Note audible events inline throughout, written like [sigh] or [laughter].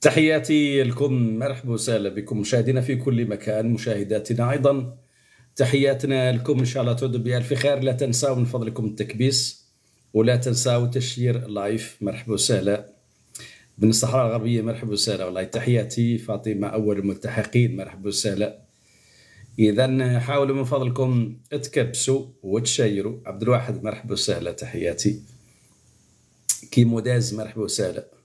تحياتي لكم مرحبا وسهلا بكم مشاهدينا في كل مكان مشاهداتنا أيضا. تحياتنا لكم إن شاء الله تعودوا بألف خير. لا تنساوا من فضلكم التكبيس ولا تنساوا تشير لايف. مرحبا وسهلا. من الصحراء الغربية مرحبا وسهلا والله. تحياتي فاطمة أول الملتحقين مرحبا وسهلا. اذا حاولوا من فضلكم تكبسوا وتشيروا. عبد الواحد مرحبا وسهلا تحياتي. كيمو داز مرحبا وسهلا.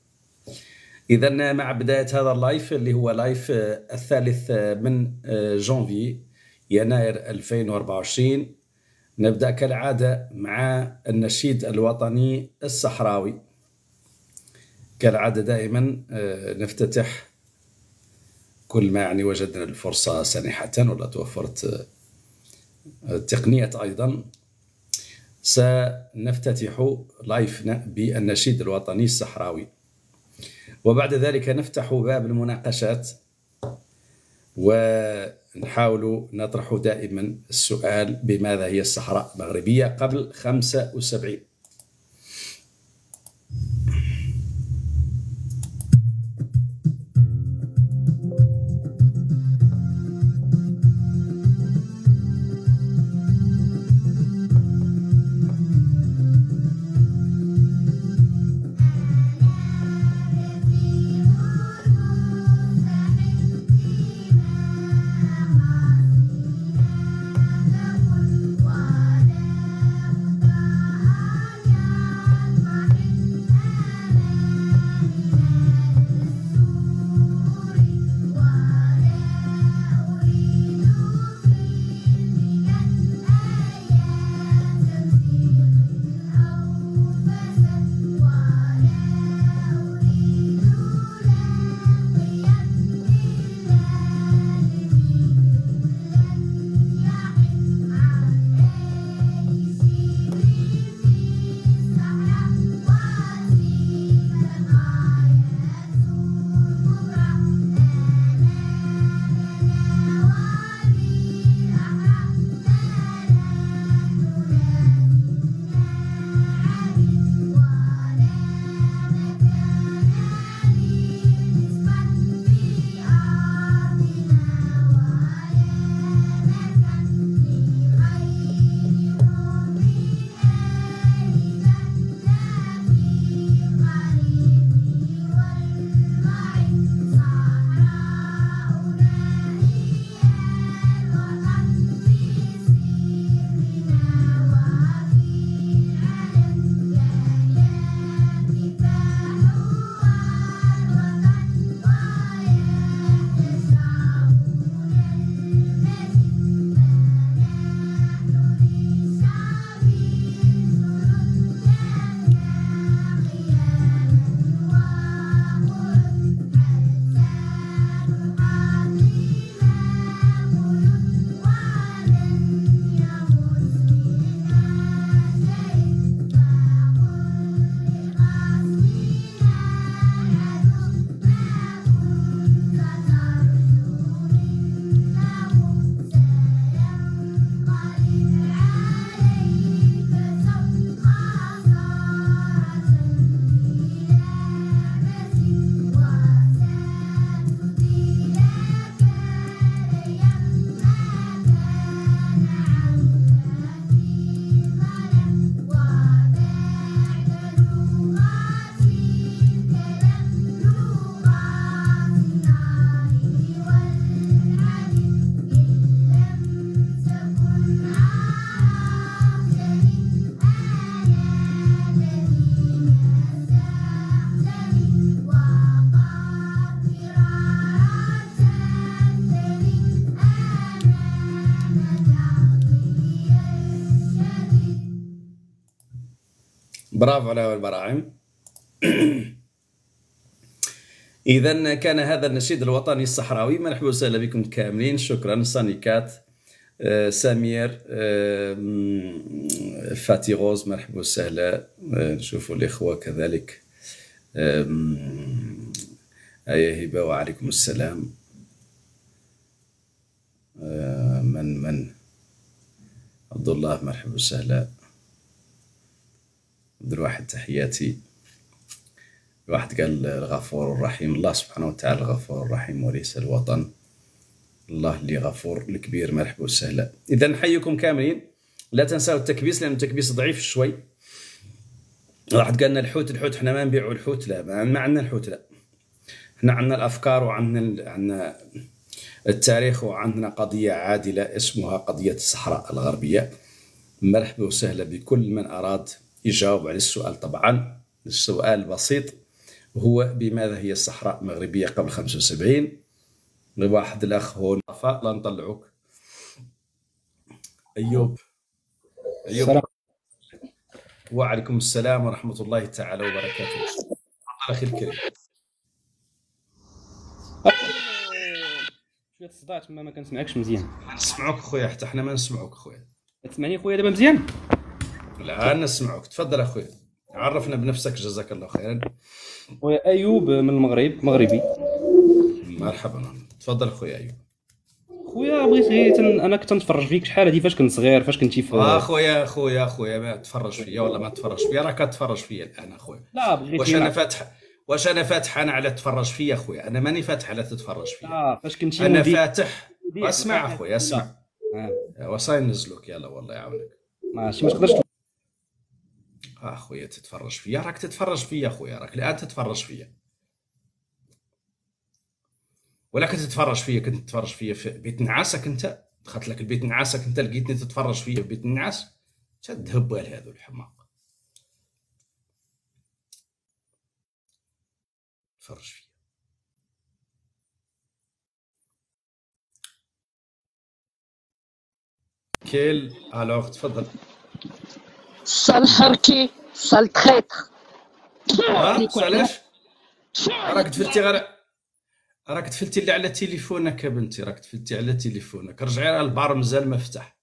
اذا مع بداية هذا ال live اللي هو live الثالث من جونفي يناير 2024 نبدأ كالعادة مع النشيد الوطني الصحراوي. كالعادة دائما نفتتح كل ما يعني وجدنا الفرصة سانحة ولا توفرت التقنية أيضا. سنفتتح لايفنا بالنشيد الوطني الصحراوي. وبعد ذلك نفتح باب المناقشات ونحاول نطرح دائما السؤال بماذا هي الصحراء المغربية قبل 75 برافو على البراعم [clears throat] اذا كان هذا النشيد الوطني الصحراوي. مرحبا وسهلا بكم كاملين. شكرا. سانيكات آه، سمير آه، فاتي غوز. مرحبا وسهلا. آه، نشوفوا الإخوة كذلك. ايا هبه وعليكم السلام. من من؟ عبد الله مرحبا وسهلا. عبد الواحد تحياتي. واحد قال الغفور الرحيم الله سبحانه وتعالى الغفور الرحيم وليس الوطن. الله اللي غفور الكبير مرحبا وسهلا. إذا نحييكم كاملين. لا تنسوا التكبيس لأن التكبيس ضعيف شوي. واحد قالنا الحوت الحوت إحنا ما نبيعوا الحوت لا ما عندنا الحوت لا. إحنا عندنا الأفكار وعندنا عندنا التاريخ وعندنا قضية عادلة اسمها قضية الصحراء الغربية. مرحبا وسهلا بكل من أراد يجاوب على السؤال. طبعا السؤال بسيط هو بماذا هي الصحراء المغربية قبل 75 واحد الأخ هو لا نطلعوك. أيوب. أيوب. السلام. وعليكم السلام ورحمة الله تعالى وبركاته. أخي الكريم. شوية الصداع تما ما كنسمعكش مزيان. نسمعوك خويا حتى حنا ما نسمعوك خويا. تسمعني خويا دابا مزيان؟ لا نسمعوك تفضل اخويا عرفنا بنفسك. جزاك الله خيرا خويا أيوب من المغرب مغربي. مرحبا. تفضل خويا أيوب. خويا بغيت غير تن... أنا كنت نتفرج فيك. شحال هادي؟ فاش كنت صغير؟ فاش كنتي في آه خويا خويا خويا ما تفرج فيا ولا ما تفرج فيا. راك تفرج فيا الآن أخويا. لا بغيت واش أنا فاتح واش أنا فاتح أنا على تفرج فيا خويا أنا ماني فاتح على تتفرج فيا. آه فاش كنتي أنا فاتح اسمع أخويا اسمع. آه. وصاي نزلوك. يلا والله يعاونك. ماشي ما تقدرش آه خويا تتفرج فيا راك تتفرج فيا خويا راك الآن تتفرج فيا. ولا كنت تتفرج فيا كنت تتفرج فيا في بيت نعاسك أنت؟ دخلت لك البيت نعاسك أنت لقيتني تتفرج فيا في بيت النعاس تذهب هذا الحماق. تفرج فيا. كيل ألوغ تفضل. سال حركي سال تخيتر علاش؟ راك تفلتي غير راك تفلتي اللي على تليفونك يا بنتي راك تفلتي على تليفونك. رجعي راه البار مازال مفتح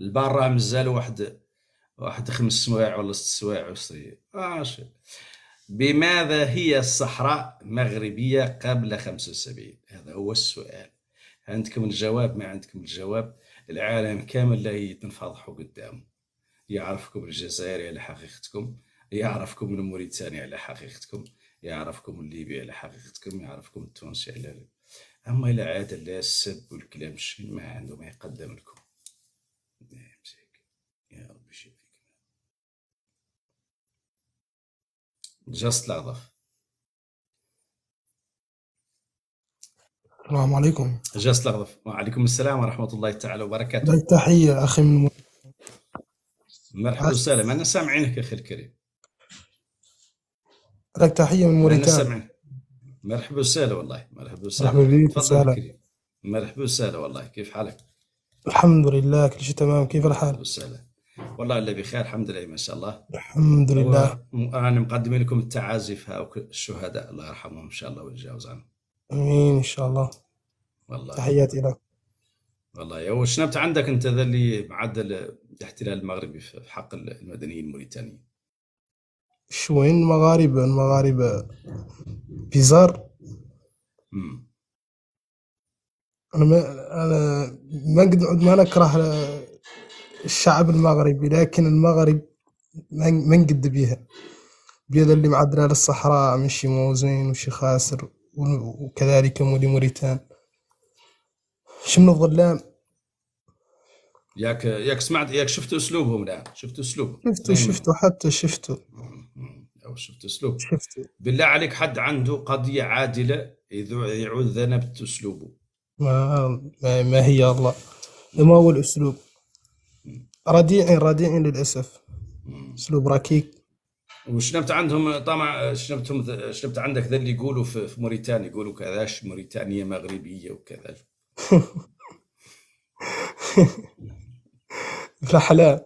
البار راه مازال واحد واحد خمس سوايع ولا ست سوايع وصي ماشي بماذا هي الصحراء المغربية قبل 75 هذا هو السؤال. عندكم الجواب؟ ما عندكم الجواب؟ العالم كامل لا يتنفضحوا قدامه. يعرفكم الجزائري على حقيقتكم يعرفكم الموريتاني على حقيقتكم يعرفكم الليبي على حقيقتكم يعرفكم التونسي على أما إلى عاد لا السب والكلام الشين ما عنده ما يقدم لكم. يا ربي يشفيك. جاست لاغضف السلام عليكم. جاست لاغضف وعليكم السلام ورحمة الله تعالى وبركاته. لك تحية أخي من مرحبا وسهلا أنا سامعينك أخي الكريم. لك تحية من موريتانيا سامعين مرحبا وسهلا والله مرحبا وسهلا. مرحبا بك وسهلا. مرحبا وسهلا والله كيف حالك؟ الحمد لله كل شيء تمام. كيف الحال؟ وسهلا. والله إلا بخير الحمد لله ما شاء الله. الحمد لله. أنا مقدم لكم التعازي في الشهداء الله يرحمهم إن شاء الله ويتجاوز عنهم. آمين إن شاء الله. والله. تحياتي لك. والله وش نبت عندك أنت ذا اللي معدل الاحتلال المغربي في حق المدنيين الموريتانيين. شوين المغاربة المغاربة بيزار. أنا ما أنا ما نقعد ما نكره الشعب المغربي لكن المغرب ما نقد بيها. بيد اللي معدلة للصحراء من شي موزين وشي خاسر وكذلك مولي موريتان شنو الظلام؟ ياك ياك سمعت ياك شفت اسلوبهم الان شفت اسلوب شفتوا شفتوا حتى شفتوا. أو شفت اسلوب. شفتوا. بالله عليك حد عنده قضية عادلة يعود ذنب أسلوبه. ما ما هي الله. ما هو الأسلوب؟ رديع رديع للأسف. أسلوب ركيك. وشنبت عندهم طبعا شنبتهم شنبت عندك ذا اللي يقولوا في موريتانيا يقولوا كذاش موريتانيا مغربية وكذا في [laughs] الأحلام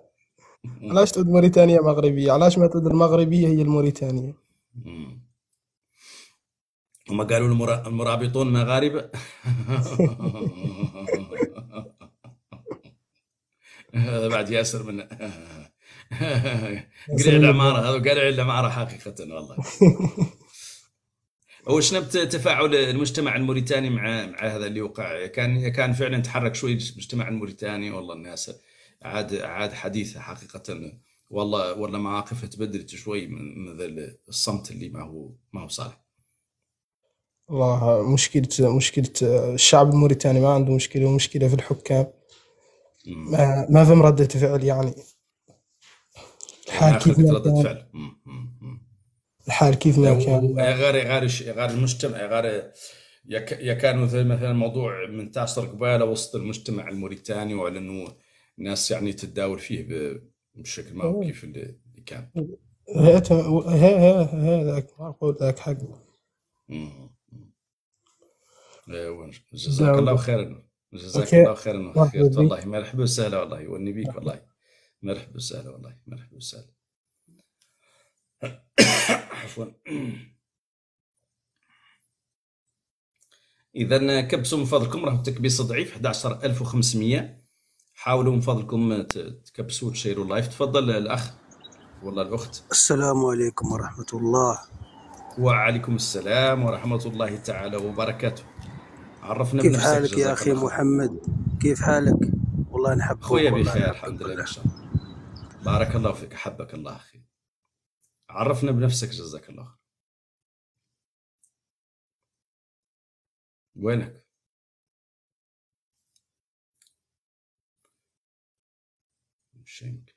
علاش تعود موريتانيا مغربية؟ علاش ما تعود المغربية هي الموريتانية؟ هما قالوا المرابطون مغاربة [laughs] هذا بعد ياسر من [laughs] قلع العمارة. هذا قلع العمارة حقيقة والله. [laughs] هو شنو تفاعل المجتمع الموريتاني مع مع هذا اللي وقع كان كان فعلا تحرك شوي المجتمع الموريتاني والله الناس عاد عاد حديثه حقيقة. والله ولا مواقفه تبدلت شوي من من الصمت اللي ما هو ما هو صالح. والله مشكلة مشكلة الشعب الموريتاني ما عنده مشكلة ومشكلة في الحكام. ما ما في ردة فعل يعني. الحال كيف ما ردة كان. فعل. الحال كيف ما كان. غير غير غير المجتمع غير يك- يكان مثلا مثلا موضوع منتشر قباله وسط المجتمع الموريتاني وعلى إنه الناس يعني تتداول فيه بشكل ما هو كيف اللي كان. ها ها ها ذاك حق. مم. أيوه جزاك. الله خيرا. جزاك. الله خيرا. والله مرحبا وسهلا والله. يوني بيك والله. مرحبا وسهلا والله. مرحبا وسهلا. [coughs] عفوا. اذا كبسوا من فضلكم. راه التكبيس ضعيف. 11500 حاولوا من فضلكم تكبسوا وتشيروا اللايف. تفضل الأخ. والله الأخت. السلام عليكم ورحمة الله. وعليكم السلام ورحمة الله تعالى وبركاته. عرفنا كيف حالك يا الله خير. محمد؟ كيف حالك؟ والله نحبك خويا بخير الحمد لله. ما شاء الله بارك الله فيك حبك الله أخي. عرفنا بنفسك جزاك الله خير. وينك؟ يمكن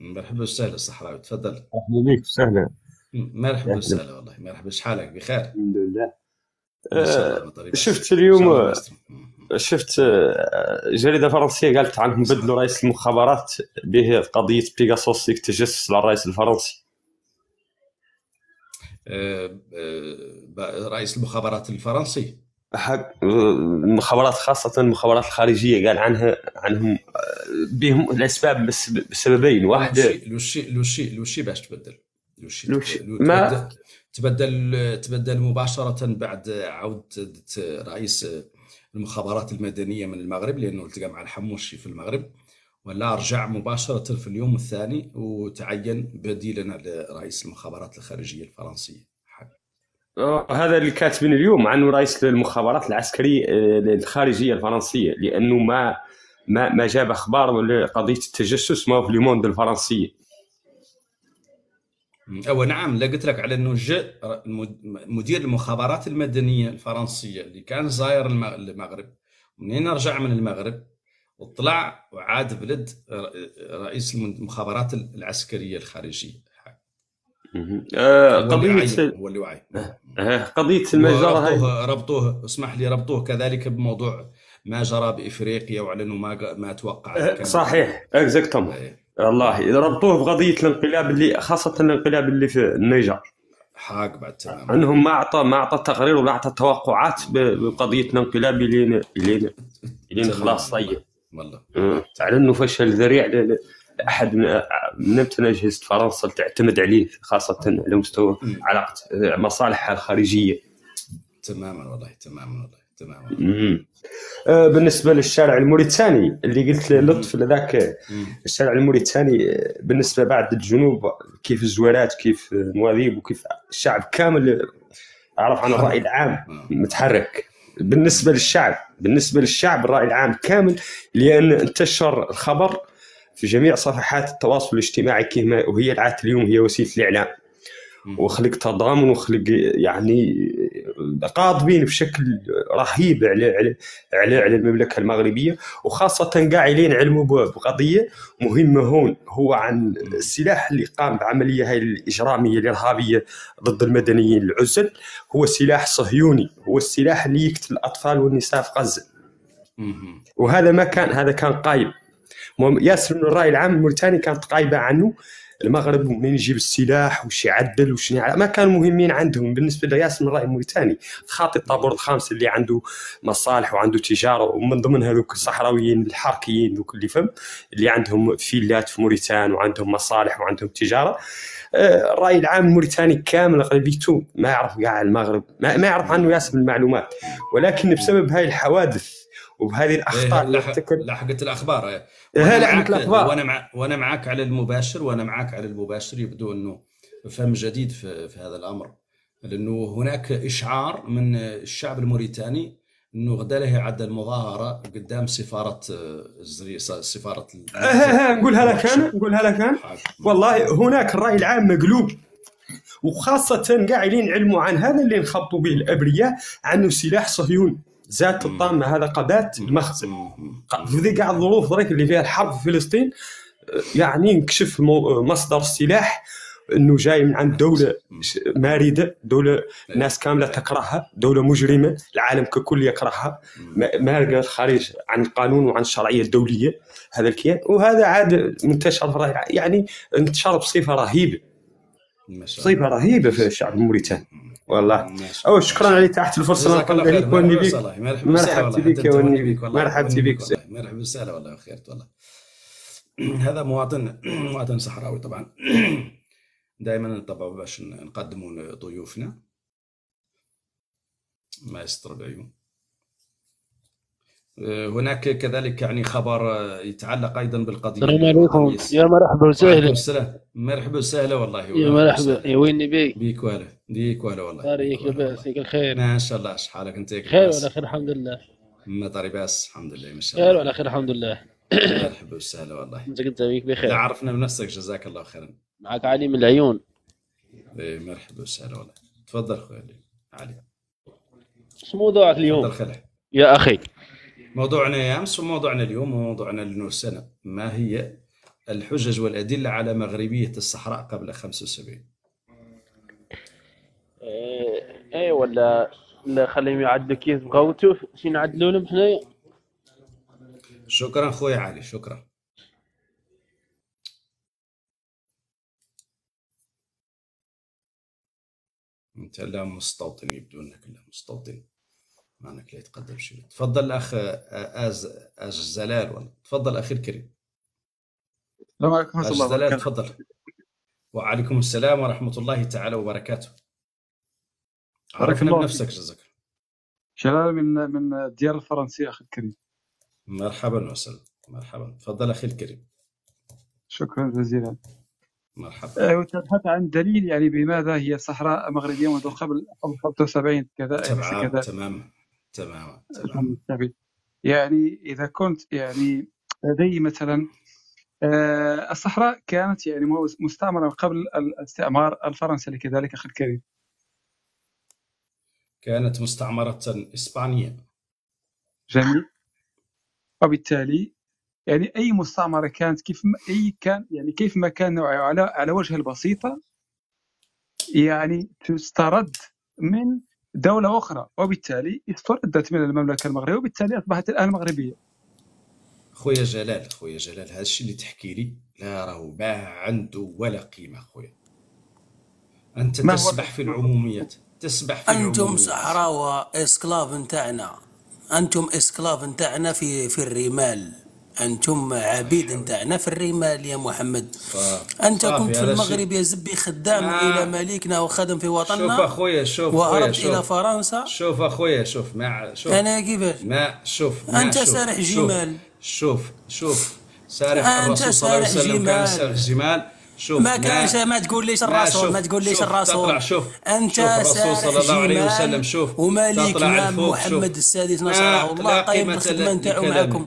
مرحبا وسهلا الصحراوي تفضل. مرحبا بك وسهلا. مرحبا وسهلا والله مرحبا شحالك بخير؟ الحمد لله. بطريقة. شفت اليوم شفت آه، جريدة فرنسية قالت عنهم بدلوا رئيس المخابرات به قضية بيغاسوس على الرئيس الفرنسي. آه، آه، رئيس المخابرات الفرنسي. حق المخابرات خاصة المخابرات الخارجية قال عنها عنهم بهم الأسباب بس بسببين. واحد لوشي لوشي لوشي لوشي باش تبدل. لوشي لوشي. تبدل- ما- تبدل تبدل مباشرة بعد عودة رئيس المخابرات المدنية من المغرب لأنه التقى مع الحموشي في المغرب ولا رجع مباشرة في اليوم الثاني وتعين بديلا على رئيس المخابرات الخارجية الفرنسية. هذا اللي كاتبين اليوم عنه رئيس المخابرات العسكرية آه، الخارجية الفرنسية لأنه ما ما ما جاب أخبار لقضية التجسس ما في ليموند الفرنسية. أو نعم لا قلت لك على أنه جاء المد- مدير المخابرات المدنية الفرنسية اللي كان زاير الم- المغرب. منين رجع من المغرب؟ وطلع وعاد بلد رئيس المخابرات العسكرية الخارجية. مهم. آه، oui هو اللي oui آه، قضية المجزرة هاي. وربطوه ربطوه اسمح لي ربطوه كذلك بموضوع ما جرى بإفريقيا وعلى انه ما ما توقع آه، صحيح. exactement إيه، والله ربطوه بقضية الانقلاب اللي خاصة الانقلاب اللي في النيجر. حاق بعد تمام أنهم ما أعطى ما أعطى تقرير ولا أعطى توقعات ب- بقضية الانقلاب اللي تمام. خلاص طيب. والله. آه، على انه فشل ذريع لاحد من اجهزه فرنسا تعتمد عليه خاصة على مستوى. علاقة مصالحها الخارجية. تماما والله تماما والله تماما. آه، بالنسبة للشارع الموريتاني اللي قلت لطف ذاك مم. الشارع الموريتاني آه، بالنسبة بعد الجنوب كيف الزوارات كيف مواذيب وكيف الشعب كامل اعرف عن الرأي العام آه. متحرك بالنسبة للشعب بالنسبة للشعب الرأي العام كامل لأن انتشر الخبر في جميع صفحات التواصل الاجتماعي كما وهي العاده اليوم هي وسيلة الإعلام. وخلق تضامن وخلق يعني قاضبين بشكل رهيب على على على على المملكة المغربية. وخاصة قاعدين علموا ب- بقضيه مهمة هون هو عن السلاح اللي قام بعملية هاي الإجرامية الإرهابية ضد المدنيين. العزل هو سلاح صهيوني. هو السلاح اللي يقتل الأطفال والنساء في غزة. وهذا ما كان هذا كان قايب مهم ياسر من الراي العام الموريتاني كانت قايبة عنه. المغرب منين يجيب السلاح وش يعدل وش ما كانوا مهمين عندهم بالنسبة لياسر من الراي الموريتاني. خاطي الطابور الخامس اللي عنده مصالح وعنده تجارة ومن ضمن هذوك الصحراويين الحركيين ذوك اللي فهم اللي عندهم فيلات في موريتان وعندهم مصالح وعندهم تجارة. آه، الرأي العام الموريتاني كامل اغلبيته ما يعرف كاع المغرب ما, ما يعرف عنه ياسر المعلومات ولكن بسبب هاي الحوادث وبهذه الأخطاء إيه، اللي لح- ارتكب لحقت الأخبار إيه. إيه، وأنا لحقت معك- الأخبار. وأنا مع وأنا معك على المباشر وأنا معك على المباشر يبدو إنه فهم جديد في, في هذا الأمر. لأنه هناك إشعار من الشعب الموريتاني إنه غدا له يعدل مظاهره قدام سفارة الزري سفارة ال- آه، آه، نقولها لك أنا نقولها لك أنا والله هناك الراي العام مقلوب وخاصة قاعدين يعلموا عن هذا اللي نخبطوا به الأبرياء عنه سلاح صهيوني. ذات الطامة هذا قبات المخزن. في ذي قاع الظروف ذريك اللي فيها الحرب في فلسطين يعني نكشف مو- مصدر السلاح إنه جاي من عند دولة مارده دولة الناس كاملة تكرهها دولة مجرمة العالم ككل يكرهها. ما- مارقه الخارج عن القانون وعن الشرعية الدولية هذا الكيان. وهذا عاد منتشر يعني انتشر بصفة رهيبة. بصفة رهيبة في الشعب الموريتاني. والله. أو شكرا على تحت الفرصة جزاك الله خير. مرحبا بك. مرحبا بك مرحبا وسهلا والله خيرت والله. [clears throat] هذا مواطن [clears throat] مواطن صحراوي طبعا. [clears throat] دائما نطبعوا باش نقدموا ضيوفنا ما يستر العيون هناك كذلك يعني خبر آه، يتعلق أيضا بالقضية. السلام عليكم. الخميس. يا مرحبا وسهلا. السلام مرحبا وسهلا والله. يا مرحبا. يا وين بيك؟ بيك ولا بيك ولا والله. طاريك ولا لاباس يك الخير؟ ما شاء الله. شحالك أنت؟ خير ولا خير؟ الحمد لله. ما طاري باس الحمد لله. ما شاء خير الله. ولا خير؟ الحمد لله. مرحبا وسهلا والله. أنت قلت بيك بخير. عرفنا بنفسك جزاك الله خيرا. معك علي من العيون. إيه، مرحبا وسهلا والله. تفضل خويا علي. شو موضوعك تفضل اليوم خلع. يا أخي. موضوعنا يا أمس وموضوعنا اليوم وموضوعنا لنرسنا. ما هي الحجج والأدلة على مغربية الصحراء قبل 75 إيه إيه ولا لا خليهم يعدلوا كيف بغاو. شي نعدلوا لهم حنايا شكرا خويا علي شكرا. أنت لا مستوطن يبدو أنك لا مستوطن. انك لا يتقدم شيء تفضل الأخ آز آز زلال والله تفضل أخي الكريم. السلام عليكم ورحمة آز الله زلال وبركاته. تفضل. وعليكم السلام ورحمة الله تعالى وبركاته. عرفنا بنفسك جزاك الله. شلال من من الديار الفرنسية أخي الكريم. مرحبا وسهلا. مرحبا. تفضل أخي الكريم. شكرا جزيلا. مرحبا. آه، وتبحث عن دليل يعني بماذا هي صحراء مغربية منذ قبل قبل 75 كذا تمام كذا. تمام. تمام تمام يعني إذا كنت يعني لدي مثلا آه، الصحراء كانت يعني مستعمرة قبل الاستعمار الفرنسي كذلك أخي الكريم. كانت مستعمرة إسبانية. جميل. وبالتالي يعني أي مستعمرة كانت كيف ما أي كان يعني كيف ما كان نوعها على على وجه البسيطة يعني تسترد من دولة أخرى وبالتالي استردت من المملكة المغربية وبالتالي أصبحت الآن مغربية. خويا جلال خويا جلال هذا الشيء اللي تحكي لي لا راهو ما عنده ولا قيمة خويا. هو- تسبح في العموميات تسبح في العموميات. صحراوة اسكلاف نتاعنا. أنتم إسكلاف نتاعنا في في الرمال. أنتم عبيد نتاعنا في الرمال يا محمد. صافي. أنت كنت في المغرب يا زبي خدام آه. إلى مليكنا وخدم في شوف وطننا أخويا شوف وهربت إلى شوف. فرنسا. شوف أخويا شوف ما شوف. أنا كيفاش؟ ما شوف ما أنت شوف. سارح شوف. جمال. شوف شوف. سارح الرسول صلى الله عليه سارح وسلم كان جمال. سارح جمال. شوف ما كانش ما تقوليش الرسول شوف- ما تقوليش شوف الرسول. تطلع شوف. أنت شوف الرسول صلى الله عليه سارح وسلم جمال شوف الفوق، محمد شوف. السادس نصره الله لا قايم قيمة بالخدمه نتاعو لكلامي.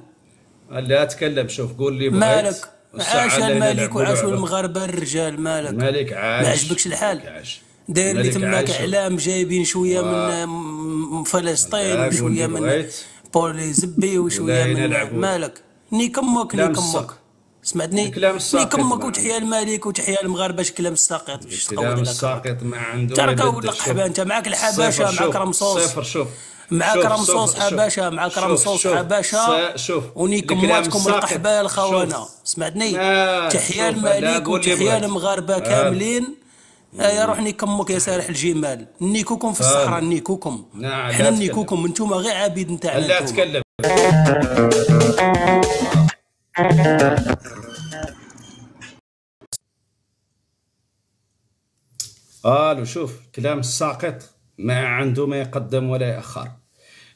لا اتكلم شوف قول لي مالك عاش الملك وعاشوا. المغاربة الرجال مالك مالك عاش ما عجبكش الحال؟ عاش داير لي تماك. إعلام جايبين شوية واه. من فلسطين وشويه من. بولي زبي وشوية من. مالك ني كمك كلام ني كمك. سمعتني الكلام ني الساقط كمك وتحيا الملك وتحيا المغاربة كلام الساقط كلام لك الساقط ما عنده ترى ولا. حبا أنت معاك الحبشة صفر، معاك. رمصوص صفر شوف معاك رمصوص. حبشه معاك رمصوص. حبشه ونيكم ماتكم. القحبه الخونه. سمعتني تحيا الملك وتحيا. المغاربه آه. كاملين آه يا روح نيكمك يا سارح الجمال نيكوكم في آه. الصحراء نيكوكم نعم، حنا تكلم. نيكوكم أنتم غير عبيد نتاعنا لا انتوما. أتكلم قالوا شوف كلام الساقط ما عنده ما يقدم ولا يأخر.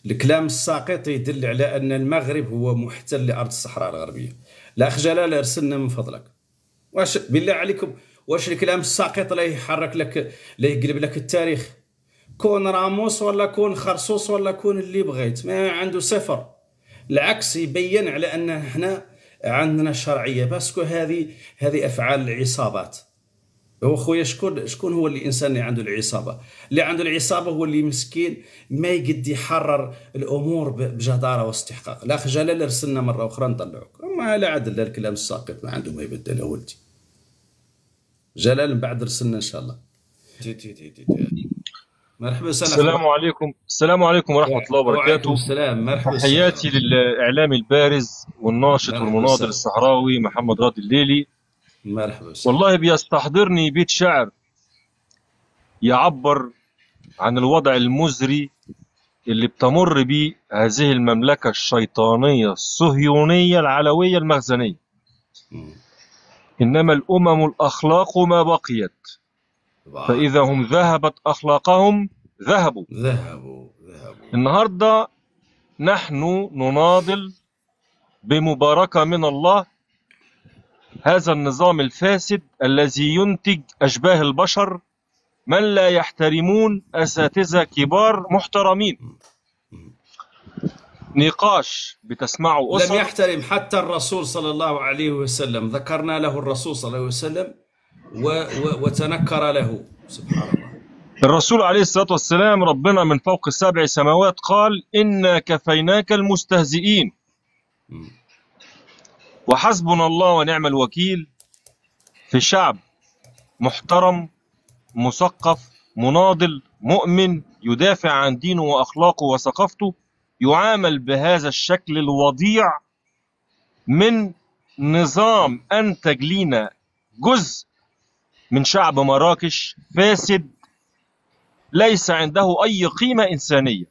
الكلام الساقط يدل على أن المغرب هو محتل لأرض الصحراء الغربية. الأخ جلال أرسلنا من فضلك. واش بالله عليكم واش الكلام الساقط لا يحرك لك لا يقلب لك التاريخ؟ كون راموس ولا كون خرصوص ولا كون اللي بغيت ما عنده صفر. العكس يبين على أن إحنا عندنا الشرعيه باسكو هذه هذه أفعال العصابات. هو خويا شكون شكون هو اللي الانسان اللي عنده العصابة؟ اللي عنده العصابة هو اللي مسكين ما يقد يحرر الأمور بجدارة واستحقاق. الأخ جلال رسلنا مرة أخرى نطلعوك. ما لا عدل الكلام الساقط ما عنده ما يبدل يا ولدي. جلال من بعد رسلنا إن شاء الله. تي تي تي تي تي. مرحبا وسهلا السلام عليكم. السلام عليكم ورحمة الله وعليكم وبركاته. السلام. مرحبا تحياتي وسهلا. للإعلامي البارز والناشط والمناضل. الصحراوي محمد راضي الليلي. مرحبا وسهلا. والله بيستحضرني بيت شعر يعبر عن الوضع المزري اللي بتمر بيه هذه المملكة الشيطانية الصهيونية العلوية المخزنية. إنما الأمم الأخلاق ما بقيت. فإذا هم ذهبت أخلاقهم ذهبوا ذهبوا ذهبوا النهارده نحن نناضل بمباركة من الله هذا النظام الفاسد الذي ينتج أشباه البشر من لا يحترمون أساتذة كبار محترمين. نقاش بتسمعه لم أسر. يحترم حتى الرسول صلى الله عليه وسلم. ذكرنا له الرسول صلى الله عليه وسلم و و وتنكر له. سبحان الله. الرسول عليه الصلاة والسلام ربنا من فوق سبع سماوات قال إنا كفيناك المستهزئين. وحسبنا الله ونعم الوكيل في شعب محترم مثقف مناضل مؤمن يدافع عن دينه وأخلاقه وثقافته يعامل بهذا الشكل الوضيع من نظام أنتج لينا جزء من شعب مراكش فاسد ليس عنده أي قيمة إنسانية.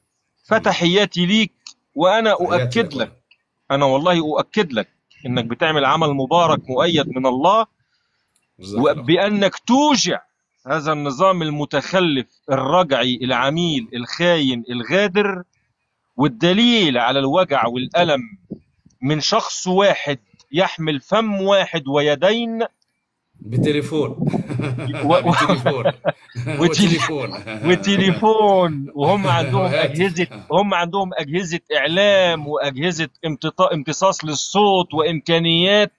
فتحياتي ليك وأنا أؤكد لك أنا والله أؤكد لك إنك بتعمل عمل مبارك مؤيد من الله. وبأنك توجع هذا النظام المتخلف الرجعي العميل الخاين الغادر والدليل على الوجع والألم من شخص واحد يحمل فم واحد ويدين بتليفون. و- [laughs] بتليفون. [laughs] وتليفون. [laughs] وتليفون. وهم عندهم. اجهزه هم عندهم أجهزة إعلام وأجهزة امتصاص للصوت وإمكانيات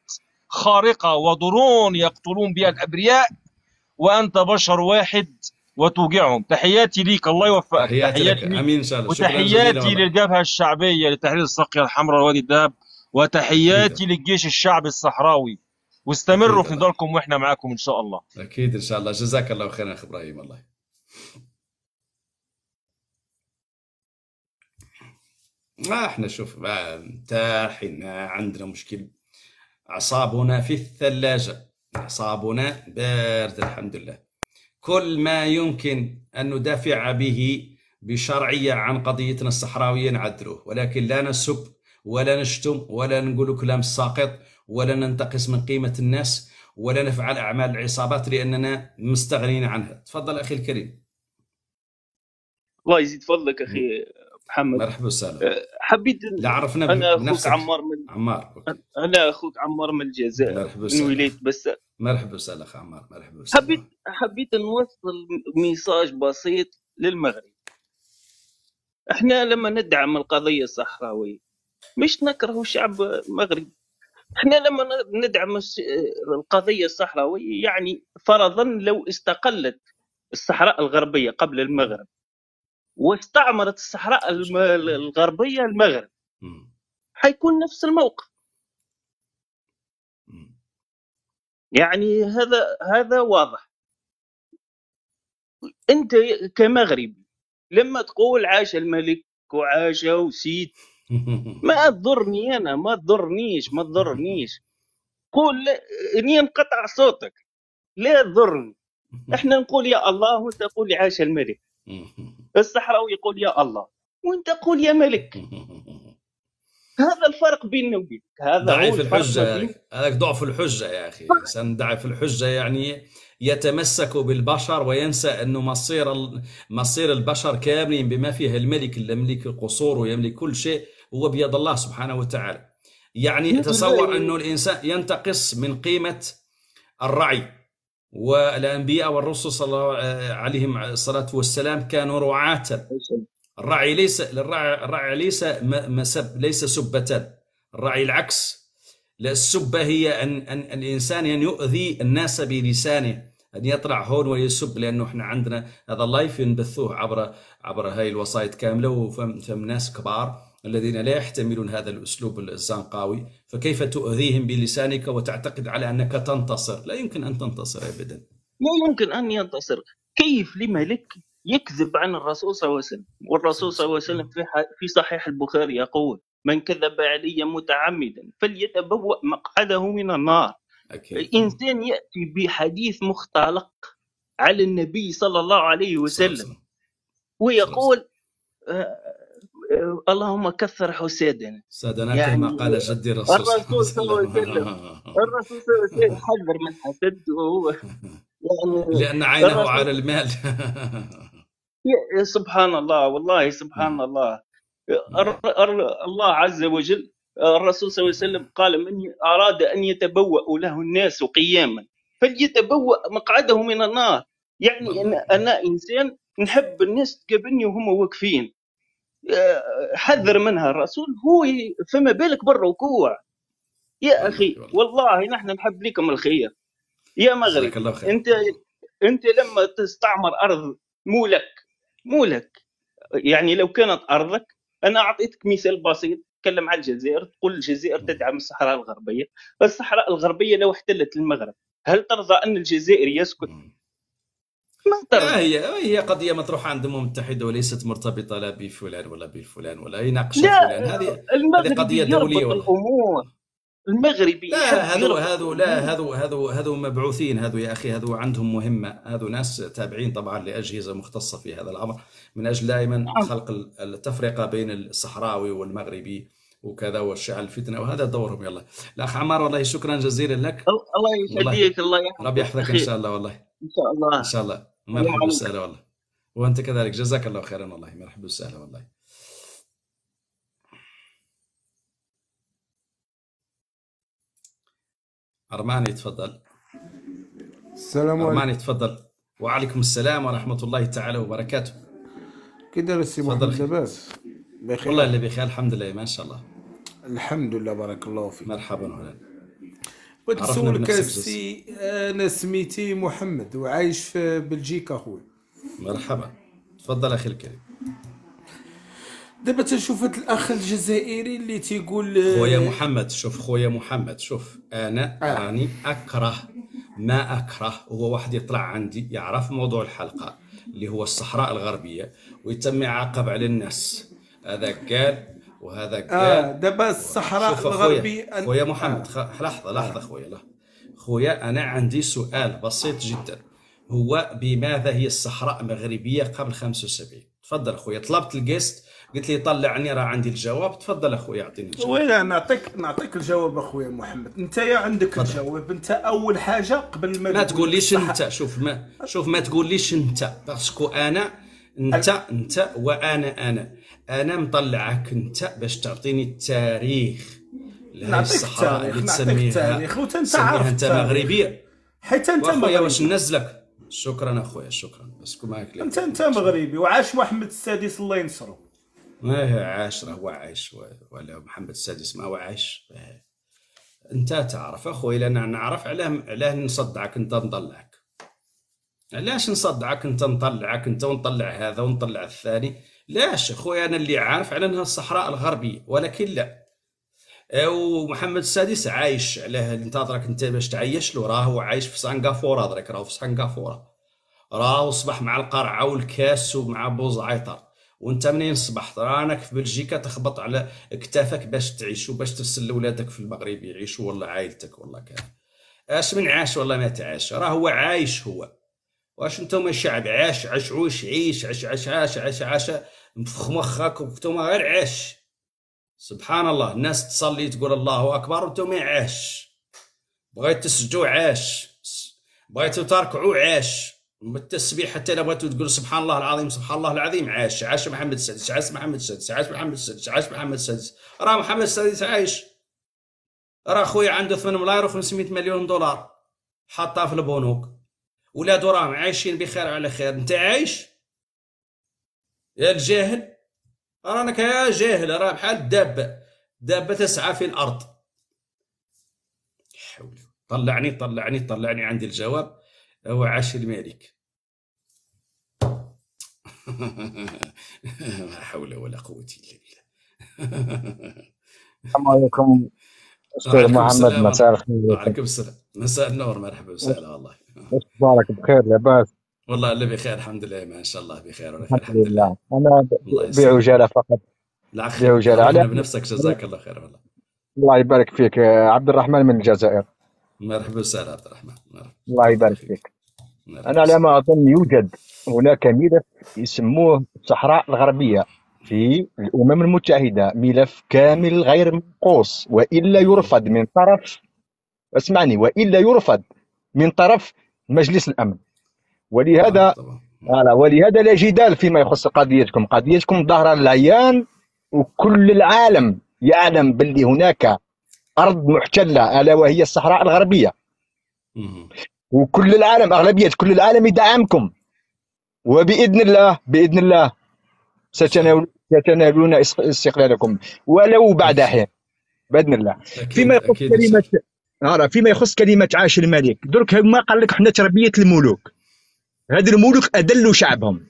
خارقة ودرون يقتلون بها الأبرياء وأنت بشر واحد وتوجعهم. تحياتي ليك. الله يوفقك. تحياتي تحياتي لك آمين إن شاء الله. وتحياتي. للجبهة الشعبية لتحرير الساقيه الحمراء ووادي الدهب وتحياتي للجيش الشعبي الصحراوي. واستمروا. في نضالكم وإحنا معاكم إن شاء الله. أكيد إن شاء الله. جزاك الله خيرا اخ إبراهيم والله ما إحنا شوف ما مرتاحين عندنا مشكل. أعصابنا في الثلاجة. أعصابنا بارده الحمد لله. كل ما يمكن أن ندافع به بشرعية عن قضيتنا الصحراوية نعدلوه ولكن لا نسب ولا نشتم ولا نقول كلام ساقط ولا ننتقص من قيمة الناس ولا نفعل أعمال العصابات لأننا مستغنين عنها. تفضل أخي الكريم. الله يزيد فضلك أخي محمد. مرحبا وسهلا. حبيت لا عرفنا أنا أخوك عمار من عمار أنا أخوك عمار من الجزائر مرحبا من ولاية بس مرحبا وسهلا اخ عمار مرحبا وسهلا. حبيت حبيت نوصل ميساج بسيط للمغرب. إحنا لما ندعم القضية الصحراوية مش نكره الشعب المغربي إحنا لما ندعم القضية الصحراوية يعني فرضا لو استقلت الصحراء الغربية قبل المغرب واستعمرت الصحراء الغربية المغرب. حيكون نفس الموقف. يعني هذا هذا واضح أنت كمغربي لما تقول عاش الملك وعاش وسيد ما تضرني أنا ما تضرنيش ما تضرنيش. قول اني ينقطع صوتك. لا تضرني. إحنا نقول يا الله وأنت تقول عاش الملك. الصحراوي يقول يا الله وأنت قول يا ملك. هذا الفرق بيننا وبينك. هذا ضعيف الحجة هذاك ضعف الحجة يا أخي. الإنسان ضعف الحجة يعني يتمسك بالبشر وينسى أنه مصير مصير البشر كاملين بما فيه الملك اللي يملك القصور ويملك كل شيء. هو بيد الله سبحانه وتعالى. يعني تصور لا. أنه الإنسان ينتقص من قيمة الرعي. والأنبياء والرسل صلى الله عليهم الصلاة والسلام كانوا رعاة. الرعي ليس الرعي الرعي ليس مسب ليس سبة. الرعي العكس. السبة هي أن, أن الإنسان أن يؤذي الناس بلسانه. أن يطلع هون ويسب لأنه إحنا عندنا هذا اللايف ينبثوه عبر عبر هاي الوسائط كاملة وفهم فهم ناس كبار. الذين لا يحتملون هذا الأسلوب الزنقاوي فكيف تؤذيهم بلسانك وتعتقد على أنك تنتصر؟ لا يمكن أن تنتصر أبدا. لا يمكن أن ينتصر. كيف لملك يكذب عن الرسول صلى الله عليه وسلم؟ والرسول صلى الله عليه وسلم في في صحيح البخاري يقول من كذب علي متعمدا فليتبوأ مقعده من النار. أكيد. انسان يأتي بحديث مختلق على النبي صلى الله عليه وسلم. ويقول آه، اللهم كثر حسادنا سادنا يعني كما قال جدي الرسول الرسول صلى الله عليه وسلم. الرسول صلى الله عليه وسلم حذر من حسد وهو يعني لأن عينه على المال. [laughs] سبحان الله والله سبحان الله. الر- الر- الله عز وجل الرسول صلى الله عليه وسلم قال من أراد أن يتبوأ له الناس قياما فليتبوأ مقعده من النار. يعني أنا, أنا إنسان نحب الناس تقابلني وهم واقفين. حذر منها الرسول هو فما بالك بالركوع يا أخي والله. نحن نحب لكم الخير. يا مغرب الله خير. أنت أنت لما تستعمر أرض مو لك مو لك. يعني لو كانت أرضك أنا أعطيتك مثال بسيط. تكلم عن الجزائر تقول الجزائر تدعم الصحراء الغربية. الصحراء الغربية لو احتلت المغرب هل ترضى أن الجزائر يسكت؟ ما ترضى هي هي قضية مطروحة عند الامم المتحده وليست مرتبطة لا بفلان ولا بفلان ولا يناقش لا فلان. هذه قضية دولية والله الأمور. المغربي لا هذو هذو لا هذو هذو هذو مبعوثين هذو يا أخي هذو عندهم مهمة. هذو ناس تابعين طبعا لأجهزة مختصة في هذا الأمر. من أجل دائما خلق ال- التفرقة بين الصحراوي والمغربي وكذا والشعل الفتنة وهذا دورهم. يلا. الأخ عمار والله شكرا جزيلا لك. الله يهديك الله يحفظك. ربي يحفظك إن. شاء الله والله. إن شاء الله. إن شاء الله. مرحبا. وسهلا والله. وأنت كذلك. جزاك الله خيرا والله. مرحبا وسهلا والله. أرماني تفضل. السلام عليكم. أرماني تفضل. وعليكم السلام ورحمة الله تعالى وبركاته. داير السي تفضل محمد. لاباس؟ بخير. والله اللي بخير الحمد لله. ما شاء الله. الحمد لله بارك الله فيك. مرحبا وهلا بغيت نسولك بنفسك السي أنا سميتي محمد وعايش في بلجيكا خويا مرحبا. تفضل أخي الكريم. دابا تنشوف هاد الأخ الجزائري اللي تيقول خويا محمد شوف خويا محمد شوف أنا آه. راني أكره ما أكره هو واحد يطلع عندي يعرف موضوع الحلقة اللي هو الصحراء الغربية ويتم يعاقب على الناس. هذا قال وهذا آه دابا الصحراء الغربي أن- خويا محمد آه. خ... لحظة لحظة خويا لحظة. خويا أنا عندي سؤال بسيط جدا. هو بماذا هي الصحراء مغربية قبل 75 تفضل خويا طلبت ال guest قلت لي طلعني راه عندي الجواب. تفضل أخويا أعطيني الجواب. وين نعطيك نعطيك الجواب أخويا محمد. أنت يا عندك الجواب. أنت أول حاجة قبل ما ما تقول تقوليش أنت؟ شوف ما شوف ما تقوليش أنت. parce que أنا انت أنت وأنا أنا. أنا مطلعك أنت باش تعطيني التاريخ. لهذه نعطيك الصحراء اللي تسميها التاريخ، وأنت انت عارف أنت. مغربية. حيت أنت وأخويا واش مغربي ننزلك؟ شكرا أخويا شكرا. باسكو لي انت أنت مغربي وعاش محمد السادس الله ينصرو ما عاش راه هو عايش ولا محمد السادس ما هو عايش. آه. أنت تعرف أخوي لأن نعرف علاه علاه نصدعك أنت نطلعك علاش نصدعك أنت نطلعك أنت ونطلع هذا ونطلع الثاني؟ لاش اخويا أنا اللي عارف على أنها الصحراء الغربية ولكن لا. آه، ومحمد السادس عايش علاه انتظرك أنت باش تعيش له راه هو عايش في سنغافورة درك راه في سنغافورة. راه صبح مع القرعه والكاس ومع بوزعيطر وأنت منين صبحت؟ رانك في بلجيكا تخبط على كتافك باش تعيش وباش ترسل لولادك في المغرب يعيشوا ولا عائلتك ولا كذا. أش من عاش ولا ما تعاش راه هو عايش هو. واش أنتم الشعب؟ عاش عاش عوش عيش عاش عاش عاش عاش عاش. في مخك وأنتم غير عاش سبحان الله الناس تصلي تقول الله أكبر وأنتم عاش بغيت تسجدوا عاش بغيتوا تركعوا عاش بالتسبيح حتى لو بغيتوا تقول سبحان الله العظيم سبحان الله العظيم عاش عاش محمد السادس عاش محمد السادس عاش محمد السادس عاش محمد السادس راه محمد السادس عايش. راه خويا عنده 8 ملاير و500 مليون دولار. حاطها في البنوك. ولادو راهم عايشين بخير على خير. أنت عايش؟ يا الجاهل رانك يا جاهل راه بحال الدابه دابه تسعى في الأرض. حول. طلعني طلعني طلعني عندي الجواب. هو عاش الملك. [laughs] لا حول ولا قوة إلا بالله. السلام عليكم. أستاذ محمد مساء الخير. وعليكم السلام. مساء النور مرحبا وسهلا والله. أخبارك بخير لاباس. والله اللي بخير الحمد لله ما شاء الله بخير ولا خير الحمد لله. أنا بعجاله فقط. بعجاله على بنفسك جزاك الله خير والله. الله يبارك فيك. عبد الرحمن من الجزائر. مرحبا وسهلا عبد الرحمن. مرحبا. الله يبارك فيك. مرحبا أنا على ما أظن يوجد هناك ملف يسموه الصحراء الغربية في الأمم المتحدة ملف كامل غير منقوص وإلا يرفض من طرف اسمعني وإلا يرفض من طرف مجلس الأمن. ولهذا على ولهذا لا جدال فيما يخص قضيتكم. قضيتكم ظاهره للعيان وكل العالم يعلم باللي هناك أرض محتلة ألا وهي الصحراء الغربية. وكل العالم أغلبية كل العالم يدعمكم. وبإذن الله بإذن الله ستنال- ستنالون إس- استقلالكم. ولو بعد حين بإذن الله. فيما يخص كلمه آه، فيما يخص كلمة عاش الملك. درك ما قال لك إحنا تربية الملوك؟ هاد الملوك اذلوا شعبهم.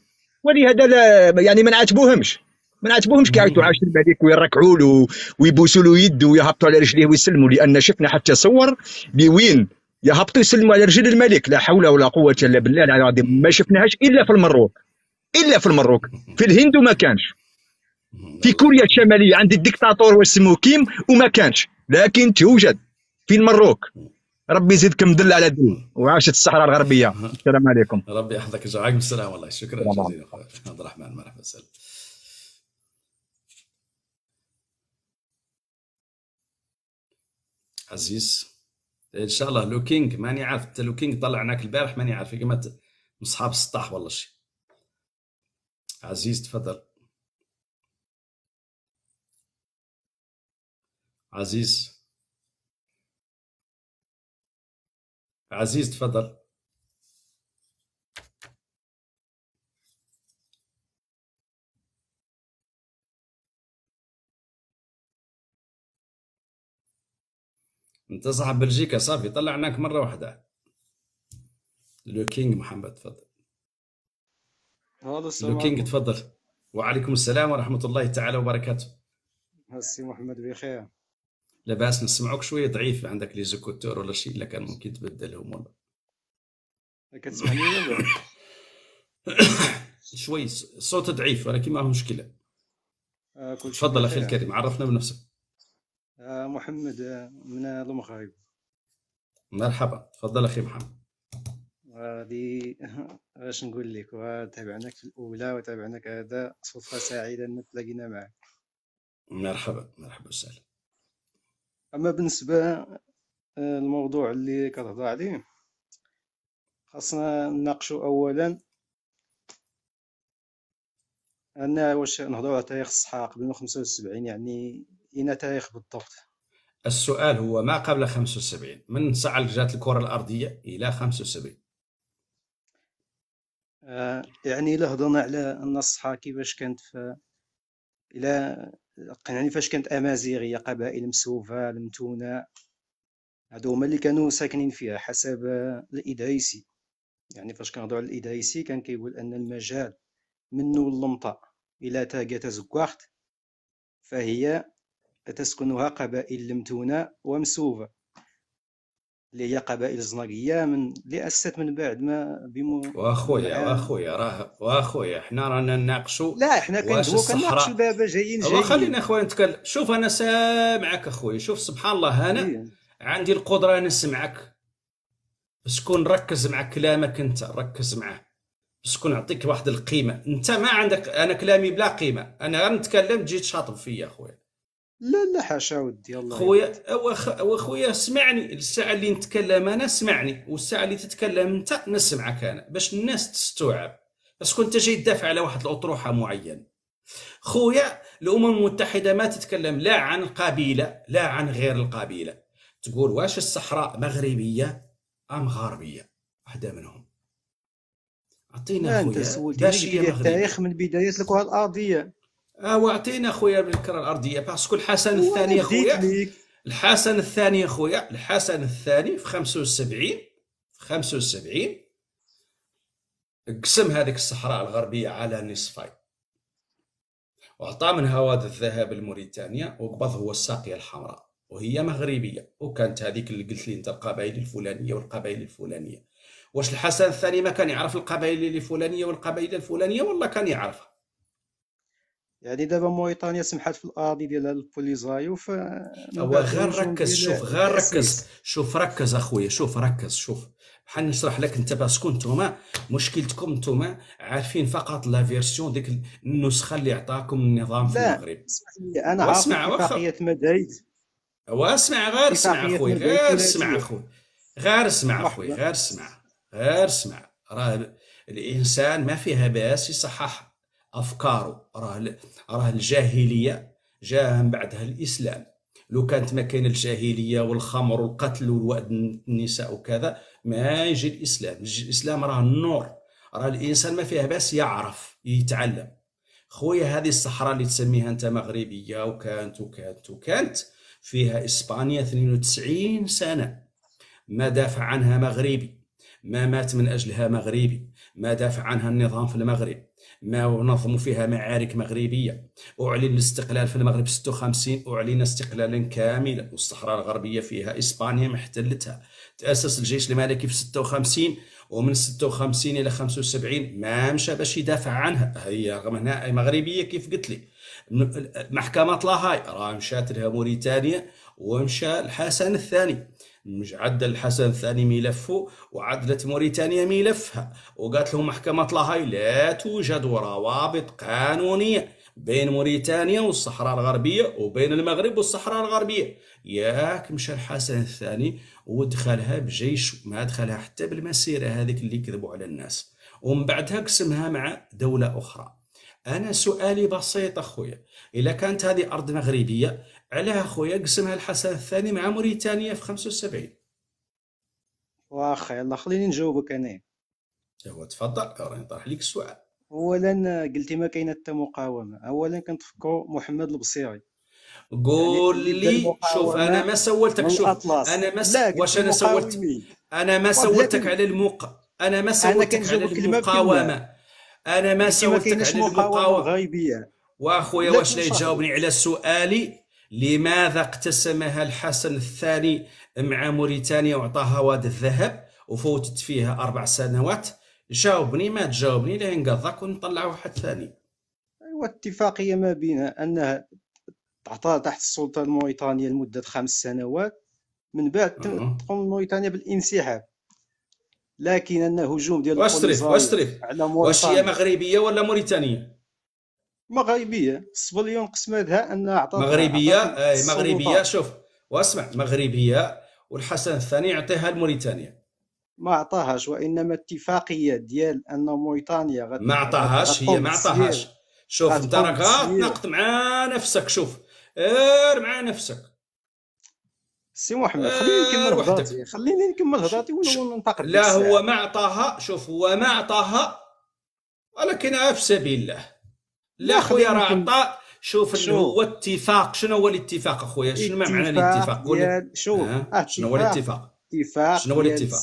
ولهذا لا يعني ما نعاتبوهمش. ما نعاتبوهمش كيعيطوا عاش الملك ويركعوا له ويبوسوا له يده ويهبطوا على رجليه ويسلموا لأن شفنا حتى صور لوين يهبطوا يسلموا على رجل الملك. لا حول ولا قوة إلا بالله العلي العظيم. ما شفناهاش إلا في المروك. إلا في المروك. في الهند وما كانش. في كوريا الشمالية عند الدكتاتور واسمه كيم وما كانش. لكن توجد في المروك. ربي يزيدكم دل على دل وعاشت الصحراء الغربية. [laughs] السلام عليكم. ربي يحفظك. وعليكم السلام. والله شكرا جزيلا. أخوي عبد الرحمن مرحبا وسهلا عزيز إن شاء الله لو كينج ماني عارف انت لو كينج طلعناك البارح ماني عارف كيما من اصحاب السطاح والله شي. عزيز تفضل. عزيز. عزيز تفضل. انت صاحب بلجيكا صافي طلعناك مرة واحدة. Le King محمد تفضل. Le King تفضل. وعليكم السلام ورحمة الله تعالى وبركاته. السي محمد بخير. لاباس نسمعوك شوية ضعيف عندك les écouteurs ولا شيء إلا كان ممكن تبدلهم ولا كتسمعني ولا لا؟ [coughs] شوي الصوت ضعيف ولكن ما هو مشكلة. آه، تفضل أخي. الكريم عرفنا بنفسك. آه، محمد آه، من المغرب. مرحبا تفضل أخي محمد. غادي [laughs] اش نقول لك وتابعناك في الأولى وتابعناك هذا صدفة سعيدة ان تلاقينا معك مرحبا مرحبا وسهلا. أما بالنسبة آه، الموضوع اللي كتهضر عليه خاصنا نناقشوا اولا أن واش نهضروا على تاريخ الصحراء قبل 75 يعني اين تاريخ بالضبط؟ السؤال هو ما قبل 75 من ساعة جات الكرة الأرضية إلى 75 آه، يعني إلا هضرنا على أن الصحراء كيفاش كانت في إلى يعني فاش كانت أمازيغية قبائل مسوفة المتونة. هادو هما اللي كانوا ساكنين فيها حسب آه، الإدريسي. يعني فاش كنهضروا على الإدريسي كان كيقول أن المجال منو اللمطة إلى تاقة زكواخت فهي تسكنها قبائل المتونة ومسوفة. اللي هي قبائل زناقية من اللي اسست من بعد ما بمو وأخويا وأخويا راه وأخويا. حنا رانا نناقشوا لا حنا كندويو الصحراء؟ دابا جايين جايين. خلينا أخويا نتكلم. شوف أنا سامعك أخويا. شوف سبحان الله أنا عندي القدرة نسمعك. بس كون نركز مع كلامك أنت ركز معاه. بس كون نعطيك واحد القيمة. أنت ما عندك أنا كلامي بلا قيمة. أنا غير نتكلم تجي تشاطب فيا أخويا. لا لا حاشا ودي الله خويا أو- واخويا اسمعني الساعة اللي نتكلم أنا اسمعني والساعة اللي تتكلم أنت نسمعك أنا. باش الناس تستوعب. بس كنت جاي تدافع على واحد الأطروحة معينة. خويا الأمم المتحدة ما تتكلم لا عن القبيله لا عن غير القبيلة. تقول واش الصحراء مغربية أم غربية؟ واحدة منهم. عطينا لا أنت خويا. لي مغربيه التاريخ من بداية الكره الأرضية. آه واعطينا خويا بالكره الأرضية. باسكو الحسن الثاني خويا. الحسن الثاني خويا. الحسن الثاني في 75 في 75 قسم هذيك الصحراء الغربية على نصفين. وعطى من هواد الذهب لموريتانيا. وقبض هو الساقية الحمراء. وهي مغربية. وكانت هذيك اللي قلت لي أنت القبائل الفلانية والقبائل الفلانية. واش الحسن الثاني ما كان يعرف القبائل الفلانية والقبائل الفلانية؟ والله كان يعرفها. يعني دابا موريتانيا سمحت في الأراضي ديالها للبوليزايو ف هو غير ركز شوف غير ركز. شوف ركز أخويا شوف ركز شوف. بحال نشرح لك أنت parce que نتوما مشكلتكم نتوما عارفين فقط la version ديك النسخة اللي عطاكم النظام في لا المغرب. لي أنا عارف إتفاقية مدريد. واسمع غير اسمع أخويا غير اسمع أخويا غير اسمع أخويا غير اسمع غير اسمع. راه الإنسان ما فيها بأس يصحح. أفكاره. راه راه الجاهلية جاء من بعدها الإسلام. لو كانت ما كاين الجاهلية والخمر والقتل والوأد النساء وكذا ما يجي الإسلام. يجي الإسلام راه النور. راه الإنسان ما فيها باس يعرف يتعلم. خويا هذه الصحراء اللي تسميها أنت مغربية وكانت وكانت وكانت فيها إسبانيا 92 سنة. ما دافع عنها مغربي. ما مات من أجلها مغربي. ما دافع عنها النظام في المغرب. ما نظموا فيها معارك مغربية. أعلن الاستقلال في المغرب 56 أعلن استقلالا كاملا. والصحراء الغربية فيها إسبانيا محتلتها. تأسس الجيش الملكي في 56 ومن 56 إلى 75 ما مشى باش يدافع عنها. هي رغم أنها مغربية كيف قلت لي م- محكمة لاهاي راه مشات لها موريتانيا ومشى الحسن الثاني. عدل الحسن الثاني ملفه وعدلت موريتانيا ملفها. وقالت لهم محكمة لاهاي لا توجد روابط قانونية بين موريتانيا والصحراء الغربية وبين المغرب والصحراء الغربية. ياك مشى الحسن الثاني ودخلها بجيش ما دخلها حتى بالمسيرة هذيك اللي كذبوا على الناس. ومن بعدها قسمها مع دولة أخرى. أنا سؤالي بسيط أخويا إذا كانت هذه أرض مغربية علاه أخويا قسمها الحسن الثاني مع موريتانيا في 75 واخا يلا خليني نجاوبك أنا هو تفضل. راني طرح لك السؤال. اولا قلتي ما كاينة حتى مقاومة. اولا كنتفكروا محمد البصيري. قول يعني لي شوف أنا ما سولتك شوف. أنا ما س... واش أنا سولت. أنا ما سولتك على المق أنا ما سولتك على المقاومة. أنا ما سولتك على مقاومة المقاومة. غيبيه وأخويا واش لا. تجاوبني على سؤالي؟ لماذا اقتسمها الحسن الثاني مع موريتانيا وعطاها واد الذهب وفوتت فيها أربع سنوات؟ جاوبني ما تجاوبني لا نقضك ونطلع واحد ثاني. ايوا اتفاقية ما بين أنها تعطى تحت السلطة الموريتانية لمدة خمس سنوات. من بعد. تقوم موريتانيا بالانسحاب. لكن ان هجوم ديال واش تريف البوليزايو واش تريف على واش هي مغربية ولا موريتانية؟ مغربية السبليون قسمتها انها عطات مغربية أي مغربية. شوف واسمع مغربية والحسن الثاني يعطيها لموريتانيا ما عطاهاش وإنما اتفاقية ديال أن موريتانيا غت... ما عطاهاش هي ما عطاهاش. شوف أنت راك. تناقض مع نفسك شوف إر مع نفسك سي محمد خليني نكمل. هضرتي خليني نكمل هضرتي وننتقد لا هو. ما عطاها شوف هو ما عطاها ولكن في سبيل الله لا خويا راه. عطى شوف شوف. هو اتفاق شنو هو الاتفاق أخويا؟ شنو ما معنى اتفاق الاتفاق؟ قول شوف شنو هو الاتفاق؟ اتفاق شنو هو الاتفاق؟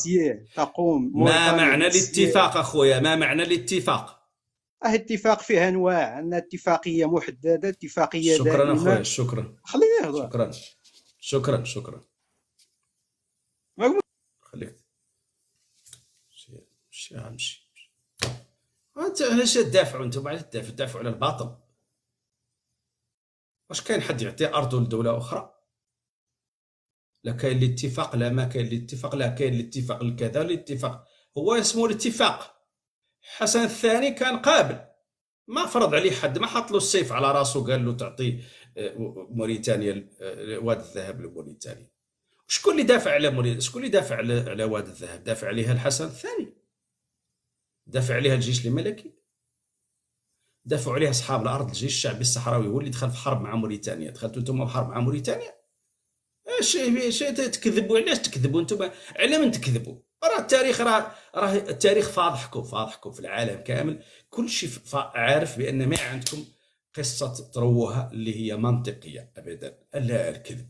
تقوم. ما معنى. الاتفاق أخويا؟ ما معنى الاتفاق؟ أه اتفاق فيه أنواع. عندنا اتفاقية محددة اتفاقية شكرا أخويا شكرا. خليني نهضر شكرا. شكرا شكرا. خليك. مشي مشي مشي انت علاش تدافعوا أنتم على تدافعوا تدافعوا على الباطل. واش كاين حد يعطي ارضه لدولة أخرى؟ لا كاين الاتفاق لا ما كاين الاتفاق لا كاين الاتفاق الكذا الاتفاق. هو اسمه الاتفاق. حسن الثاني كان قابل. ما فرض عليه حد ما حط له السيف على راسه قال له تعطي آه، موريتانيا آه، واد الذهب لموريتانيا. شكون اللي دافع على موريتانيا شكون اللي دافع على واد الذهب؟ دافع عليها الحسن الثاني. دافع عليها الجيش الملكي دافعوا عليها أصحاب الأرض الجيش الشعبي الصحراوي هو اللي دخل في حرب مع موريتانيا. دخلتوا أنتم في حرب مع موريتانيا؟ إيش إيش تكذبوا؟ علاش تكذبوا أنتم على من تكذبوا؟ راه التاريخ راه راه التاريخ فاضحكم فاضحكم في العالم كامل. كل شيء عارف بأن ما عندكم قصة تروها اللي هي منطقية ابدا. لا الكذب.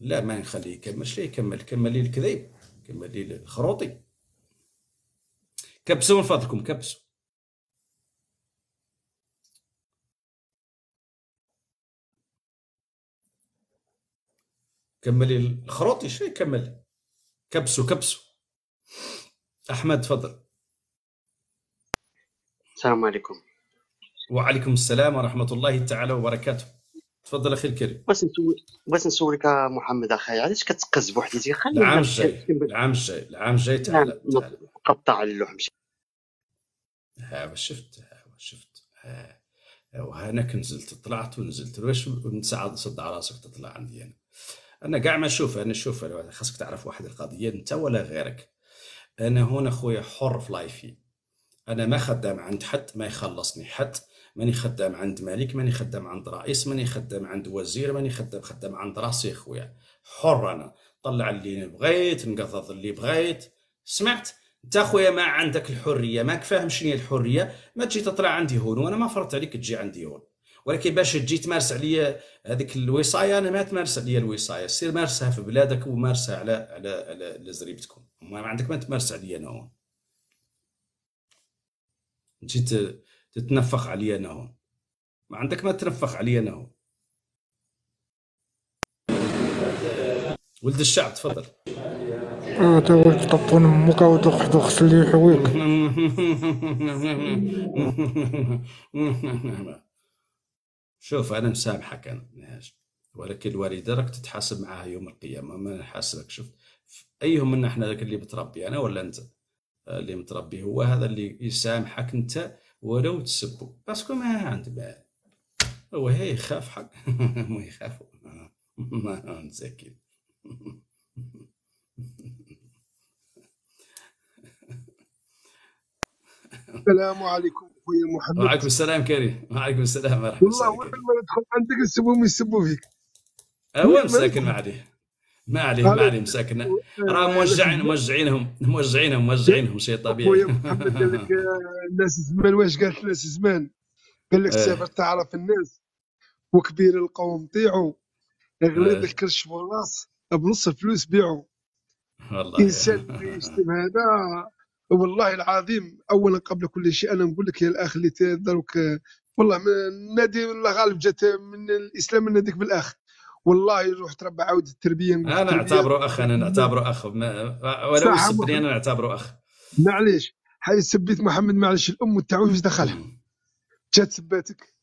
لا ما نخليه يكمل. ليه يكمل؟ كمل لي الكذب كمل لي الخروطي. كبسوا من فضلكم كبسوا. كملي الخروطي شو يكمل كبسوا كبسوا. أحمد تفضل. السلام عليكم. وعليكم السلام ورحمة الله تعالى وبركاته. تفضل أخي الكريم. بس نسول بس نسولك محمد أخي علاش كتقز بوحديتي خلي العام الجاي. العام الجاي العام الجاي تعال تعال. قطع اللحم. ها شفت؟ ها شفت؟ ها وهناك نزلت طلعت ونزلت. واش نساعد صد على راسك تطلع عندي أنا. أنا كاع ما نشوف أنا نشوف أنا خاصك تعرف واحد القضية أنت ولا غيرك. أنا هنا خويا حر في live ي أنا ما خدام عند حد ما يخلصني حد. ماني خدام عند ملك ماني خدام عند رئيس ماني خدام عند وزير ماني خدام خدام عند راسي خويا. حر أنا. طلع اللي بغيت نقضض اللي بغيت. سمعت؟ أنت خويا ما عندك الحرية ماك فاهم شنو هي الحرية؟ ما تجي تطلع عندي هون وأنا ما فرضت عليك تجي عندي هون. ولكن باش تجي تمارس عليا هذيك الوصاية أنا ما تمارس عليا الوصاية. سير مارسها في بلادك ومارسها على على على, زريبتكم ما عندك ما تمارس عليا أنا هون. تجي ت- تتنفخ عليا أنا هون. ما عندك ما تنفخ عليا أنا هون. ولد الشعب تفضل. هذا هو تطون أمك ودخ دخ اللي يحويك شوف أنا مسامحك أنا ماشي. ولكن الوالدة راك تتحاسب معاها يوم القيامة ما نحاسبك. شوف أيهم منا إحنا ذاك اللي متربي أنا ولا أنت؟ اللي متربي هو هذا اللي يسامحك أنت ولو تسبه باسكو ما عنده ما هو هي يخاف حق. [laughs] [laughs] ما يخاف ما مساكين السلام عليكم خويا محمد. وعليكم السلام كريم. وعليكم السلام ورحمة والله وين ما ندخل عندك يسبوهم يسبوا فيك. هو ما مساكن ما عليه ما عليه ما عليه مساكن راه موجعين موجعينهم موجعينهم موجعينهم شيء خويا طبيعي [laughs] محمد قال لك آه، الناس زمان واش قالت الناس زمان؟ قال لك إيه. سافر تعرف الناس. وكبير القوم طيعوا غليظ إيه. الكرش والراس بنص الفلوس بيعوا والله. [laughs] اللي يشتم هذا والله العظيم اولا قبل كل شيء أنا نقول لك يا الأخ اللي دروك والله من نادي والله غالب جات من الإسلام من ناديك بالأخ. والله روح تربى عاود التربية أنا نعتبره أخ أنا نعتبره أخ. ولو يسبني أنا نعتبره أخ. معليش هاي سبيت محمد معلش الأم تاعو واش دخلها. جات سباتك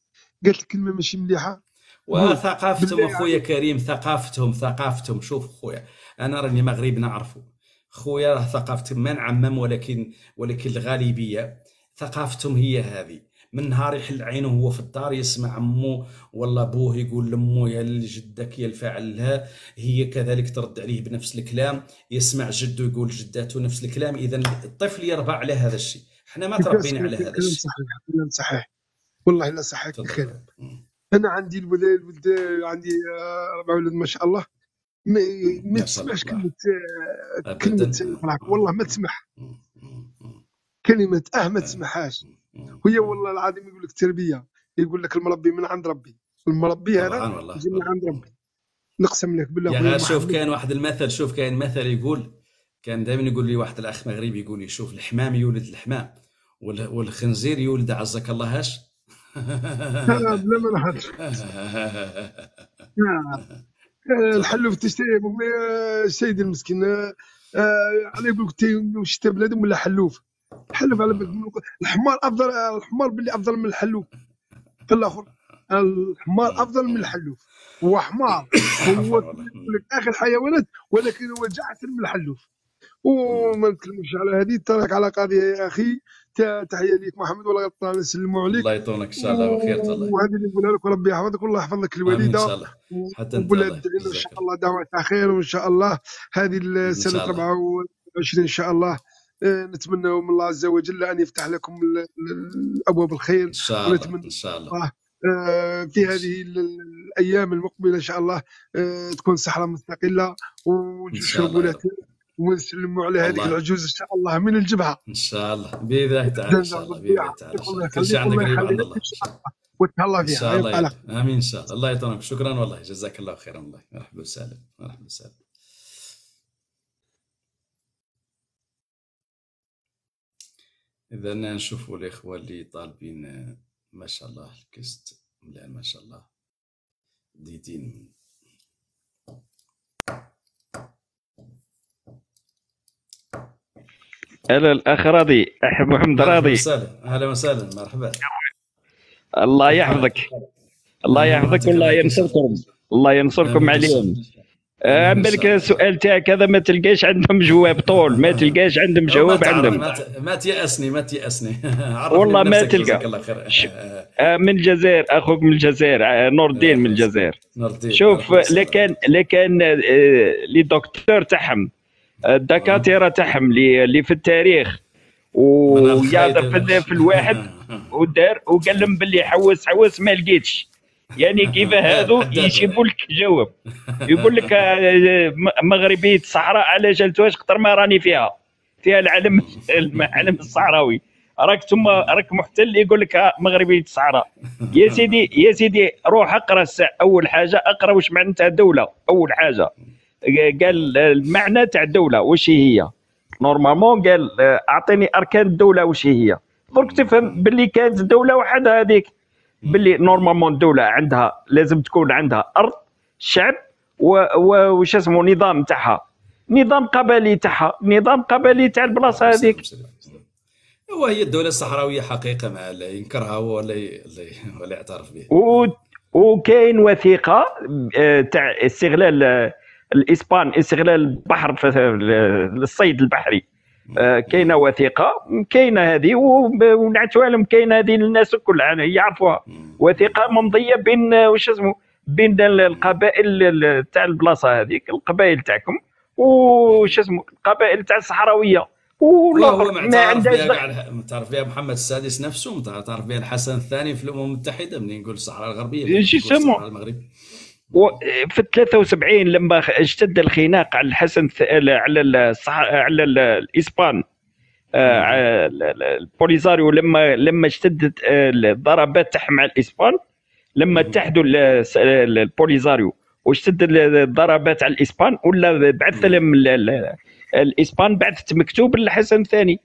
قالت لك كلمه ماشي مليحة. وثقافتهم أخويا كريم ثقافتهم ثقافتهم. شوف أخويا أنا راني مغربي نعرفه. خويا راه ثقافتهم ما نعمم ولكن ولكن الغالبية ثقافتهم هي هذه. من نهار يحل عينه وهو في الدار يسمع أمه ولا أبوه يقول لأمه يا لجدك يا الفاعل لها هي كذلك ترد عليه بنفس الكلام يسمع جده يقول جداته نفس الكلام. اذا الطفل يربى على هذا الشيء. إحنا ما تربينا على هذا الشيء. صحيح كلام صحيح. والله لا صحيح الكلام. أنا عندي الولد الولد عندي آه، أربع ولد ما شاء الله. ما, ما تسمعش كلمة آه، كلمة والله ما تسمح. كلمة آه ما تسمعهاش وهي والله العظيم يقول لك تربية. يقول لك المربي من عند ربي. المربي هذا يجي من عند ربي. نقسم لك بالله غير شوف كاين واحد المثل شوف كاين مثل يقول كان دائما يقول لي واحد الأخ مغربي يقول لي شوف الحمام يولد الحمام وال- والخنزير يولد عزك الله هاش آه، [laughs] بلا ما نهضرش آه، [laughs] الحلوف تشتري آه، السيد المسكين آه، آه، على يقول لك شتا بلادهم ولا حلوف؟ حلف على بالك الحمار افضل الحمار باللي أفضل من الحلوف الآخر الحمار أفضل من الحلوف هو حمار. [coughs] هو آخر الحيوانات ولكن هو احسن من الحلوف وما نتكلمش على هذه. تراك على قضية يا أخي. تحية ليك محمد والله غلطنا نسلموا عليك. الله يطولك إن شاء الله. بخير والله وهذه اللي نقولها لك وربي يحفظك والله يحفظ لك امين إن الوالده شاء الله. حتى أنت الله إن شاء الله دعوات خير وإن شاء الله هذه السنة شاء الله. 24 إن شاء الله. نتمنى من الله عز وجل أن يفتح لكم ابواب الخير. إن شاء الله إن شاء الله. الله آه، في هذه ال- ال- الأيام المقبلة إن شاء الله آه، تكون صحراء مستقلة. إن ونشربوا لها ونسلموا على الله. العجوز إن شاء الله من الجبهة. إن شاء الله. بإذن الله تعالى إن شاء الله بإذن الله تعالى. الله عندك قريب عند يخليك الله. إن شاء الله. وتهلا إن فيها. شاء الله آمين إن شاء الله. الله يطمئنك شكرا والله. جزاك الله خيرا والله. مرحبا وسهلا. مرحبا وسهلا. إذا نشوفوا الإخوة اللي طالبين ما شاء الله الكست مليان ما شاء الله. ديدين. هلا الأخ راضي. أحب محمد راضي. أهلا وسهلا. مرحبا. الله يحفظك. الله يحفظك. والله ينصركم. الله ينصركم عليهم. الله. آه، بالك. السؤال تاعك هذا ما تلقاش عندهم جواب طول ما تلقاش عندهم جواب عندهم. ما, تيأسني ما تيأسني. [laughs] والله ما تلقى. آه، من الجزائر أخوك من الجزائر آه، نور الدين من الجزائر. شوف لكان آه، لي دكتور تاعهم الدكاتره تاعهم اللي في التاريخ. ويعرف في الواحد [laughs] ودار وقال لهم باللي حوس حوس ما لقيتش. يعني كيف هذو [laughs] يجيبوا لك جواب. يقول لك آه، م- مغربية الصحراء على جلتواش أكثر ما راني فيها. فيها العلم [laughs] العلم الصحراوي. راك ثم راك محتل يقول لك آه، مغربية الصحراء يا سيدي يا سيدي روح اقرأ. أول حاجة اقرأ واش معناتها دوله أول حاجة. قال المعنى تاع الدولة واش هي؟ normalement قال آه، أعطيني أركان الدولة واش هي؟ درك تفهم باللي كانت دوله وحدها هذيك. باللي normalement الدولة عندها لازم تكون عندها أرض شعب وش اسمه نظام تاعها. نظام قبلي تاعها نظام قبلي تاع البلاصة هذيك. هو هي الدولة الصحراوية حقيقة ما لا ينكرها هو ولا [laughs] ولا يعترف بها. و- وكاين وثيقة آه، تاع استغلال آه، الإسبان استغلال البحر في الصيد البحري. كاينة وثيقة كاينة هذه لهم كاينة هذه الناس الكل يعني يعرفوها. وثيقة ممضية بين آه، وش اسمه بين ال- القبائل ال- تاع البلاصة هذيك القبائل تاعكم وش اسمه القبائل تاع الصحراوية. والاخر ما ما تعرف عندهاش بها محمد السادس نفسه تعرف بها الحسن الثاني في الأمم المتحدة منين نقول الصحراء الغربية. شو المغرب في 73 لما اشتد الخناق على الحسن على الصح... على ال- الإسبان آه، البوليزاريو لما لما اشتدت آه، الضربات تاعهم على الإسبان لما اتحدوا ال- ال- البوليزاريو واشتد الضربات على الإسبان ولا بعث لهم ال- ال- الإسبان بعثت مكتوب للحسن الثاني.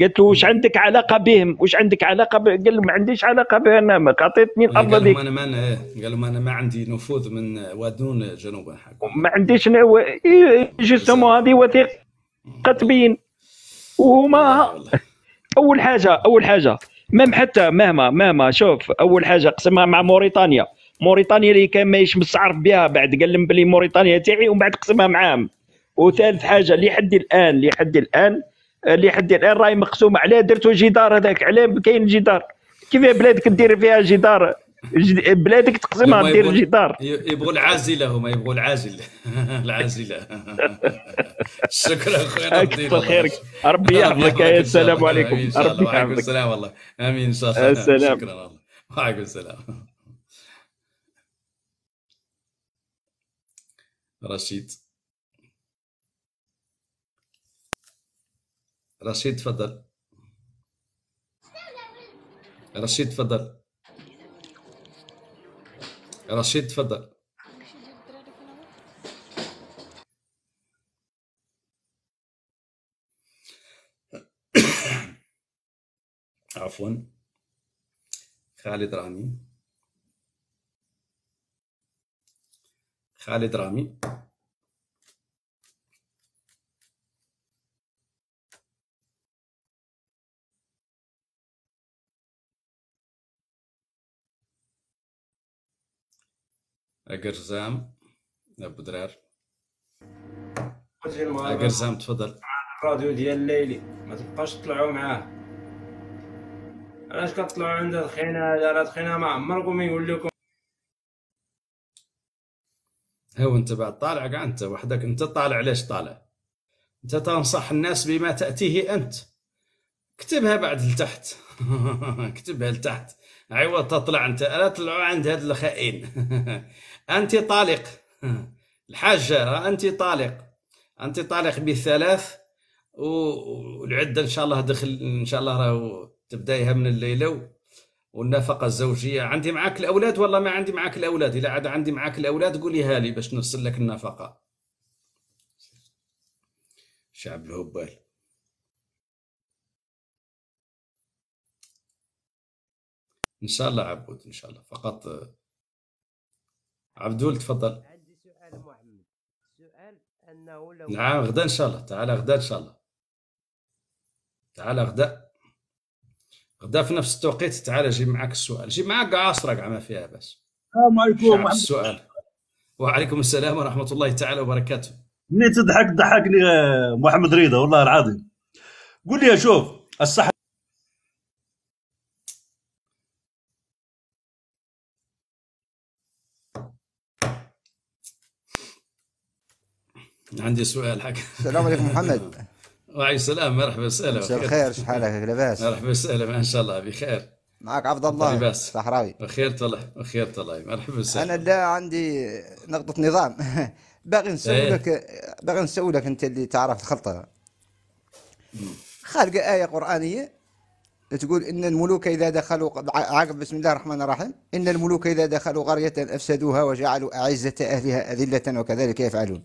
قالت له وش عندك علاقة بهم؟ وش عندك علاقة ب... قال له ما عنديش علاقة بهم أنا اعطيتني الأرض قال لهم أنا ما أنا- قال لهم أنا ما عندي نفوذ من واد نون جنوبا حق ما عنديش justement هذه؟ وثيقه تبين وهما أول حاجة أول حاجة مام حتى مهما مهما شوف أول حاجة قسمها مع موريتانيا. موريتانيا اللي كان ماهيش مستعرف بها بعد قال لهم بلي موريتانيا تاعي ومن بعد قسمها معاهم. وثالث حاجة لحد الان لحد الآن لحد الآن راهي مقسومة علاه درتوا جدار هذاك. علاه كاين جدار. كيف بلادك دير فيها جدار؟ جد- بلادك تقسمها دير جدار. يبغوا العازلة هما يبغوا العازل. [laughs] العازلة. [laughs] شكرا اخويا كثر خيرك ربي يحفظك. يا السلام عليكم. إن شاء الله. ربي وعليكم يحفظك. السلام والله. آمين. إن شاء الله. السلام. شكرا والله. وعليكم السلام. رشيد. رشيد تفضل. رشيد تفضل. رشيد تفضل. عفوا. خالد رامي. خالد رامي. أقرزام أبو درار. أقرزام تفضل. الراديو ديال الليلي ما تبقاش تطلعوا معاه. علاش كتطلعوا عند الخينا هذا راه الخينا ما عمركم يقول لكم. هو انت بعد طالع قاعد انت وحدك انت طالع ليش طالع؟ انت تنصح الناس بما تأتيه أنت. اكتبها بعد لتحت. [laughs] اكتبها لتحت. عوض تطلع انت لا تطلعوا عند هذا الخائن. [laughs] انت طالق الحاجة انت طالق انت طالق بالثلاث و- والعدة إن شاء الله دخل إن شاء الله راهو تبدايها من الليلة و- والنفقة الزوجية. عندي معاك الأولاد والله ما عندي معاك الأولاد. اذا عاد عندي معاك الأولاد قوليها لي باش نرسل لك النفقة. شعب الهبال. إن شاء الله عبود إن شاء الله. فقط عبدول تفضل. عندي سؤال محمد. السؤال أنه لو نعم غدا إن شاء الله. تعال غدا إن شاء الله. تعال غدا. غدا في نفس التوقيت. تعال جيب معك السؤال. جيب معك عصرك ما فيها بس. السلام عليكم. السؤال. وعليكم السلام ورحمة الله تعالى وبركاته. منين تضحك ضحكني آه، محمد رضا والله العظيم. قول لي شوف الصح عندي سؤال حق. السلام عليكم محمد. [laughs] وعليكم السلام مرحبا وسهلا. مساء. الخير شحالك لاباس؟ مرحبا وسهلا ما شاء الله بخير. معك عبد الله لاباس؟ الصحراوي بخير والله بخير والله مرحبا وسهلا. أنا لا عندي نقطة نظام. [laughs] باغي. نسولك باغي نسولك أنت اللي تعرف الخلطة. خالق آية قرآنية تقول إن الملوك إذا دخلوا عقب بسم الله الرحمن الرحيم. إن الملوك إذا دخلوا قرية أفسدوها وجعلوا أعزة أهلها أذلة وكذلك يفعلون.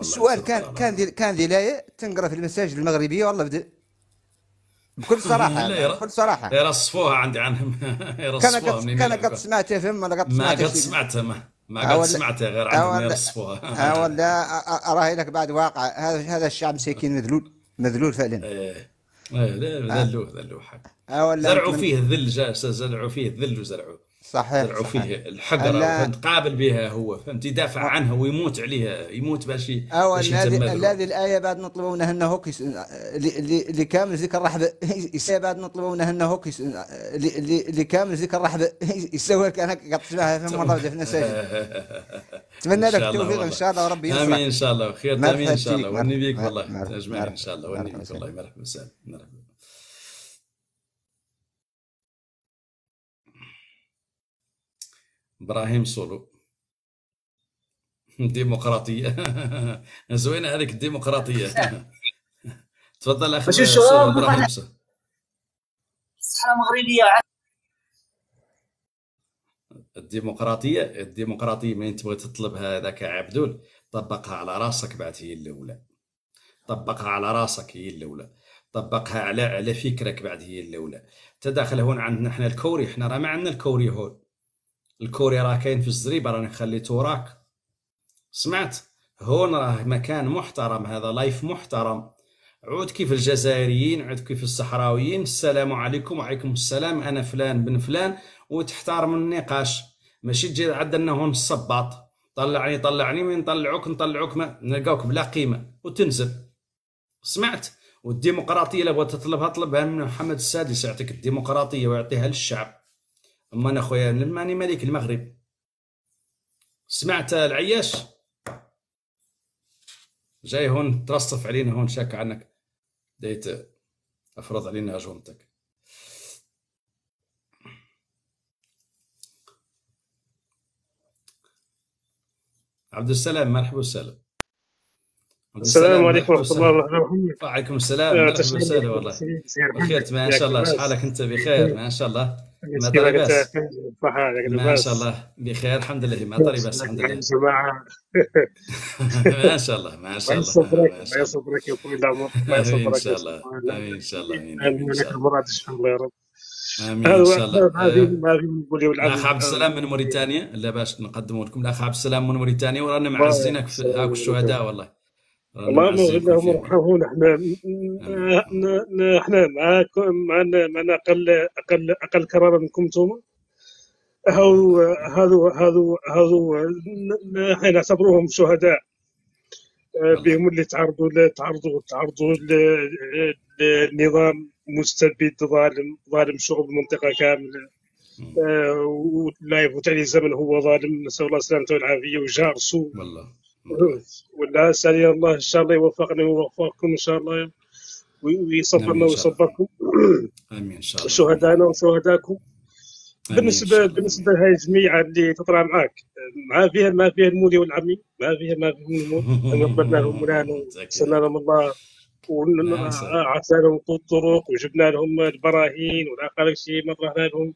السؤال كان كان ذي كان ذي الآية تنقرأ في المساجد المغربية والله بدأ بكل [laughs] لا، يرى- بكل صراحة. يرصفوها عندي عنهم [laughs] كان يرصفوها قد كان يلعبوا. قد سمعتها فيلم ولا قد ما سمعتها قد شي- سمعتها ما ما قد سمعتها غير عندهم يرصفوها ولا أراهي لك بعد واقع. هذا هذا الشعب مسكين مذلول مذلول فعلا. إيه. لا ذلوه ذلوه حق. زرعوا فيه الذل زرعوا فيه الذل وزرعوا صحيح زرعوا صحيح. فيه الحقره لا. فهمت قابل بها هو فهمت يدافع عنها ويموت عليها يموت باش ي- أو باش أن هذه يتمادوا. أن هذه الآية بعد يس- ل- ل- لكامل ذكر الآية بعد يس- ل- ل- لكامل ذكر الرحبة يسوي لك أنا قد تسمعها في مرة في المساجد أتمنى إن لك التوفيق إن والله. شاء الله وربي ينصرك آمين إن شاء الله خير امين إن شاء الله وني بيك والله أجمعين إن شاء الله وني بيك. والله مرحبا وسهلا مرحبا إبراهيم سولو. [laughs] ديمقراطية. [laughs] زوينة هذيك الديمقراطية. [laughs] تفضل أخ ماشي سولو الشباب إبراهيم. سولو. الصحراء المغربيه الديمقراطية؟ الديمقراطية من تبغي تطلبها هذاك عبدول؟ طبقها على راسك بعد هي الأولى. طبقها على راسك هي الأولى. طبقها على على فكرك بعد هي الأولى. تداخل هون عندنا إحنا الكوري إحنا راه ما عندنا الكوري هون. الكوري راه كاين في الزريبة راني خليته وراك. سمعت؟ هون راه مكان محترم هذا لايف محترم. عود كيف الجزائريين عود كيف الصحراويين. السلام عليكم وعليكم السلام. أنا فلان بن فلان وتحترم النقاش. ماشي تجي عندنا هون الصباط طلعني طلعني من نطلعوك نطلعوك ما نلقاوك بلا قيمة وتنزل. سمعت؟ والديمقراطية بغيت تطلبها طلبها من محمد السادس يعطيك الديمقراطية ويعطيها للشعب. أما أنا خويا ماني ملك المغرب. سمعت العياش؟ جاي هون ترصف علينا هون شاك عنك. ديت أفرض علينا هجومتك عبد السلام مرحبا وسهلا. السلام عليكم ورحمة الله. وبركاته. وعليكم السلام مرحبا وسهلا. والله. بخير ما ياك شاء الله؟ شحالك أنت؟ بخير ما شاء الله. ما طري باس ما لاباس شاء الله. بخير الحمد لله. ما طري باس الحمد لله. [laughs] ما شاء الله ما شاء الله يصبرك ما يصبرك يا طويل العمر الله آمين إن يصبرك شاء الله. آمين إن شاء الله آمين لك المراد إن شاء الله يا رب. آمين إن شاء الله. ما ما الأخ عبد السلام من موريتانيا لا باش نقدموا لكم. الأخ عبد السلام من موريتانيا ورانا معزينك في. هاك الشهداء والله. رانا والله ما معزينكم غير هم فيهم رحمون إحنا ن- ن- إحنا معاكم معنا معنا أقل أقل أقل كرامه منكم أنتم. هو هذو هذو هذو إحنا نعتبروهم شهداء آه، بهم اللي تعرضوا تعرضوا تعرضوا لنظام مستبد ظالم ظالم شعوب المنطقة كاملة. آه، ولا يفوت عليه الزمن هو ظالم نسأل الله السلامة والعافية وجار سوء. والله. ولا سألي الله إن شاء الله يوفقنا ويوفقكم إن شاء الله. ويصبرنا إن شاء الله. ويصبركم. آمين إن شاء الله. شهدائنا ان بالنسبة شاء الله. بالنسبة لهذه الجميع اللي تطلع معك ما فيها ما فيها المولي والعمي ما فيها ما فيها المولي. [laughs] أنا قبلنا لهم مولانا وسلنا لهم الله. وعطينا لهم الطرق وجبنا لهم البراهين والاخر شيء مطرحنا لهم.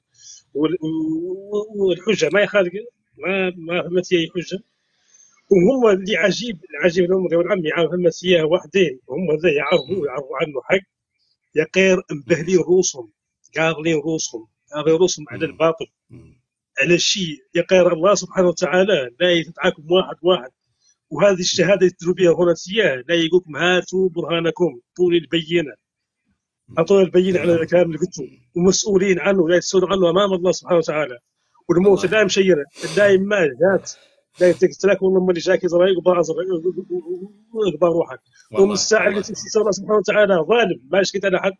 والحجة ما يخالق ما ما فهمت هي حجة. وهم اللي عجيب العجيب لهم والعمي عارف فهمت اياه وحدين. هم هذا يعرفوا يعرفوا عنه حق. يا غير مبهلين روسهم قاغلين روسهم. قاغلين روسهم على الباطل. على الشيء. يقير الله سبحانه وتعالى لا يتعاكم واحد واحد. وهذه الشهادة يديروا بها هنا سياه لا يقولكم هاتوا برهانكم. طول البينة. اعطونا البينة على الكلام اللي قلتوا ومسؤولين عنه لا يسألوا عنه أمام الله سبحانه وتعالى. والموت دائم شيره دائم ما جات دائم تقتلك والله اللي جاك يزرع يقبض يقبض روحك. ومن الساعة اللي تسال الله سبحانه وتعالى ظالم. ما اشتكيت على حد.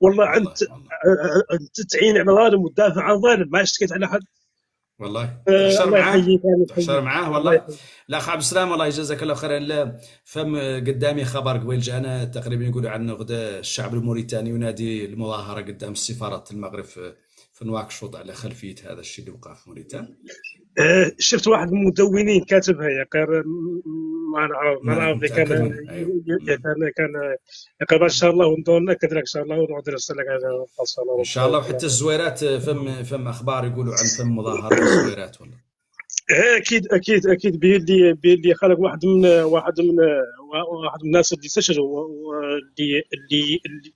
والله أنت تعين على ظالم وتدافع عن ظالم. ما اشتكيت على حد. والله. آه، تخسر الله معاه؟ يحييك معاه؟ الله والله الاخ عبد السلام والله يجزاك الله خيرا. لا فم قدامي خبر قبيل جانا تقريبا يقولوا عنه غدا الشعب الموريتاني ينادي المظاهرة قدام سفارة المغرب في نواكشوط على خلفية هذا الشيء اللي وقع في موريتانيا. آه، شفت واحد من المدونين كاتبها يا قير ما نعرف ما ما نعرف إذا متأكد كان أيوه. كان كان يقرب إن شاء الله وندون ناكد لك إن شاء الله ونعود نرسل لك هذا خاصه إن شاء الله وحتى الزويرات فم فم أخبار يقولوا عن فم مظاهره في الزويرات والله. آه، أكيد أكيد أكيد به اللي خلق واحد من واحد من واحد من الناس اللي واللي اللي اللي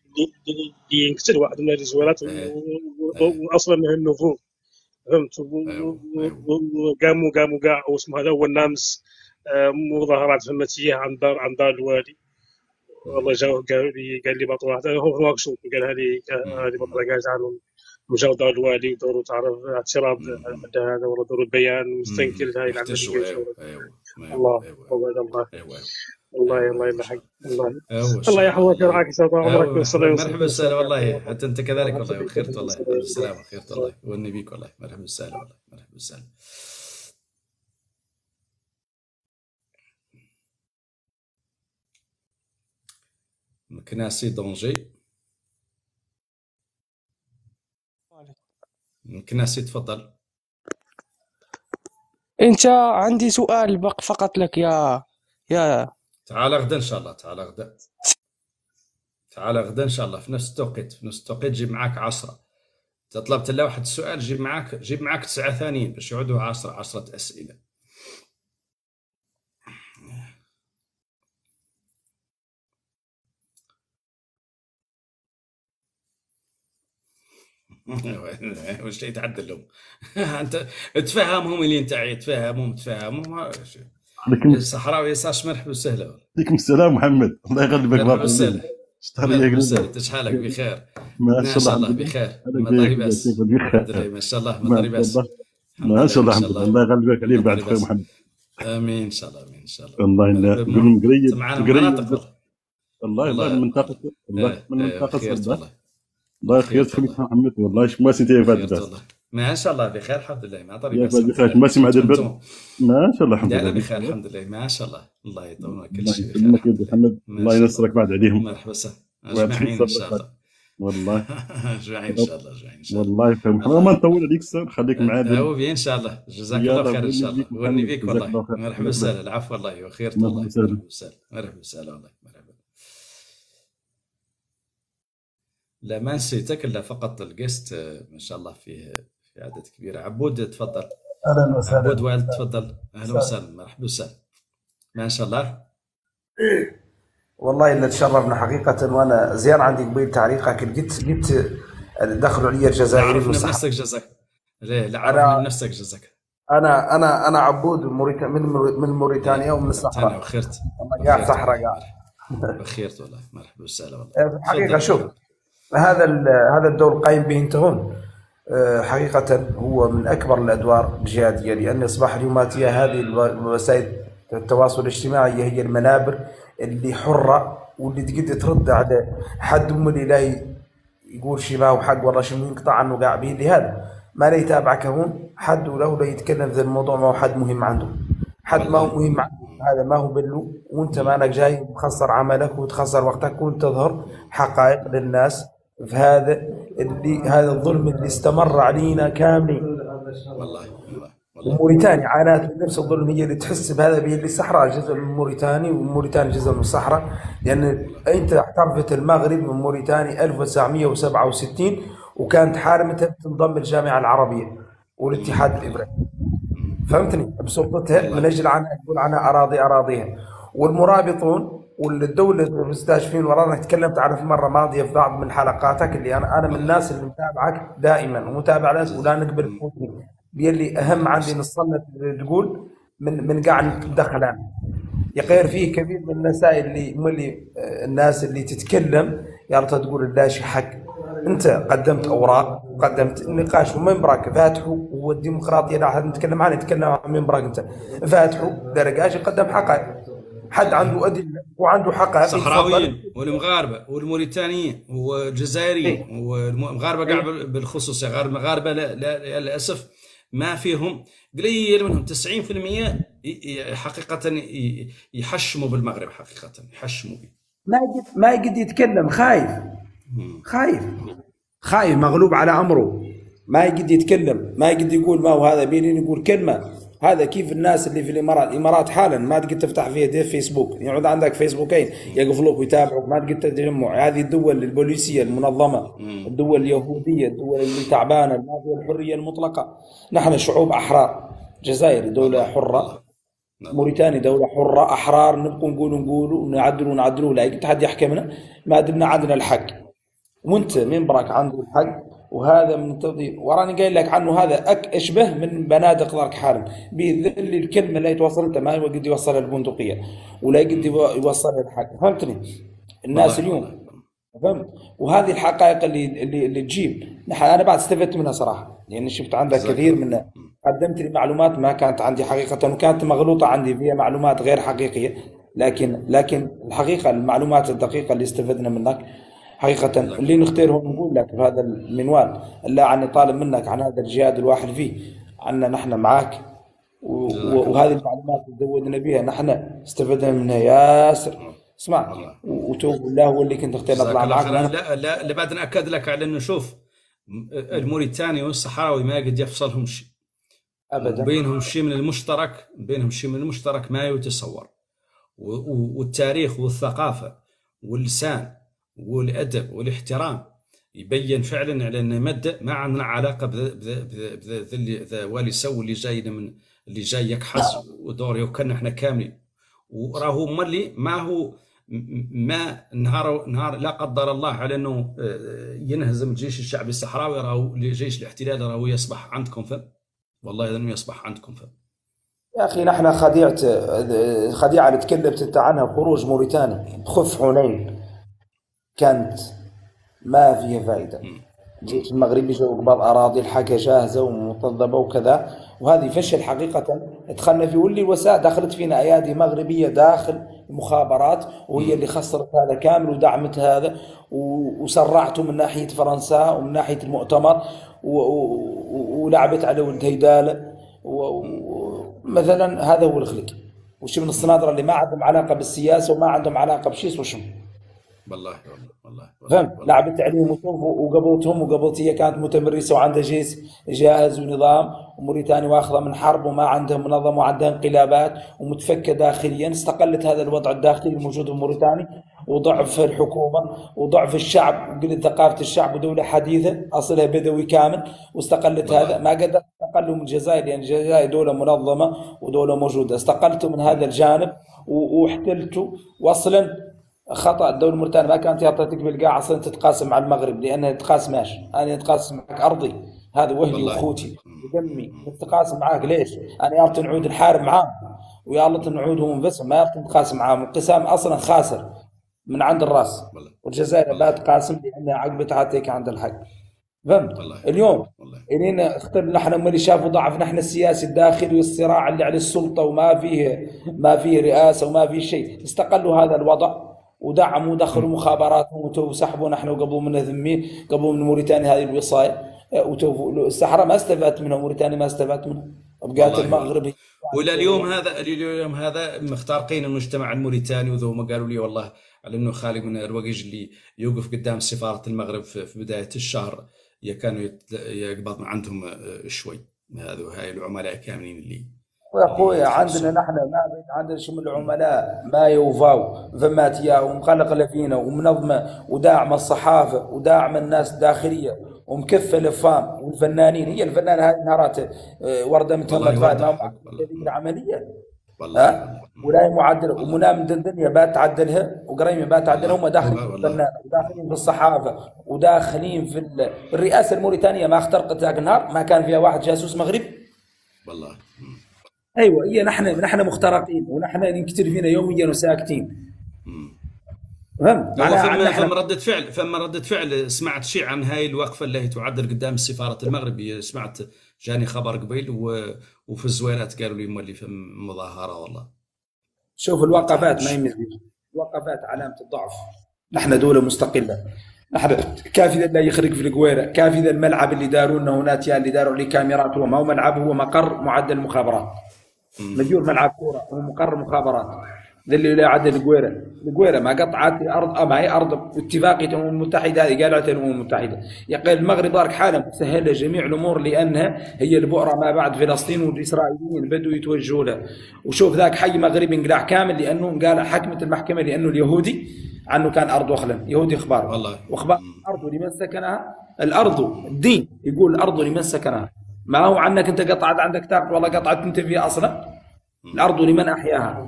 اللي اللي يقتل واحد من الزويرات إيه. واصلا من النفوذ. فهمت أيوه أيوه وقاموا قاموا كاع واسمه هذا هو النامس آه، مظاهرات فهمتيه عن دار عن دار الوالي والله جاو قال لي قال لي بطل واحد هو واقف قال هذه هذه بطل قاعد عنهم وجاو دار الوالي ودوروا تعرف اعتراض هذا ولا دور البيان مستنكر هاي العملية أيوه أيوه أيوه الله أيوه الله الله أيوه الله شاء الله الله ان الله شاء الله يحفظك الله يرعاك يسعد عمرك. ويصلي مرحبا وسهلا والله. حتى أنت كذلك والله. الله وخيرت والله. يسلمك بالسلامه خيرت والله. وأني بيك والله. مرحبا وسهلا والله. مرحبا وسهلا. مكناسي دونجي مكناسي تفضل إنت عندي سؤال بق فقط لك يا يا تعال غدا إن شاء الله تعال غدا. تعال غدا إن شاء الله في نفس التوقيت في نفس التوقيت جيب معاك عشرة. إذا طلبت واحد السؤال جيب معاك جيب معاك تسعة ثانيين باش يعودوا عشرة عشرة أسئلة. [laughs] واش يتعدل لهم؟ [laughs] أنت تفهمهم اللي أنت تفهمهم تفهمهم. الصحراوي يساش مرحبا وسهلا. عليكم السلام محمد. الله يغلبك مرحبا الله وسهلا. شطار شحالك؟ بخير. ما شاء الله الله لله. بخير. ما كيف ضري باس كيف الحمد بخير. لله ما شاء الله ما ما ضري شاء باس الله. الحمد ما شاء الله الحمد لله. الله. الله يغلبك عليه بعد خويا باس محمد. آمين إن شاء الله آمين إن شاء الله. والله مرحبا تقول م- مقريب مقريب والله والله. والله من والله إيه من والله خيرت خيرت خليك والله محمد. والله إيش ما سنتي ما شاء الله بخير الحمد لله. ما يا الحمد بخير. ما سمع أنتم ما شاء الله الحمد لله. بخير الحمد لله. ما شاء الله. الله يطولنا كل الله شيء بخير. يسلمك يا الحمد لله محمد الله الله ينصرك بعد عليهم. مرحبا أجمعين إن شاء. الله. والله. [laughs] أجمعين إن شاء الله أجمعين إن شاء الله. والله فهم الله. ما نطول عليك السر خليك معنا هو بيه إن شاء الله. جزاك الله خير إن شاء الله. وني بيك جزاك والله. الله مرحبا الله وسهلا. العفو والله والله. وسهلا. مرحبا وسهلا. مرحبا وسهلا والله. مرحبا. لا ما نسيتك إلا فقط الجست آه، ما شاء الله فيه في عدد كبير عبود تفضل. أهلا وسهلا. عبود والد تفضل. أهلا وسهلا. مرحبا وسهلا. ما شاء الله. والله إلا تشرفنا حقيقة وأنا زين عندي قبيل تعليقك. قلت قلت دخلوا علي عرفنا والصحراء بنفسك جزاك. ليه لا عرفنا أنا بنفسك جزاك. أنا أنا أنا عبود من من موريتانيا ومن الصحراء. وخيرت والله قاعد وخيرت صحراء. مرحبا بخيرت والله. مرحبا وسهلا والله. الحقيقة شوف هذا ال- هذا الدور القائم به انت هون حقيقة هو من أكبر الأدوار الجهادية لأن أصبح اليوماتية هذه وسائل التواصل الاجتماعي هي المنابر اللي حرة واللي تقدر ترد على حد من الإلهي يقول شي ما هو حق والله شو ينقطع عنه قاع به لهذا. ما لا يتابعك هون حد وله لا يتكلم في الموضوع ما هو حد مهم عنده. حد ما هو مهم عنده هذا ما هو بلو. وأنت مانك جاي مخسر عملك وتخسر وقتك وأنت تظهر حقائق للناس في هذا اللي هذا الظلم اللي استمر علينا كاملين. والله والله وموريتانيا عانت من نفس الظلم هي اللي تحس بهذا هي اللي الصحراء جزء من موريتاني وموريتانيا جزء من الصحراء لأن أنت احترفت المغرب من موريتانيا 1967 وكانت حارمتها تنضم الجامعة العربية والاتحاد الإبراهيمي. فهمتني؟ بسلطتها من أجل عنها تقول عنها أراضي أراضيها. والمرابطون والدولة المستشفين ورانا تكلمت عنها في مرة ماضية في بعض من حلقاتك اللي أنا أنا من الناس اللي متابعك دائما ومتابع لك ولا نقبل بيلي أهم عندي نصلت تقول من من قاعد نتدخل يغير فيه كثير من المسائل اللي مولي آه، الناس اللي تتكلم يا تقول الداشي حق. أنت قدمت أوراق قدمت نقاش ومنبرك فاتحه والديمقراطية لا احد نتكلم عنها نتكلم عن منبرك أنت. فاتحه درجاش قدم حقائق. حد عنده أدلة وعنده حقائق الصحراويين والمغاربة والموريتانيين والجزائريين والمغاربة قاع بالخصوص غير المغاربه لا, لا للأسف ما فيهم. قليل منهم. 90% ي- ي- حقيقة يحشموا بالمغرب حقيقة. يحشموا. به ما يقد ما يقد يتكلم. خايف. خايف. خايف. مغلوب على أمره. ما يقد يتكلم. ما يقد يقول ما هو هذا. بيني يقول كلمة. هذا كيف الناس اللي في الامارات الإمارات حالا ما تقدر تفتح فيها دي فيسبوك. يقعد عندك فيسبوكين يقفلوك ويتابعوك ما تقدر تجمع. هذه الدول البوليسية المنظمة الدول اليهودية الدول اللي تعبانة ما فيها الحرية المطلقة. نحن شعوب أحرار. الجزائر دولة حرة. موريتانيا دولة حرة. أحرار. نبقوا نقولوا نقولوا ونعدلوا نعدلوا. لا حد يحكمنا ما دمنا عندنا الحق. وانت منبرك عنده الحق. وهذا من تضييع وراني قايل لك عنه هذا أك أشبه من بنادق ضرك حالا بذل الكلمة اللي توصل أنت ما يقدر يوصلها البندقية ولا يقدر يوصلها الحق فهمتني؟ الناس اليوم. فهمت؟ وهذه الحقائق اللي اللي, اللي تجيب. أنا بعد استفدت منها صراحة. لاني شفت عندك كثير من قدمت لي معلومات ما كانت عندي حقيقة وكانت مغلوطة عندي فيها معلومات غير حقيقية. لكن لكن الحقيقة المعلومات الدقيقة اللي استفدنا منك حقيقة اللي نختاره نقول لك في هذا المنوال لا عني طالب منك عن هذا الجهاد الواحد فيه عنا نحن معاك. وهذه المعلومات اللي زودنا بها نحن استفدنا منها ياسر اسمع وتوب الله هو اللي كنت اختار خيرا وأنا لا لا لا بعد نأكد لك على إنه شوف الموريتاني والصحراوي ما قد يفصلهم شيء. ابدا. بينهم شيء من المشترك بينهم شيء من المشترك ما يتصور. والتاريخ والثقافة واللسان والأدب والاحترام يبين فعلا على أن مادة ما عندنا علاقة بذا بذا بذا بذا ذا اللي ذا والي سو اللي جاي من اللي جاي يكحس ودور وكنا إحنا كاملين. وراهو ملي ما هو ما نهار نهار لا قدر الله على إنه آه، ينهزم الجيش الشعبي الصحراوي راهو جيش الاحتلال راهو يصبح عندكم فم. والله انه يصبح عندكم فم. يا أخي نحن خديعة خديعة اللي تكلمت أنت عنها خروج موريتانيا خف حنين. كانت ما فيها فائدة. الجيش المغربي جو قبل أراضي الحاجة جاهزة ومنظمة وكذا. وهذه فشل حقيقة. دخلنا فيه واللي الوسائل دخلت فينا أيادي مغربية داخل المخابرات وهي اللي خسرت هذا كامل ودعمت هذا. وسرعته من ناحية فرنسا ومن ناحية المؤتمر ولعبت على ولد هيدالة ومثلا هذا هو الخلق. وش من الصنادرة اللي ما عندهم علاقة بالسياسة وما عندهم علاقة بشيء وشو؟ والله والله فهمت لعبت عليهم وشوفوا وقبلتهم وقبلت هي كانت متمرسة وعندها جيش جاهز ونظام وموريتانيا واخذه من حرب وما عندها منظمة وعندها انقلابات ومتفكة داخليا. استقلت هذا الوضع الداخلي الموجود في موريتانيا وضعف الحكومة وضعف الشعب وقله ثقافة الشعب ودولة حديثة أصلها بدوي كامل واستقلت هذا. ما قدرت استقلوا من الجزائر لأن الجزائر دولة منظمة ودولة موجودة. استقلتوا من هذا الجانب واحتلتوا وصلا خطأ. الدولة الموريتانيه ما كانت تعطيك بالقاع أصلا تتقاسم مع المغرب لانها تقاسماش أنا اتقاسم معك أرضي. هذا وهلي. وأخوتي. ودمي. نتقاسم معاك ليش؟ أنا يا نعود نحارب معاهم. ويا الله نعود هم بس. ما يا نتقاسم معاهم. القسام أصلا خاسر من عند الرأس. والجزائر لا تقاسم لانها عقبت عاتيك عند الحق. فهمت؟ اليوم إلينا اختر نحن هم اللي شافوا ضعف نحن السياسي الداخلي والصراع اللي على السلطة وما فيه ما فيه رئاسة وما فيه شيء. استقلوا هذا الوضع. ودعموا ودخلوا مخابراتهم وتو سحبوا نحن وقبلوا من ذمي قبلوا من موريتانيا هذه الوصاية. وتو الصحراء ما استفادت منها موريتانيا ما استفادت منها. بقات. المغرب ولا اليوم هذا اليوم هذا مختارقين المجتمع الموريتاني وذو ما قالوا لي والله على إنه خالي من الوقيج اللي يوقف قدام سفارة المغرب في بداية الشهر. يا كانوا يقبض عندهم آه، شوي. هذو هاي العملاء كاملين اللي يا خويا عندنا نحن ما عندنا شو من العملاء؟ ما يوفاو. فماتيا ومقلق فينا ومنظمة وداعمه الصحافة وداعمه الناس الداخلية ومكفل الفام والفنانين. هي الفنان هذه نهارات آه، وردة متهمه هذه العملية والله. ها؟ ولا معدل. ومنام من الدنيا بات تعدلها وقريمة بات تعدلها هم داخلين في وداخلين في الصحافة وداخلين في ال- الرئاسة الموريتانية ما اخترقت ذاك النهار ما كان فيها واحد جاسوس مغربي. والله. أيوه هي نحن نحن مخترقين ونحن نكتر فينا يوميا وساكتين. فهمت؟ فما فما ردة فعل فما ردة فعل سمعت شيء عن هاي الوقفة اللي تعدل قدام سفارة المغرب سمعت جاني خبر قبيل و... وفي الزوينات قالوا لي مولي في مظاهرة والله. شوف الوقفات ما مثل الوقفات علامة الضعف. نحن دولة مستقلة. نحن كافي لا يخرج في القويره كافي الملعب اللي داروا لنا هناك يا اللي داروا عليه كاميرات هو ما هو ملعب هو مقر معدل مخابرات. مديور ملعب كورة هو مقر مخابرات. اللي لا عدل القويره القويره ما قطعت أرض أما هي أرض اتفاقية الامم المتحده هذه قالت الامم المتحده يقول المغرب بارك حالها مسهله جميع الأمور لأنها هي البؤرة ما بعد فلسطين والإسرائيليين بدوا يتوجهوا لها. وشوف ذاك حي مغربي انقلع كامل لأنه قال حكمت المحكمة لأنه اليهودي عنه كان أرض وخلا يهودي إخبار. والله. وإخبار الأرض لمن سكنها؟ الأرض. الدين. يقول الأرض لمن سكنها. ما هو عنك أنت قطعت عندك تاخذ والله قطعت أنت فيها أصلا؟ الأرض لمن أحياها.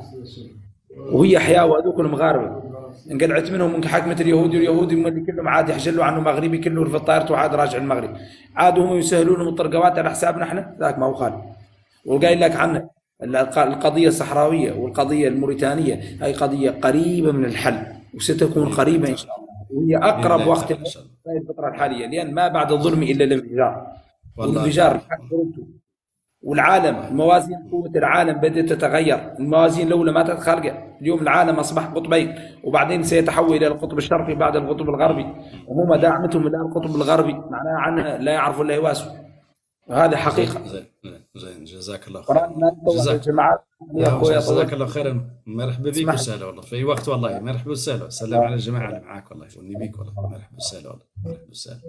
وهي أحياء وهذوك المغاربة. انقلعت منهم من حكمه اليهود واليهود هم اللي كلهم عاد يحجلوا عنه مغربي كله في طائرته وعاد راجع المغرب. عادوا هم يسهلون الطرقوات على حسابنا إحنا؟ ذاك ما هو خالد وقايل لك عنه الق- القضية الصحراوية والقضية الموريتانية هاي قضية قريبة من الحل وستكون قريبة إن شاء الله. وهي أقرب بإذن وقت إن الفترة الحالية لأن ما بعد الظلم إلا الانفجار. والانفجار والعالم موازين قوة العالم بدأت تتغير. الموازين الأولى ما تتخلق. اليوم العالم أصبح قطبين وبعدين سيتحول إلى القطب الشرقي بعد القطب الغربي. وهم داعمتهم الآن القطب الغربي معناها عنها لا يعرفوا إلا يواسوا. وهذه حقيقة. زين زين جزاك الله خير. جزاك جزاك الله خيرا مرحبا بك. وسهلا والله. في اي وقت والله. مرحبا وسهلا. سلام على الجماعة اللي معاك والله. وني بيك والله. مرحبا وسهلا والله. مرحبا وسهلا.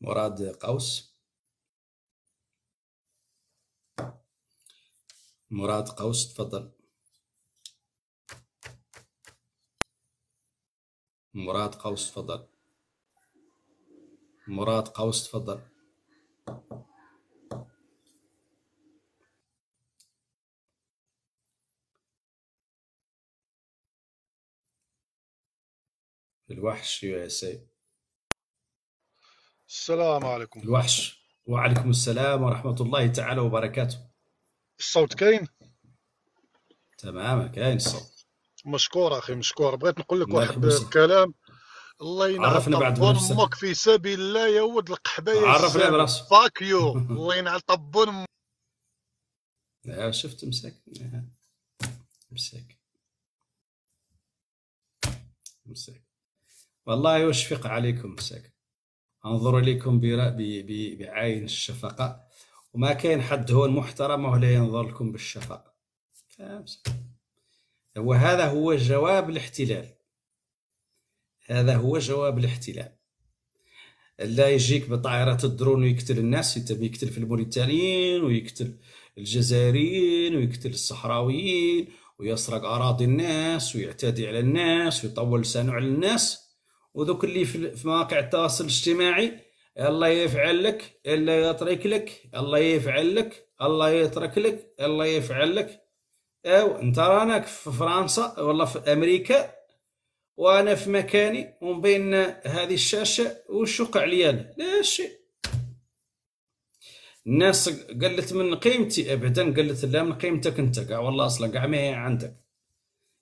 مراد قوس. مراد قوس تفضل. مراد قوس تفضل. مراد قوس تفضل. الوحش يا سي السلام عليكم. الوحش. وعليكم السلام ورحمة الله تعالى وبركاته. الصوت كاين؟ تماما كاين الصوت. مشكور أخي مشكور. بغيت نقول لك واحد. الكلام الله ينعل طبون. أمك في سبيل الله يا ولد القحبة عرفنا براسك. fuck you الله ينعل طبون شفت مسك؟ مسك. مسك. والله واشفق عليكم مسك؟ أنظر إليكم بعين الشفقة. وما كاين حد هو المحترم ولا ينظر لكم بالشفقة. فمسك. وهذا هو جواب الاحتلال. هذا هو جواب الاحتلال. لا يجيك بطائرة الدرون ويقتل الناس يقتل في الموريتانيين ويقتل الجزائريين ويقتل الصحراويين ويسرق أراضي الناس ويعتدي على الناس ويطول لسانه على الناس. وذوك اللي في مواقع التواصل الاجتماعي الله يفعل لك الله يترك لك الله يفعل لك الله يترك لك الله يفعل لك. أو أنت رانك في فرنسا ولا في أمريكا وأنا في مكاني ومن بين هذه الشاشة وشق عليا لا شيء. الناس قلت من قيمتي ابدا قلت لا من قيمتك أنت كاع والله أصلا كاع ما هي عندك.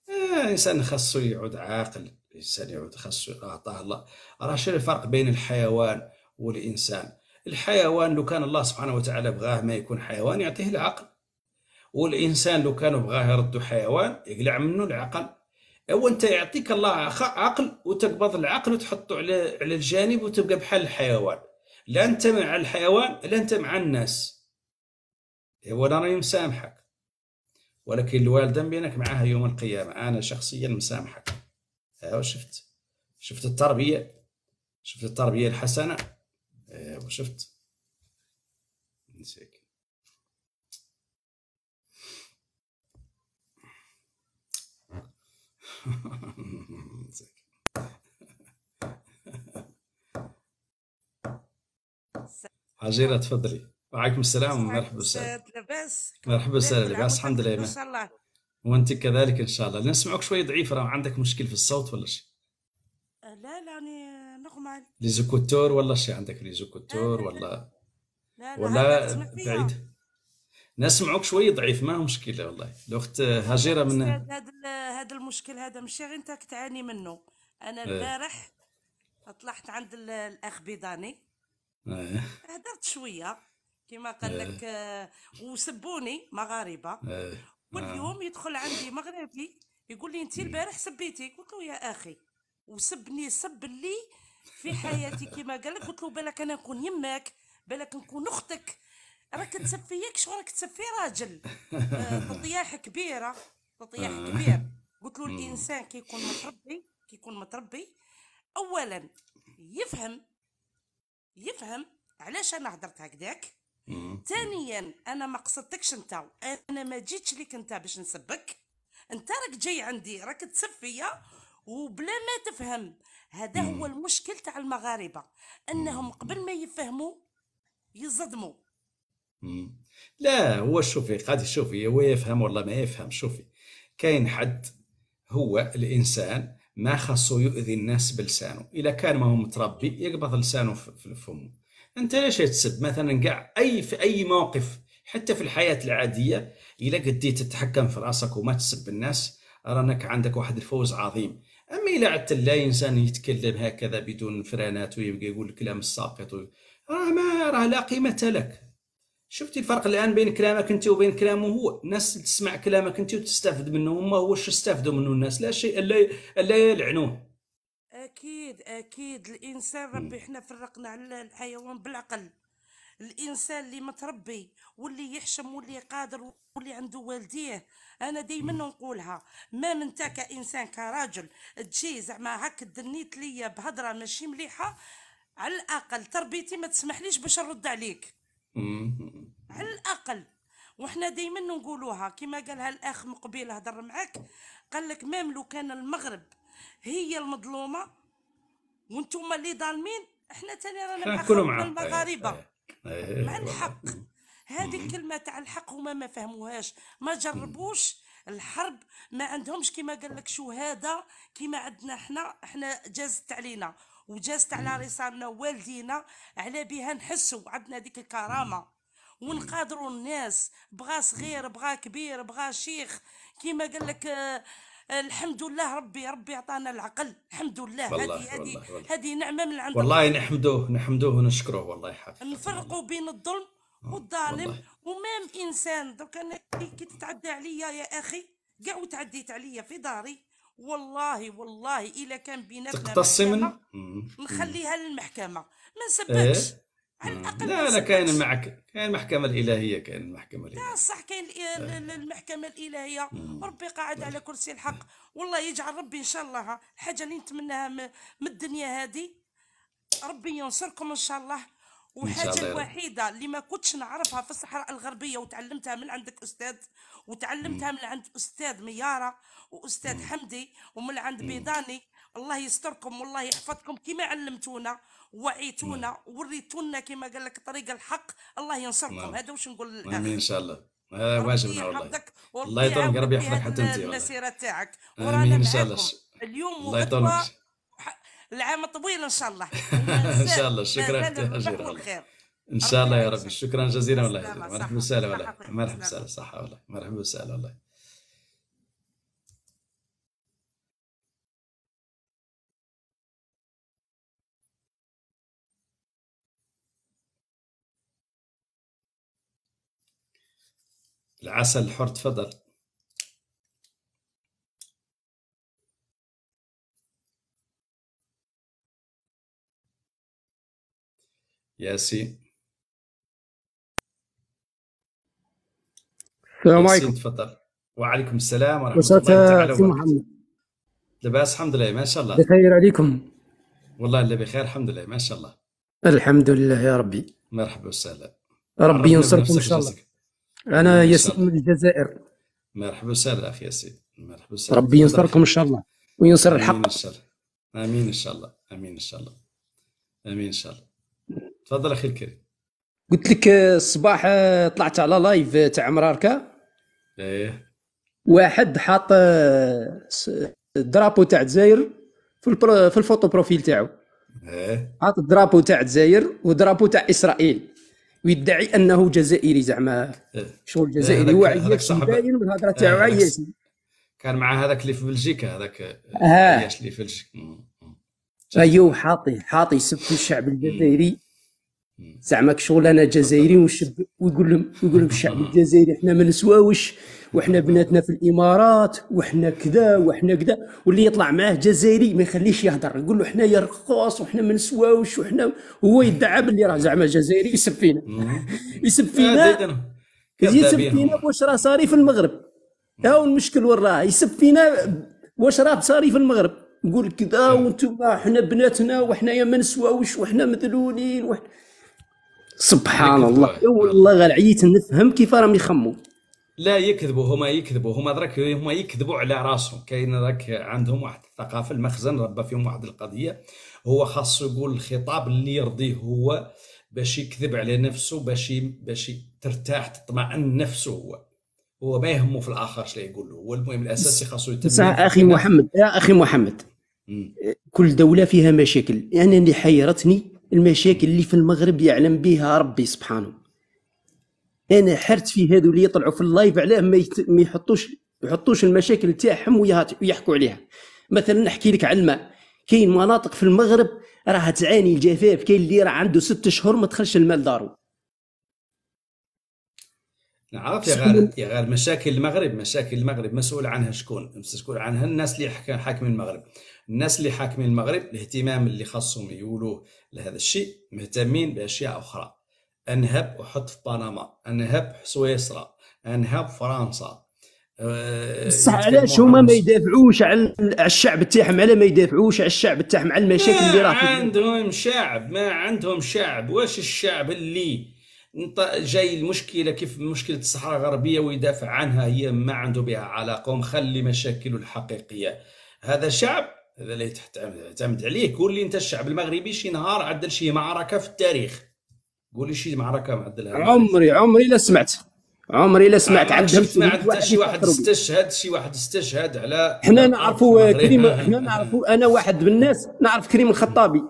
آه الانسان خاصو يعود عاقل. الإنسان يعود خاصو اعطاه الله. راه شنو الفرق بين الحيوان والإنسان؟ الحيوان لو كان الله سبحانه وتعالى بغاه ما يكون حيوان يعطيه العقل. والإنسان لو كانوا بغاه يردوا حيوان يقلع منه العقل. هو أنت يعطيك الله عقل وتقبض العقل وتحطه على على الجانب وتبقى بحال الحيوان. لا أنت مع الحيوان لا أنت مع الناس. هو أنا راني مسامحك. ولكن الوالده بينك معاها يوم القيامة. أنا شخصيا مسامحك. ايوا شفت شفت التربية. شفت التربية الحسنة. ايوا شفت نسيك. [laughs] نسيك. تفضلي. وعليكم السلام ومرحبا وسهلا لاباس. مرحبا وسهلا لاباس الحمد لله. ان شاء الله. وانت كذلك إن شاء الله. نسمعك شوي ضعيف راه عندك مشكل في الصوت ولا شيء؟ لا لا راني normal les écouteurs ولا شيء؟ عندك les écouteurs ولا لا لا ولا بعيد. نسمعك شوي ضعيف ما هو مشكلة والله. الأخت هاجرة من هذا هذا المشكل هذا ماشي غير انت تعاني منه. أنا إيه. البارح طلعت عند ال- الأخ بيضاني. إيه. هدرت شوية كما قال إيه. لك آه، وسبوني مغاربة. واليوم يدخل عندي مغربي يقول لي انت البارح سبيتي. قلت له يا أخي وسبني سب اللي في حياتي كما قال لك. قلت له بالك أنا نكون يماك بالك نكون أختك. راك تسب فيك شو راك تسب في؟ راجل. آه، [laughs] تطياح كبيرة تطياح آه. كبير. قلت له. الإنسان كي يكون متربي كي يكون متربي اولا يفهم يفهم علاش أنا هدرت هكذاك. ثانيا أنا ما قصدتكش أنت. أنا ما جيتش ليك أنت باش نسبك. أنت راك جاي عندي راك تسب فيا وبلا ما تفهم. هذا هو المشكل تاع المغاربة. أنهم قبل ما يفهموا يصدموا. لا هو شوفي قاعد شوفي هو يفهم ولا ما يفهم شوفي. كاين حد هو الإنسان ما خاصو يؤذي الناس بلسانه. اذا كان ما هو متربي يقبض لسانه في في فمه. انت ليش تسب؟ مثلا كاع أي في أي موقف حتى في الحياة العادية إذا قديت تتحكم في رأسك وما تسب الناس رانك عندك واحد الفوز عظيم. أما إذا عدت لا إنسان يتكلم هكذا بدون فرانات ويبقى يقول الكلام الساقط راه ما راه لا قيمة لك. شفتي الفرق الآن بين كلامك أنت وبين كلامه هو؟ الناس تسمع كلامك أنت وتستافد منه هما هو واش استافدوا منه الناس؟ لا شيء ألا ألا يلعنوه. أكيد أكيد. الإنسان ربي إحنا فرقنا على الحيوان بالعقل. الإنسان اللي متربي واللي يحشم واللي قادر واللي عنده والديه أنا دايما نقولها. ما من انت كإنسان كراجل تجي زعما هاك دنيت ليا بهضره ماشي مليحة على الأقل تربيتي ما تسمحليش باش نرد عليك. على الأقل. وحنا دائما نقولوها. كما قالها الأخ مقبل هضر معاك قال لك مام لو كان المغرب هي المظلومة وأنتم اللي ظالمين. إحنا تاني رانا مع نكونوا خوتنا معاه. المغاربة. إيه، مع. الحق. هذه الكلمة تاع الحق هما ما فهموهاش. ما جربوش الحرب ما عندهمش كما قال لك شهادة كما عندنا إحنا. إحنا جازت علينا وجازت على رسالنا والدينا على بها نحسوا. عندنا ديك الكرامة. ونقادروا الناس بغا صغير بغا كبير بغا شيخ. كما قال لك آه، الحمد لله ربي ربي عطانا العقل. الحمد لله. هذه هذه. هذه نعمة من عند والله الله. نحمدوه نحمدوه ونشكره والله حق نفرقوا بين الظلم والظالم والله. ومام إنسان. دوك أنا كي تتعدى عليا يا أخي كاع وتعديت عليا في داري. والله والله إلا كان بيناتنا تقتصي من. نخليها للمحكمة. ما نسبكش. على الأقل لا لا كاين. معك كاين المحكمة الإلهية كاين المحكمة الإلهية. لا صح كاين ال- المحكمة الإلهية. ربي قاعد على كرسي الحق. والله يجعل ربي إن شاء الله الحاجة اللي نتمناها من الدنيا هذه. ربي ينصركم إن شاء الله. وحاجة. الوحيدة اللي ما كنتش نعرفها في الصحراء الغربية وتعلمتها من عندك أستاذ وتعلمتها من عند أستاذ ميارة وأستاذ حمدي ومن عند بيضاني. الله يستركم والله يحفظكم. كما علمتونا وعيتونا ووريتونا كما قال لك طريق الحق الله ينصركم. نعم. هذا واش نقول؟ للاخ آمين إن شاء الله. هذا ربي واجبنا والله. الله يطولك ربي يحفظك حتى أنت المسيرة تاعك. آمين ورانا إن شاء الله. اليوم الله يطولك العام طويل إن شاء الله. [laughs] إن شاء الله. شكرا والخير. إن شاء الله يا ربي. شكرا جزيلا والله. مرحبا وسهلا والله. مرحبا. وسهلا. صحة والله. مرحبا وسهلا والله. العسل الحر تفضل. ياسين السلام عليكم. تفضل. وعليكم السلام ورحمة الله تعالى وبركاته. لاباس؟ الحمد لله ما شاء الله. بخير عليكم. والله اللي بخير الحمد لله ما شاء الله. الحمد لله يا ربي. مرحبا وسهلا. ربي ينصركم إن شاء الله. أنا ياسين من الجزائر. مرحبا وسهلا أخي ياسين مرحبا وسهلا ربي ينصركم إن شاء الله. وينصر أمين الحق. إن شاء الله. أمين إن شاء الله. أمين إن شاء الله. أمين إن شاء الله. تفضل أخي الكريم. قلت لك آه، الصباح آه، طلعت على live آه، تاع مراركا إيه. واحد حاط ال drapeau تاع الجزائر في ال pro في ال photo profil تاعو. إيه. حاط ال drapeau تاع الجزائر و drapeau تاع إسرائيل. ويدعي أنه جزائري زعما. شغل جزائري. صاحب باين والهضره آه، تاعو عياش كان مع هذاك اللي في بلجيكا هذاك آه، آه. عياش اللي في بلجيكا. أيوه حاطي حاطي يسب في الشعب الجزائري. زعما شغل أنا جزائري وشب ويقول لهم يقول لهم الشعب [laughs] الجزائري إحنا ما نسواوش. وإحنا بناتنا في الإمارات وإحنا كذا وإحنا كذا. واللي يطلع معاه جزائري ما يخليش يهضر. يقول له إحنا يا رخاص وإحنا ما نسواوش وإحنا هو يدعى باللي راه زعما جزائري يسب فينا. يسب آه، فينا ديدن يسب فينا واش راه صاري في المغرب. هاو المشكل وين راه؟ يسب فينا واش راه صاري في المغرب. يقول كذا وأنتم إحنا بناتنا وحنايا ما نسواوش وحنا مذلولين وحنا سبحان الله. والله غير عييت نفهم كيف راهم يخموا لا يكذبوا هما يكذبوا. هما دراك هما يكذبوا على راسهم. كاين دراك عندهم واحد الثقافة المخزن ربى فيهم واحد القضية. هو خاصو يقول الخطاب اللي يرضيه هو باش يكذب على نفسه باش باش ترتاح تطمئن نفسه هو. هو ما يهمه في الآخر شنو يقول له. هو المهم الأساسي خاصو يتم أخي محمد يا أخي محمد. كل دولة فيها مشاكل. يعني اللي حيرتني المشاكل اللي في المغرب يعلم بها ربي سبحانه. أنا حرت في هذو اللي يطلعوا في اللايف علاه ما, يت... ما يحطوش يحطوش المشاكل تاعهم ويحكوا عليها. مثلا نحكي لك على الماء. كاين مناطق في المغرب راها تعاني الجفاف كاين اللي راه عنده ست شهور ما دخلش الماء لدارو. نعرف يا غير يا غير مشاكل المغرب مشاكل المغرب مسؤول عنها شكون؟ مسؤول عنها الناس اللي حاكمين المغرب. الناس اللي حاكمين المغرب الاهتمام اللي خاصهم يقولوه لهذا الشيء مهتمين بأشياء أخرى. أنهب وحط في بنما أنهب سويسرا أنهب فرنسا. بصح يتكلموا علاش هما ما يدافعوش على الشعب تاعهم؟ على ما يدافعوش على الشعب تاعهم؟ على المشاكل اللي ما راه في عندهم شعب ما عندهم شعب. واش الشعب اللي جاي المشكلة كيف مشكلة الصحراء الغربية ويدافع عنها هي ما عنده بها علاقة ومخلي مشاكله الحقيقية. هذا شعب هذا اللي تعتمد عليه. لي انت الشعب المغربي شي نهار عدل شي معركة في التاريخ. قول لي شي معركة معدلها عمري عمري لا سمعت عمري لا سمعت عندهم واحد شي واحد. استشهد شي واحد استشهد على على نعرفوا كريم. إحنا نعرفوا أنا واحد من الناس نعرف كريم الخطابي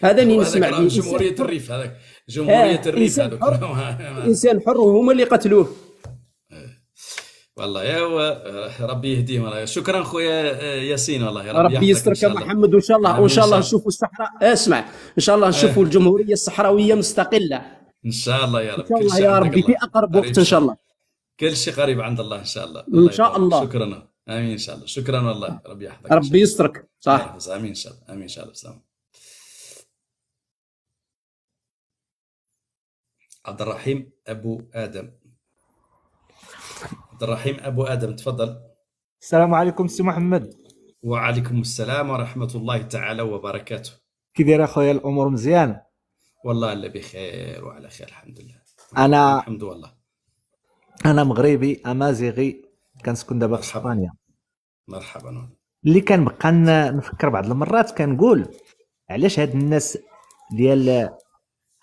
هذا اللي نسمع به جمهورية. الريف هذاك جمهورية آه، الريف هذوك. [laughs] إنسان حر وهما اللي قتلوه والله يا و- ربي يهديهم والله شكرا خويا ياسين والله ربي, ربي يسترك شاء يا الله. محمد وان شاء الله وان شاء الله شاء نشوفوا الصحراء اسمع ان شاء الله نشوفوا الجمهوريه الصحراويه مستقله ان شاء الله يا رب ان شاء الله يا ربي في الله. اقرب وقت ان شاء الله كل شيء قريب عند الله ان شاء الله إن شاء يبارك. الله. شكرا امين ان شاء الله شكرا والله ربي يحفظك شاء ربي الله. يسترك صح. امين ان شاء الله امين ان شاء الله سلام عبد الرحيم ابو آدم عبد الرحيم أبو آدم تفضل. السلام عليكم سي محمد. وعليكم السلام ورحمة الله تعالى وبركاته. كي داير أخويا الأمور مزيان والله إلا بخير وعلى خير الحمد لله. أنا الحمد لله أنا مغربي امازيغي كنسكن دابا في إسبانيا. مرحبا. اللي كنبقى نفكر بعض المرات كنقول علاش هاد الناس ديال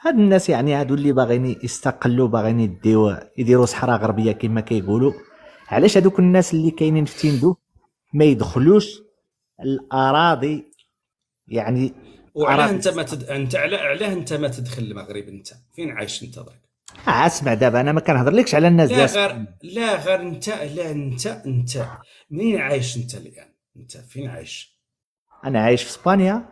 هاد الناس يعني هادو اللي باغيين يستقلوا باغيين يديو يديروا صحراء غربية كما كيقولوا علاش هادوك الناس اللي كاينين في تيندو ما يدخلوش الأراضي؟ يعني وعلاه أنت ما تد... أنت علاه علاه أنت ما تدخل المغرب أنت. فين عايش أنت ضرك آه، اسمع دابا أنا ما كنهضرلكش على الناس لا غير لا غير أنت لا أنت أنت. منين عايش أنت الآن؟ أنت فين عايش؟ أنا عايش في إسبانيا.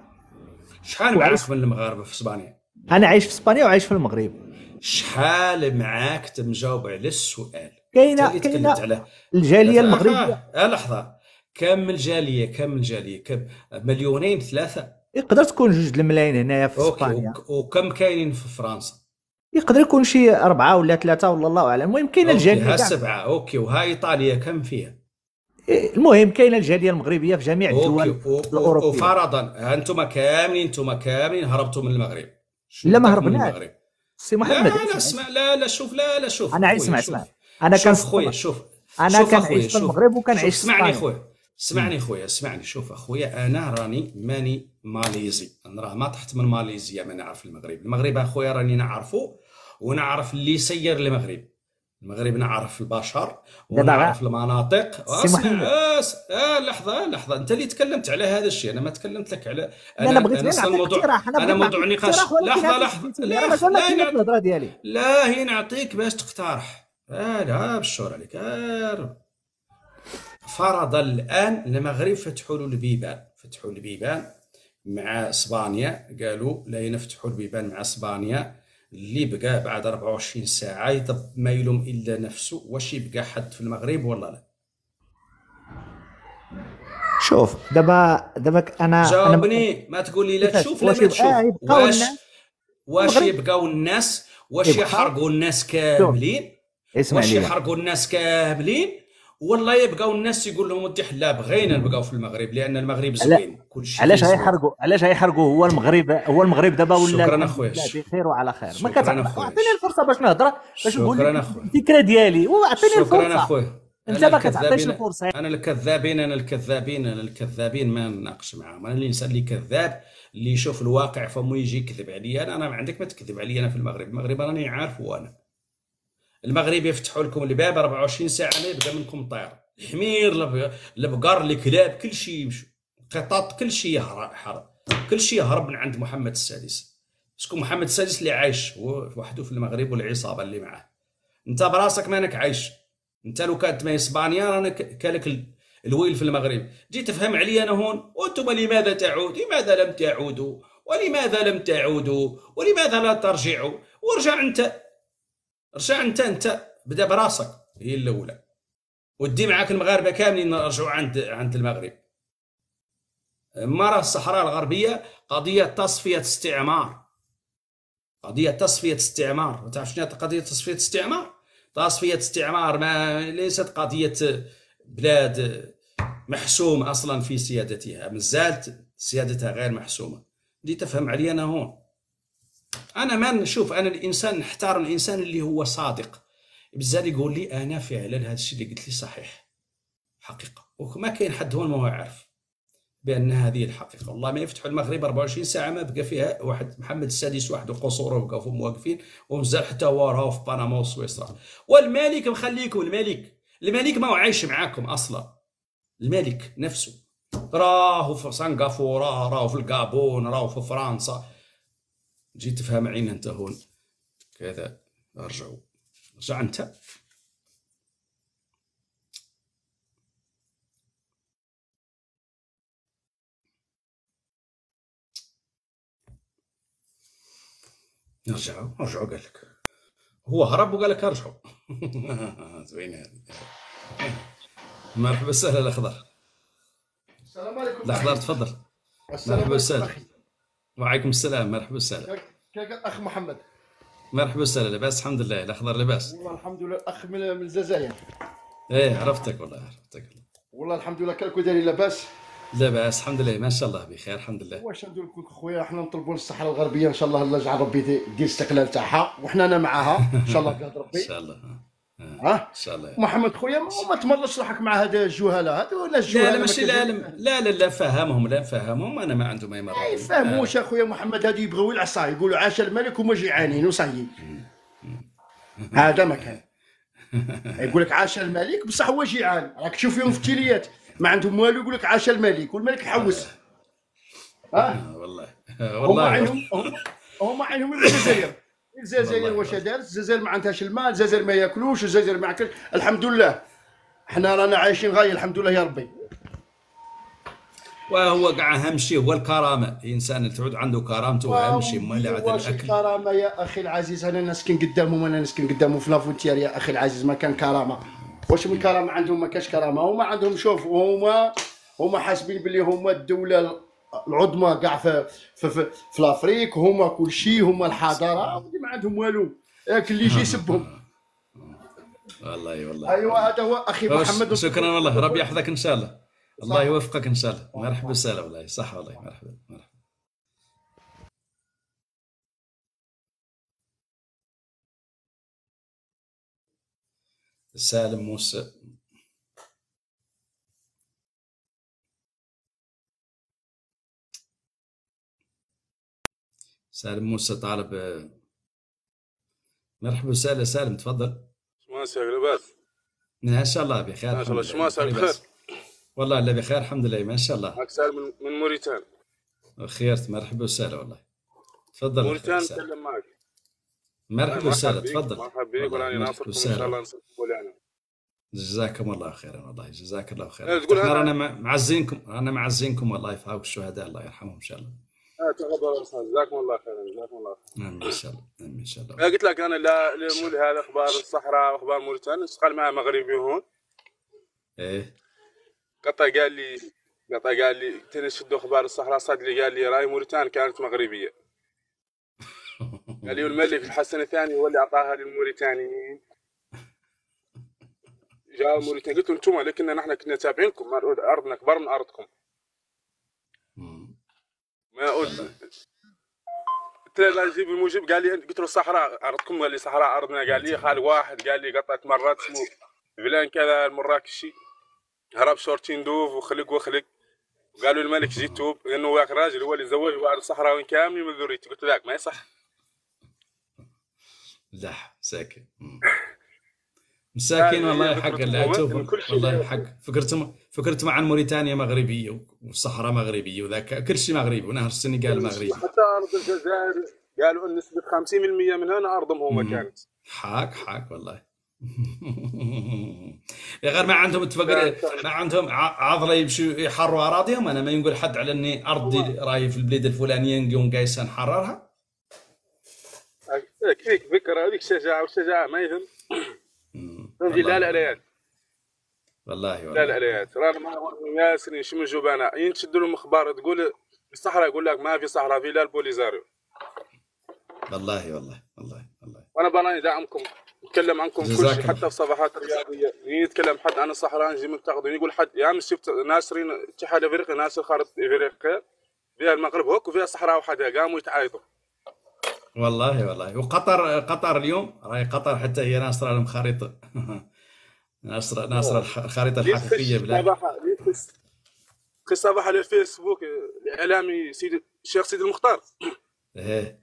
شحال معاك من المغاربة في إسبانيا؟ أنا عايش في إسبانيا وعايش في المغرب. شحال معاك تمجاوب على السؤال؟ كاينة- تكلمت كاينة على الجالية آه، المغربية. آه، آه، لحظة. كم الجالية؟ كم الجالية؟ كم مليونين ثلاثة؟ يقدر تكون جوج الملايين هنايا في إسبانيا. وك- وكم كاينين في فرنسا؟ يقدر يكون شي أربعة ولا ثلاثة ولا الله أعلم. المهم كاينة OK الجالية ها كاع. سبعة. OK وها إيطاليا كم فيها؟ المهم كاينة الجالية المغربية في جميع الدول الأوروبية. وفرضا ها أنتم كاملين أنتم كاملين هربتوا من المغرب. لا ما هربناش سي محمد لا لا اسمع. لا لا شوف لا لا شوف أنا عايز اسمع. اسمع. أنا كان خويا شوف. أنا كنعيش في. المغرب وكنعيش اسمعني خويا اسمعني خويا اسمعني. شوف اخويا أنا راني ماني ماليزي. أنا راه ما طحت من ماليزيا ما نعرف المغرب. المغرب أخويا راني نعرفه ونعرف اللي سير المغرب. المغرب نعرف البشر ونعرف المناطق. اسمع. آه آه لحظة لحظة. أنت اللي تكلمت على هذا الشيء. أنا ما تكلمت لك على لا أنا بغيت غير أصلاً نعطيك موضوع اقتراح أنا بغيت موضوع نقاش لحظة لحظة. لا لا لا. الهضره ديالي. لا هي نعطيك باش تقترح. لا لا بالشور عليك. آه. فرض الآن المغرب فتحوا له البيبان. فتحوا البيبان مع إسبانيا. قالوا لا نفتحوا البيبان مع إسبانيا. اللي بقى بعد 24 ساعة يضب ما يلوم إلا نفسه واش يبقى حد في المغرب ولا لا؟ شوف دابا دابا أنا جاوبني ما تقول لي لا؟ تشوف لا ما تشوف؟ واش واش. يبقاو الناس واش يحرقوا الناس كاملين؟ واش يحرقوا الناس كاملين؟ ولا يبقاو الناس يقول لهم ودي حلا بغينا نبقاو في المغرب لأن المغرب زوين كل شيء علاش. غيحرقوا علاش غيحرقوا؟ هو المغرب هو المغرب دابا ولا شكراً. لله بخير وعلى خير. ما شكراً. أعطيني الفرصة باش نهضر باش نقول شكراً لك. الفكرة ديالي. واعطيني شكرا الفرصة. أخويا. أنت ما كتعطيش الفرصة. أنا الكذابين أنا الكذابين أنا الكذابين ما نناقش معاهم. أنا الانسان اللي كذاب اللي يشوف الواقع فمو يجي يكذب عليا. أنا أنا ما عندك ما تكذب عليا أنا في المغرب. المغرب راني عارف وأنا المغرب يفتحوا لكم الباب 24 ساعة ما يبقى منكم طير. الحمير الب- البقر الكلاب كل شيء يمشوا. قطط كل شيء يهرب كل شيء يهرب من عند محمد السادس. شكون محمد السادس اللي عايش؟ وحده في المغرب والعصابة اللي معاه. انت براسك مانك عايش. انت لو كانت ما إسبانيا رانا كالك ال- الويل في المغرب. جي تفهم علي أنا هون؟ وأنتم لماذا تعود؟ لماذا لم تعودوا؟ ولماذا لم تعودوا؟ ولماذا لا ترجعوا؟ وارجع أنت. ارجع انت انت بدا براسك. هي الأولى. ودي معاك المغاربة كاملين نرجعوا عند عند المغرب. مرة الصحراء الغربية قضية تصفية استعمار. قضية تصفية استعمار. تعرف شنو هي قضية تصفية استعمار؟ تصفية استعمار ما ليست قضية بلاد محسوم أصلا في سيادتها. مازالت سيادتها غير محسومة. دي تفهم علي أنا هون. أنا ما نشوف أنا الإنسان نحترم الإنسان اللي هو صادق. بزاف يقول لي أنا فعلا هذا الشيء اللي قلت لي صحيح. حقيقة. وما كاين حد هون ما هو عارف بأن هذه الحقيقة. والله ما يفتحوا المغرب 24 ساعة ما بقى فيها واحد محمد السادس وحده قصوره بقاو فيهم واقفين ومازال حتى هو راه في بنما وسويسرا. والملك مخليكم الملك. الملك ما هو عايش معاكم أصلا. الملك نفسه. راهو في سنغافورة راهو في الكابون راهو في فرنسا. جيت تفهم عين أنت هون. كذا. ارجعوا رجع أنت. نرجعوا ارجعوا قال لك. هو هرب وقال لك ارجعوا [laughs] زوين هذه مرحبا وسهلا الاخضر السلام عليكم. الاخضر تفضل. مرحبا وسهلا. وعليكم السلام. مرحبا وسهلا. كيف الاخ محمد؟ مرحبا وسهلا. لاباس؟ الحمد لله. الأخضر لاباس. والله الحمد لله. الاخ من الجزائر. إيه عرفتك والله عرفتك والله. الحمد لله. كلكم دايرين لاباس. لاباس. الحمد لله. ما شاء الله بخير. الحمد لله. واش ندير لكم خويا؟ إحنا نطلبوا للصحراء الغربية. إن شاء الله الله يجعل ربي دير الاستقلال تاعها. وحنا أنا معاها. إن شاء الله [laughs] بقدر ربي. إن شاء الله. الله. محمد خويا ما تمرش روحك مع هذا الجهلاء هذا ولا لا الجهلاء لا ما ماشي لا لا لا لا فهمهم لا فهمهم. أنا ما عندهم اي مرة ما يفهموش اخويا محمد هذو يبغيو العصا يقولوا عاش الملك وما جيعانين وصايي [laughs] هذا ما كان. يقول لك عاش الملك بصح هو جيعان راك تشوف فيهم في التيليات. ما عندهم والو يقول لك عاش الملك والملك يحوس. ها؟ والله. هما والله. عينهم هم- هما من الجزائر. الجزائر واش دارت الجزائر ما عندهاش الماء الجزائر ما ياكلوش الجزائر ما ياكلش. الحمد لله حنا رانا عايشين غاية الحمد لله يا ربي. وهو كاع أهم شيء هو الكرامة. الانسان تعود عنده كرامته أهم شيء ما اللي عاد الأكل. الكرامة يا أخي العزيز؟ أنا نسكن قدامهم أنا نسكن قدامهم في لافونتيير يا أخي العزيز. ما كان كرامة. واش من كرامة عندهم؟ ما كاش كرامة. هما عندهم شوف هما هما حاسبين باللي هما الدولة العظمى كاع في في, في, في الافريك هما كل شيء هما الحضارة ما عندهم والو. ياك اللي يجي يسبهم. والله والله. ايوا هذا هو أخي محمد. شكرا والله. ربي يحفظك إن شاء الله. الله يوفقك إن شاء الله. مرحبا وسهلا والله. صح والله. مرحبا مرحبا. سالم موسى. سالم موسى طالب. مرحبا وسهلا سالم تفضل. شماس يا لباس ما شاء الله بخير ما شاء الله. الحمد لله. شماس على بخير. والله إلا بخير الحمد لله ما شاء الله. معك سالم من, موريتان. خيرت مرحبا وسهلا والله. تفضل موريتان. نتكلم معك. مرحبا وسهلا تفضل. مرحبا بك وراني ناصركم إن. شاء الله نصركم يعني جزاكم الله خيرا والله جزاك الله إيه، خيرا تقول أنا- رانا مع- معزينكم رانا معزينكم والله في الشهداء الله يرحمهم إن شاء الله. تفضل. جزاكم الله خيرا جزاكم الله خيرا. امين إن شاء الله امين إن شاء الله. قلت لك أنا لا لا مو هذا أخبار الصحراء واخبار موريتانيا. اشتغل مع مغربي هون؟ إيه. قطع قال لي قطع قال لي تني شدوا أخبار الصحراء. صاد لي قال لي رأي موريتان كانت مغربية. قال لي والملك الحسن الثاني هو اللي أعطاها للموريتانيين. جاء موريتانيا. قلت لهم أنتم لكن نحن كنا تابعينكم. أرضنا أكبر من أرضكم. ما قلت قلت له لا نجيب الموجب قال لي قلت له الصحراء ارضكم قال لي صحراء ارضنا قال لي خال واحد قال لي قطعت مرات اسمه فلان كذا المراكشي هرب شورتين دوف وخلق وخلق. قالوا الملك جيت توب لأنه واك راجل هو اللي زوج واحد صحراوي كامل من ذريته قلت له ذاك ما يصح. لا ساكن. [laughs] مساكين والله هذه حق فكرة اللي شيء والله له- حق. فكرتهم فكرتهم عن موريتانيا مغربيه والصحراء مغربيه وذاك. كل شيء مغربي ونهر السنغال مغربي. حتى أرض الجزائر قالوا إن نسبة 50% من هنا أرضهم هم مم. كانت. حاك حاك والله. [laughs] يا غير ما عندهم اتفاق ما عندهم عضلة يمشوا يحرروا أراضيهم؟ أنا ما ينقول حد على إني أرضي راهي في البلاد الفلانية نقوم قايسة نحررها؟ هيك فكرة هذيك الشجاعه والشجاعه ما يهم. فهمتي لا لا لا والله لا والله لا لا رانا ما ياسر يشموا جبانة. ينشدوا لهم إخبار؟ تقول الصحراء يقول لك ما في صحراء في لا البوليزاريو. والله والله والله والله. وأنا براني داعمكم نتكلم عنكم كل شيء. حتى في الصفحات الرياضية. يتكلم حد عن الصحراء نجي منتقد يقول حد يا امس شفت ناصرين اتحاد افريقيا ناصر خارطه إفريقيا فيها المغرب هوك وفيها صحراء وحدها قاموا يتعايضوا والله والله. وقطر قطر اليوم راهي قطر حتى هي ناصرة لهم خريطه [laughs] ناصرة ناصرة الخ- الخريطة الحقيقية بلا في صباح على الفيسبوك الإعلامي سيدي الشيخ سيدي المختار. [coughs] إيه.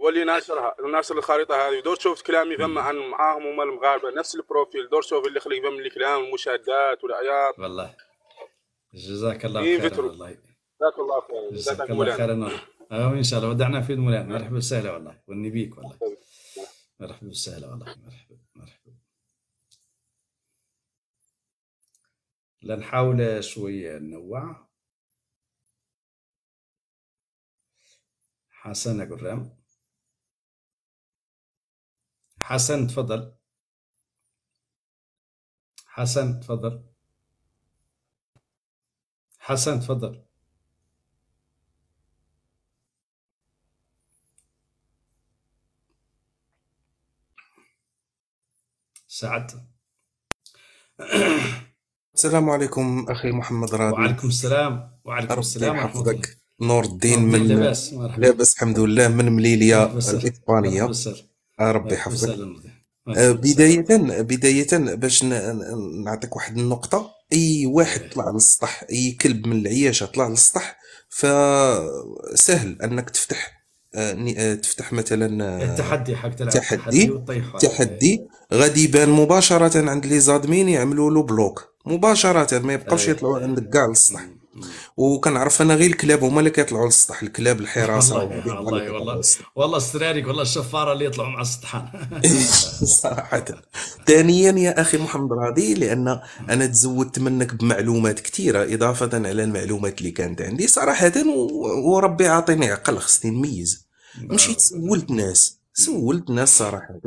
هو اللي ناشرها ناشر الخريطة هذه. دور شوف كلامي فما عن معاهم هم المغاربة. نفس البروفيل. دور شوف اللي خليك فم الكلام المشاهدات والأعياد. والله. جزاك الله خيرا فترو. والله. جزاك الله خير جزاك الله خيرا امين ان شاء الله ودعنا في المولان مرحبا وسهلا والله. والني بيك والله. مرحبا. وسهلا والله. مرحبا. مرحبا. لنحاول شوية ننوع. حسن أقول رام. حسن تفضل. حسن تفضل. حسن تفضل. سعد. السلام عليكم أخي محمد راضي وعليكم السلام. وعليكم السلام يحفظك نور الدين من لاباس. لاباس الحمد لله. من مليليا الإسبانية. ربي يحفظك. آه، بداية بداية باش نعطيك واحد النقطة. أي واحد طلع للسطح أي كلب من العياشة طلع للسطح فسهل أنك تفتح تفتح مثلا آه، التحدي حق تلعب تحدي تحدي تحدي. غادي يبان مباشرة عند لي زادمين يعملوا له بلوك. مباشرة ما يبقاوش أي يطلعوا عندك كاع للسطح وكنعرف أنا غير الكلاب هما اللي كيطلعوا للسطح. الكلاب الحراسة [laughs] والله والله والله للسطح. والله الشفارة اللي يطلعوا مع السطحان [laughs] [laughs] صراحة. ثانيا يا أخي محمد راضي لأن أنا تزودت منك بمعلومات كثيرة إضافة على المعلومات اللي كانت عندي صراحة و- وربي عاطيني عقل خصني نميز. مشيت سولت ناس. سولت ناس صراحة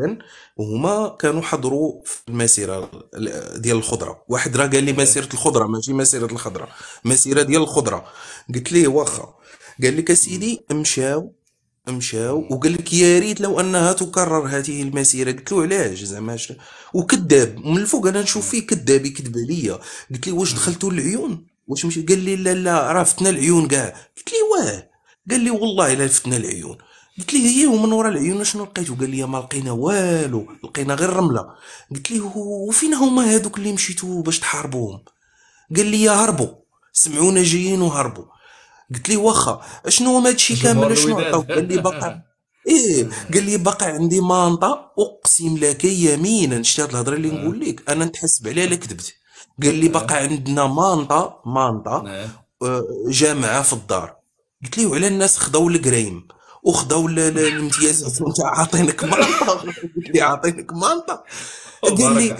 وهما كانوا حضروا في المسيرة ديال الخضرة. واحد راه قال لي مسيرة الخضرة ماشي مسيرة الخضرة مسيرة ديال الخضرة. قلت ليه واخا؟ قال لك اسيدي مشاو مشاو. وقال لك يا ريت لو أنها تكرر هذه المسيرة. قلت له علاش؟ زعما وكذاب. من الفوق أنا نشوف فيه كذاب يكذب عليا. قلت له واش دخلتوا العيون واش مشي قال لي لا لا راه فتنا العيون كاع قلت لي واه؟ قال لي والله الا فتنا العيون. قلت لي هي ومن ورا العيون؟ شنو لقيتو قال لي ما لقينا والو لقينا غير رمله قلت لي "و- وفين هما هذوك اللي مشيتوا باش تحاربوهم. قال لي هربوا سمعونا جايين وهربوا. قلت لي واخا شنو هو هادشي كامل؟ شنو. عطاو قال [laughs] لي باقي إيه قال لي باقي عندي مانطا أقسم لك يمينا. شتي هاد الهضرة اللي نقول لك؟ أنا نتحسب عليها لا كذبت. قال لي باقي عندنا مانطا مانطا آه، جامعة في الدار. قلت لي وعلى الناس خداو الكريم وخداو ال- ال- الامتيازات وانت عاطينك لي عاطينك مانطا قال لي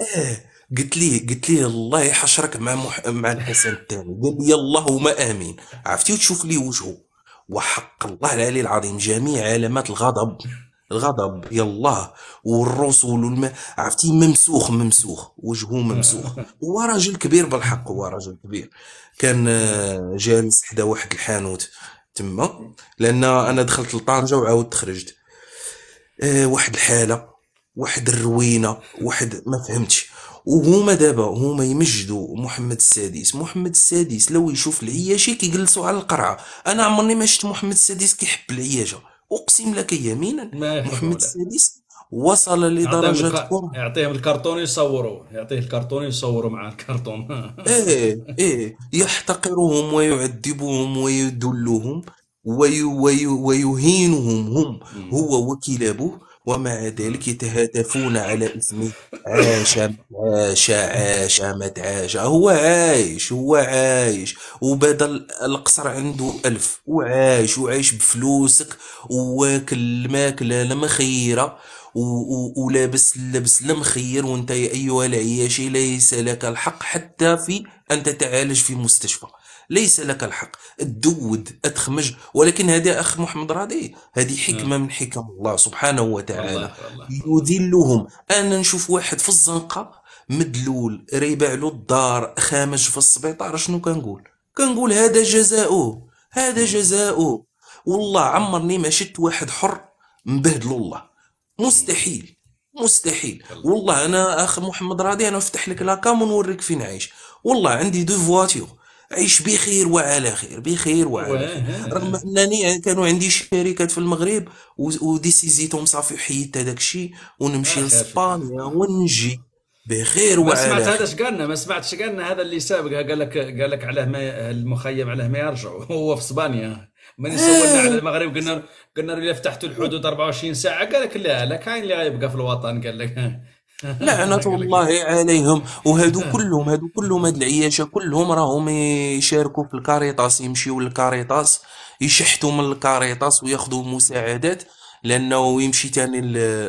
آه قلت لي قلت لي الله يحشرك مع مح... مع الحسن الثاني. قال لي اللهم آمين. عرفتي وتشوف لي وجهه؟ وحق الله العلي العظيم جميع علامات الغضب. الغضب يالله. والرسل والم... عرفتي ممسوخ ممسوخ. وجهه ممسوخ. هو راجل كبير بالحق هو راجل كبير. كان آه، جالس حدا واحد الحانوت. تما لأن أنا دخلت لطنجه وعاودت خرجت آه، واحد الحالة واحد الروينة واحد ما فهمتش. وهما دابا هما يمجدوا محمد السادس. محمد السادس لو يشوف العياشي كيجلسوا على القرعة. أنا عمرني ما شفت محمد السادس كيحب العياشة. أقسم لك يمينا محمد. السادس وصل لدرجة كره يعطيهم الكرتون يصوروا يعطيه الكرتون يصوروا مع الكرتون. [laughs] إيه إيه. يحتقرهم ويعذبهم ويذلهم وي وي ويهينهم هم. هو وكلابه ومع ذلك يتهاتفون على اسمه عاش عاش عاش ما تعاش هو عايش هو عايش. وبدل القصر عنده ألف. وعايش وعايش بفلوسك وواكل الماكلة المخيرة ولابس اللبس المخير وانت يا أيها العياشي ليس لك الحق حتى في أن تتعالج في مستشفى. ليس لك الحق. الدود اتخمج ولكن هذا أخ محمد راضي هذه حكمة من حكم الله سبحانه وتعالى. يذلهم. أنا نشوف واحد في الزنقة مدلول ريبع له الدار خامج في السبيطار. شنو كنقول؟ كنقول هذا جزاؤه. هذا جزاؤه. والله عمرني ما شفت واحد حر مبهدلو الله. مستحيل مستحيل. والله أنا أخ محمد راضي أنا أفتح لك لاكام ونوريك فين عايش. والله عندي دو فواتير. عيش بخير وعلى خير بخير وعلى خير. رغم أنني كانوا عندي شركات في المغرب وديسيزيتهم صافي حيدت هذاك الشيء ونمشي شيء. لإسبانيا ونجي بخير ما سمعت وعلى هذا اش قالنا ما سمعتش قالنا هذا اللي سابق قال لك قال لك علاه ما المخيم علاه ما يرجعوا هو في إسبانيا. من سولنا على المغرب؟ قلنا قلنا إذا فتحتوا الحدود 24 ساعة قال لك لا لا كاين اللي غيبقى في الوطن قال لك. لعنة [laughs] الله عليهم. وهادو كلهم هادو كلهم هاد العياشة كلهم راهم يشاركوا في الكاريطاس يمشيو للكاريطاس يشحتوا من الكاريطاس وياخذوا مساعدات لأنه يمشي تاني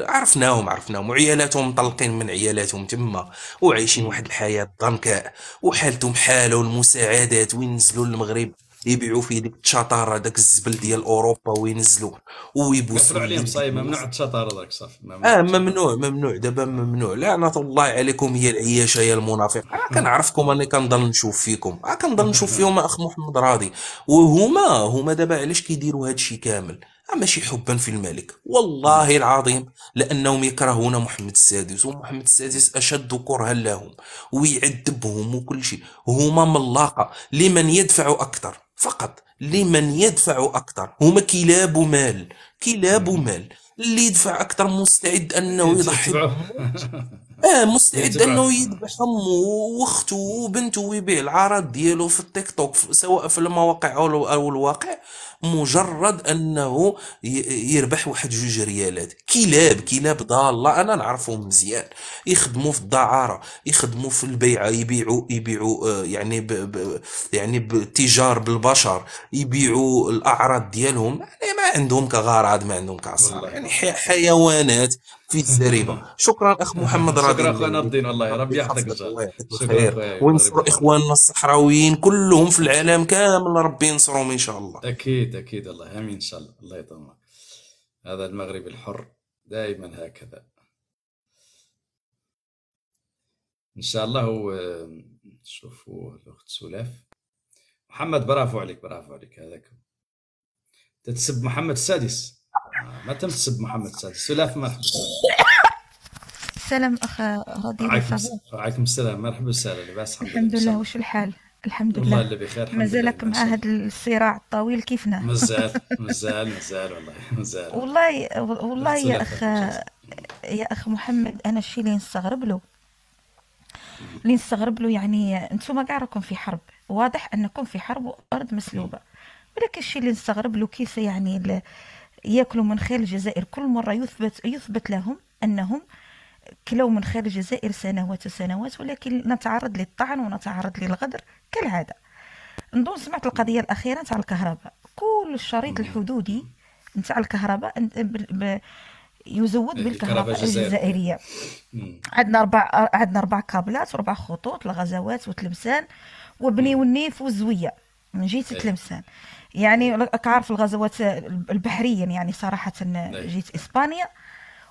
عرفناهم عرفناهم. وعيالاتهم مطلقين من عيالاتهم تما وعايشين واحد الحياة ضنكاء وحالتهم حالة والمساعدات وينزلوا للمغرب. يبيعوا فيه ديك الشطارة داك الزبل ديال أوروبا وينزلوا ويبوسوا عليهم اليد صاي الناس. ممنوع الشطار هذاك صافي آه ممنوع ممنوع دابا ممنوع. لعنة الله عليكم يا العياشة يا المنافق آه كنعرفكم اني كنضل نشوف فيكم. آه كنضل نشوف فيهم أخ محمد راضي. وهما هما دابا علاش كيديروا هادشي كامل؟ آه ماشي حبا في الملك. والله العظيم لأنهم يكرهون محمد السادس. ومحمد السادس أشد كرها لهم ويعذبهم وكل شيء. هما ملاقة لمن يدفع أكثر. فقط لمن يدفع أكثر. هما كلاب مال. كلاب مال. اللي يدفع أكثر مستعد أنه يضحي. [laughs] [laughs] آه مستعد. إنه يذبح أمه وأخته وبنته ويبيع العرض ديالو في التيك توك سواء في المواقع أو أو الواقع مجرد إنه يربح واحد جوج ريالات. كلاب كلاب ضالة أنا نعرفهم مزيان. يخدموا في الدعارة يخدموا في البيعة يبيعوا يبيعوا آه، يعني ب ب يعني بتجار بالبشر يبيعوا الأعراض ديالهم. يعني ما عندهم كغرض ما عندهم كعصار يعني حي- حيوانات. في الزريبه شكرا أخ محمد راضي شكرا اخونا الدين والله. ربي يحفظك يحفظك الله يعطيك شكرا الخير وينصروا إخواننا الصحراويين كلهم في العالم كامل ربي ينصرهم إن شاء الله. أكيد أكيد الله. آمين إن شاء الله. الله يطمنك هذا المغرب الحر دائما هكذا. إن شاء الله آه، نشوفوا الأخت سلاف محمد برافو عليك برافو عليك. هذاك. تتسب محمد السادس. آه، ما تم تسب محمد السادس سلاف مرحبا. سلام اخ رضي وعليكم السلام. مرحبا وسهلا لاباس الحمد الحمد لله. وش الحال؟ الحمد والله لله. اللي بخير. مازالك مع هذا الصراع الطويل. كيفنا؟ مازال. [laughs] مازال. مازال والله. مازال. والله والله يا اخ يا أخ محمد أنا الشيء اللي نستغرب له. اللي نستغرب له يعني أنتم كاع راكم في حرب. واضح أنكم في حرب وأرض مسلوبة. ولكن الشيء اللي نستغرب له كيف يعني ياكلوا من خير الجزائر. كل مرة يثبت يثبت لهم أنهم كلوا من خير الجزائر سنوات وسنوات ولكن نتعرض للطعن ونتعرض للغدر كالعادة. نظن سمعت القضية الأخيرة نتاع الكهرباء. كل الشريط الحدودي نتاع الكهرباء يزود الكهرباء بالكهرباء الجزائرية. عندنا أربع عندنا أربع كابلات واربع خطوط الغزوات وتلمسان وبني والنيف والزوية. من جهة أي. تلمسان يعني راك عارف الغزوات البحريا يعني صراحة جيت إسبانيا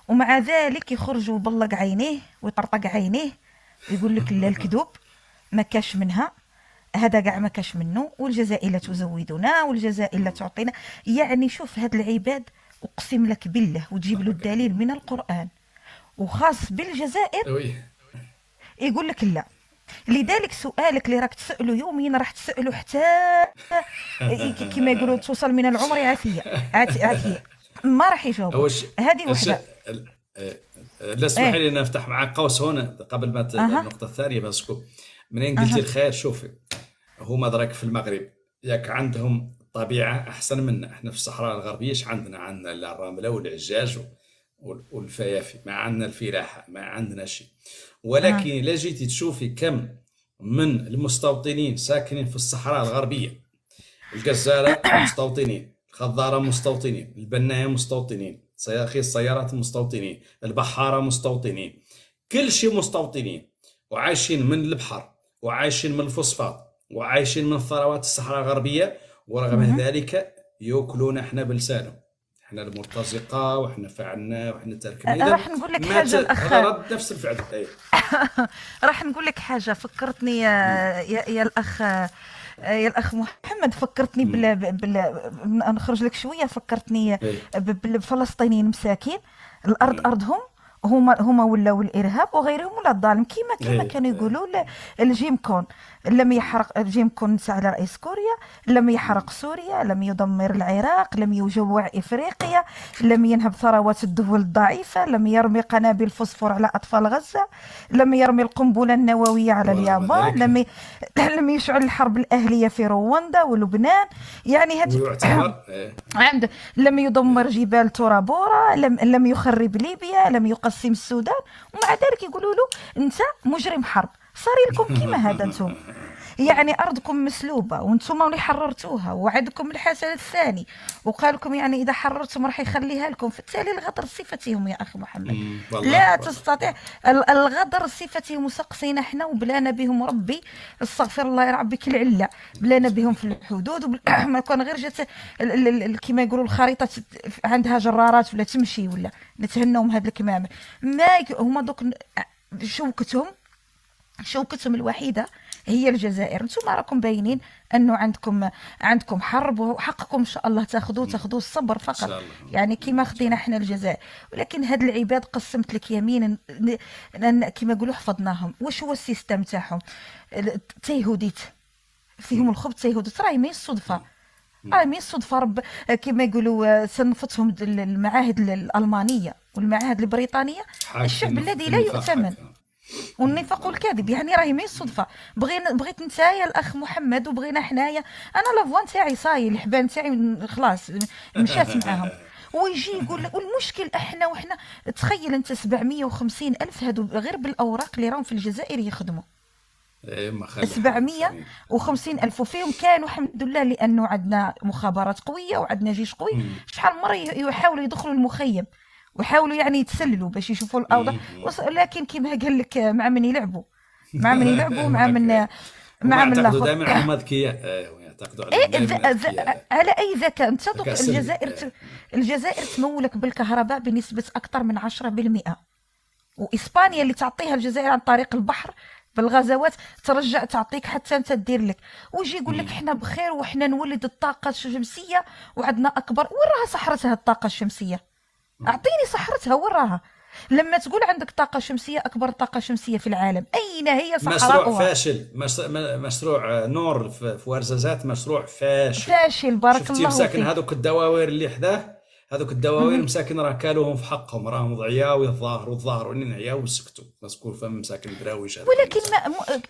ومع ذلك يخرج ويبلق عينيه ويطرطق عينيه يقول لك لا الكذوب ما كاش منها هذا كاع ما كاش منه والجزائر لا تزودنا والجزائر لا تعطينا. يعني شوف هاد العباد أقسم لك بالله وتجيب له الدليل من القرآن وخاص بالجزائر يقول لك لا. لذلك سؤالك اللي راك تسأله يوميا راح تسأله حتى ك- كما يقولوا توصل من العمر عافية. عات- عافية. ما راح يجاوب هذه آه، لا اسمحي إيه. لي نفتح معك قوس هنا قبل ما أها. النقطة الثانية باسكو منين قلتي أها. الخير؟ شوفي هما دراك في المغرب. ياك عندهم طبيعة أحسن منا. إحنا في الصحراء الغربية إيش عندنا؟ عندنا الرملة والعجاج وال- والفيافي ما عندنا الفلاحة ما عندنا شيء ولكن إلا جيتي تشوفي كم من المستوطنين ساكنين في الصحراء الغربية الجزارة مستوطنين الخضارة مستوطنين البناية مستوطنين سياخي السيارات مستوطنين البحارة مستوطنين كل شيء مستوطنين وعايشين من البحر وعايشين من الفوسفات وعايشين من ثروات الصحراء الغربية ورغم. ذلك يأكلون إحنا بلسانهم. إحنا المرتزقة وإحنا فعلنا وإحنا تركنا. أه، راح نقول لك الأخ- هذا رد نفس الفعل. أي. [laughs] راح نقول لك حاجة فكرتني يا, يا, يا الأخ يا الأخ محمد فكرتني بال, بال نخرج لك شوية فكرتني إيه. بالفلسطينيين مساكين. الأرض أرضهم هما هما ولاو الإرهاب وغيرهم ولا الظالم كيما كيما إيه. كانوا يقولوا ل- الجيم كون. لم يحرق الجيم كون تاع رئيس كوريا لم يحرق سوريا لم يدمر العراق لم يجوع إفريقيا لم ينهب ثروات الدول الضعيفة لم يرمي قنابل فوسفور على أطفال غزة لم يرمي القنبلة النووية على اليابان لم ي... لم يشعل الحرب الأهلية في رواندا ولبنان. يعني هاد [coughs] إيه. عنده لم يدمر جبال تورا بورا لم لم يخرب ليبيا لم يقسم السودان. ومع ذلك يقولوا له أنت مجرم حرب. صار لكم كيما هذا أنتم؟ يعني أرضكم مسلوبة وأنتم اللي حررتوها وعدكم الحسن الثاني وقال لكم يعني إذا حررتم راح يخليها لكم. فبالتالي الغدر صفتهم يا أخي محمد. لا. تستطيع. ال- الغدر صفتهم وسقسينا إحنا وبلانا بهم ربي. استغفر الله يا ربي كل علة. بلانا بهم في الحدود وبل... [clears throat] ما كان غير جات كما يقولوا الخريطة عندها جرارات ولا تمشي ولا نتهنوا من هذا الكمامة. ما. هما دوك شوكتهم شوكتهم الوحيدة هي الجزائر. أنتم راكم باينين أنه عندكم عندكم حرب وحقكم إن شاء الله تاخذوه تاخذوه الصبر فقط. شاء الله. يعني كما خدينا إحنا الجزائر. ولكن هاد العباد قسمت لك يمين ن- ن- كما يقولوا حفظناهم. واش هو السيستم تاعهم؟ تيهوديت. فيهم الخبز تيهوديت. راهي مين الصدفة. راهي مين الصدفة. رب كما يقولوا آه، صنفتهم د- المعاهد الألمانية والمعاهد البريطانية. الشعب الذي لا يؤتمن. والنفاق والكذب يعني راهي مين الصدفة. بغينا بغيت نتايا الأخ محمد وبغينا حنايا. أنا لافوان تاعي صاي الحبان تاعي من- خلاص مشات معاهم. ويجي يقول لك والمشكل إحنا وحنا تخيل أنت 750 ألف هادو غير بالأوراق اللي راهم في الجزائر يخدموا. إيه، ما خلي 750 ألف وفيهم كانوا الحمد لله لأنه عندنا مخابرات قوية وعندنا جيش قوي. شحال مرة يحاولوا يدخلوا المخيم. ويحاولوا يعني يتسللوا باش يشوفوا الأوضاع. وص- لكن كما قال لك مع من يلعبوا. مع من [laughs] يلعبوا مع من مع من يعتقدوا دائما إيه، يعتقدوا دائما ذ- اذكياء على أي ذكاء أنت دوك ذكاء سلبي. الجزائر الجزائر تمولك بالكهرباء بنسبة أكثر من 10% وإسبانيا اللي تعطيها الجزائر عن طريق البحر بالغزوات ترجع تعطيك حتى أنت دير لك. ويجي يقول لك إحنا بخير وحنا نولد الطاقة الشمسية وعندنا أكبر. وين راها صحرتها الطاقة الشمسية؟ أعطيني صحرتها وين راها لما تقول عندك طاقة شمسية أكبر طاقة شمسية في العالم. أين هي مشروع صحراؤها فاشل. مش- م- مشروع نور في ورزازات مشروع فاشل. فاشل بارك الله فيك. هذوك الدواوير اللي حداه؟ هذوك الدواوير مهم. مساكن راه كالوهم في حقهم راهم ضعياو يتظاهروا تظاهروا اننا عياو وسكتوا. مسكون فم مساكن دراويش ولكن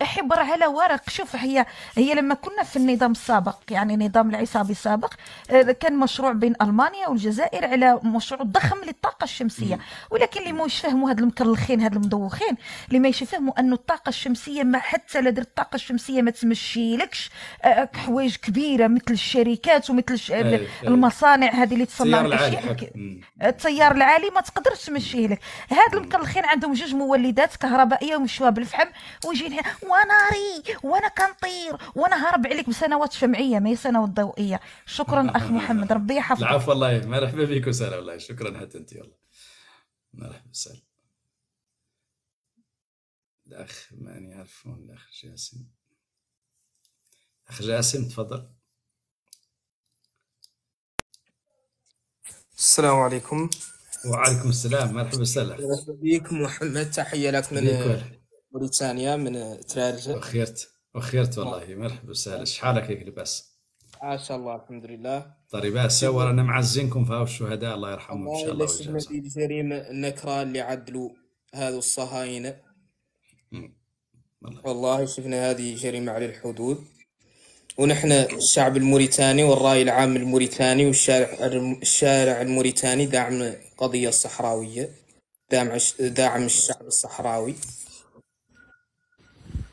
حبر على ورق. شوف هي هي لما كنا في النظام السابق يعني نظام العصابي السابق آه، كان مشروع بين ألمانيا والجزائر على مشروع ضخم للطاقة الشمسية. ولكن اللي ما يفهموا هاد المكلخين هاد المدوخين اللي ما يفهموا انه الطاقة الشمسية ما حتى لا درت الطاقة الشمسية ما تمشيلكش. آه، حوايج كبيرة مثل الشركات ومثل. المصانع هذه اللي تصنع التيار العالي. التيار ما تقدرش تمشيه لك. هاد المكلخين عندهم جوج مولدات كهربائية ومشوها بالفحم ويجي وناري وأنا كنطير وأنا هارب عليك بسنوات شمعية ما هي سنوات ضوئية. شكرا أخ [laughs] محمد ربي يحفظك. العفو والله مرحبا بك وسهلا والله. شكرا حتى أنت والله مرحبا وسهلا. الأخ ماني يعرفون الأخ جاسم. أخ جاسم تفضل. السلام عليكم. وعليكم السلام. مرحبا وسهلا مرحبا بك محمد تحية لك من. موريتانيا من ترارجة وخيرت وخيرت والله. مرحبا وسهلا شحالك هيك لباس؟ عاش الله الحمد لله. طيب بس رانا معزينكم فهو الشهداء الله يرحمهم إن شاء الله ويجازيهم. دي الجريمة النكرة اللي عدلوا هذو الصهاينة. والله. شفنا هذه جريمة على الحدود. ونحن الشعب الموريتاني والرأي العام الموريتاني والشارع الشارع الموريتاني داعم القضية الصحراوية داعم داعم الشعب الصحراوي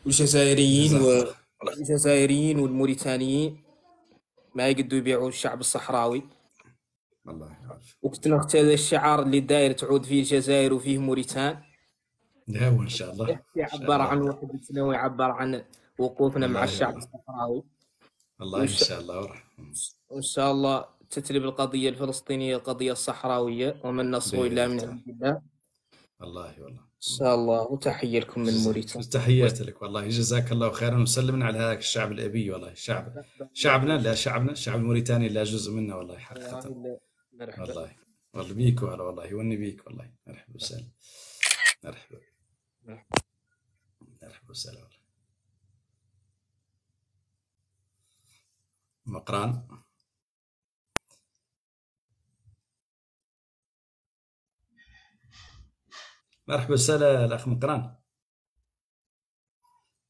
والجزائريين و... الجزائريين والموريتانيين ما يقدروا يبيعوا الشعب الصحراوي الله يعرف وكنت نختار الشعار اللي داير تعود فيه الجزائر وفيه موريتان لا إن شاء الله يعبر. عن وحدتنا ويعبر عن وقوفنا مع الشعب. الصحراوي الله إن شاء الله ورح. وإن شاء الله تتلب القضية الفلسطينية القضية الصحراوية وما النصر إلا من عند الله. الله. والله إن شاء الله. وتحية لكم من موريتانيا تحياتي لك والله. جزاك الله خيرا. وسلمنا على هذاك الشعب الأبي والله. الشعب شعبنا لا شعبنا. الشعب الموريتاني لا جزء منا والله. حقيقه والله. والله بيك وهلا والله. يوني بيك والله. مرحبا وسهلا. مرحبا مرحبا وسهلا والله مقران. مرحبا وسهلا الأخ مقران.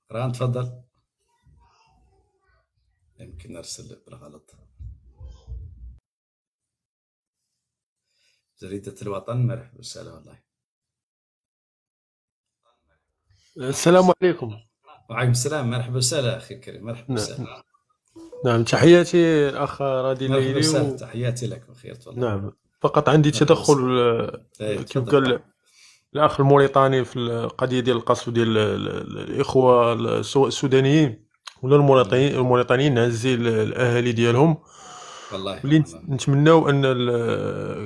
مقران تفضل. يمكن ارسل بالغلط. جريدة الوطن مرحبا وسهلا والله. السلام عليكم. وعليكم السلام مرحبا وسهلا أخي الكريم مرحبا نعم. وسهلا. نعم تحياتي الأخ رادي الليلي و... تحياتي لك وخير والله نعم فقط عندي تدخل آه، إيه، تفضل. قال الأخ الموريتاني في القضية ديال القصف ديال ال- ال- الإخوة ال- سواء السودانيين ولا الموريتانيين الموريتانيين نعزي ال- الأهالي ديالهم. والله واللي نت- نتمناو أن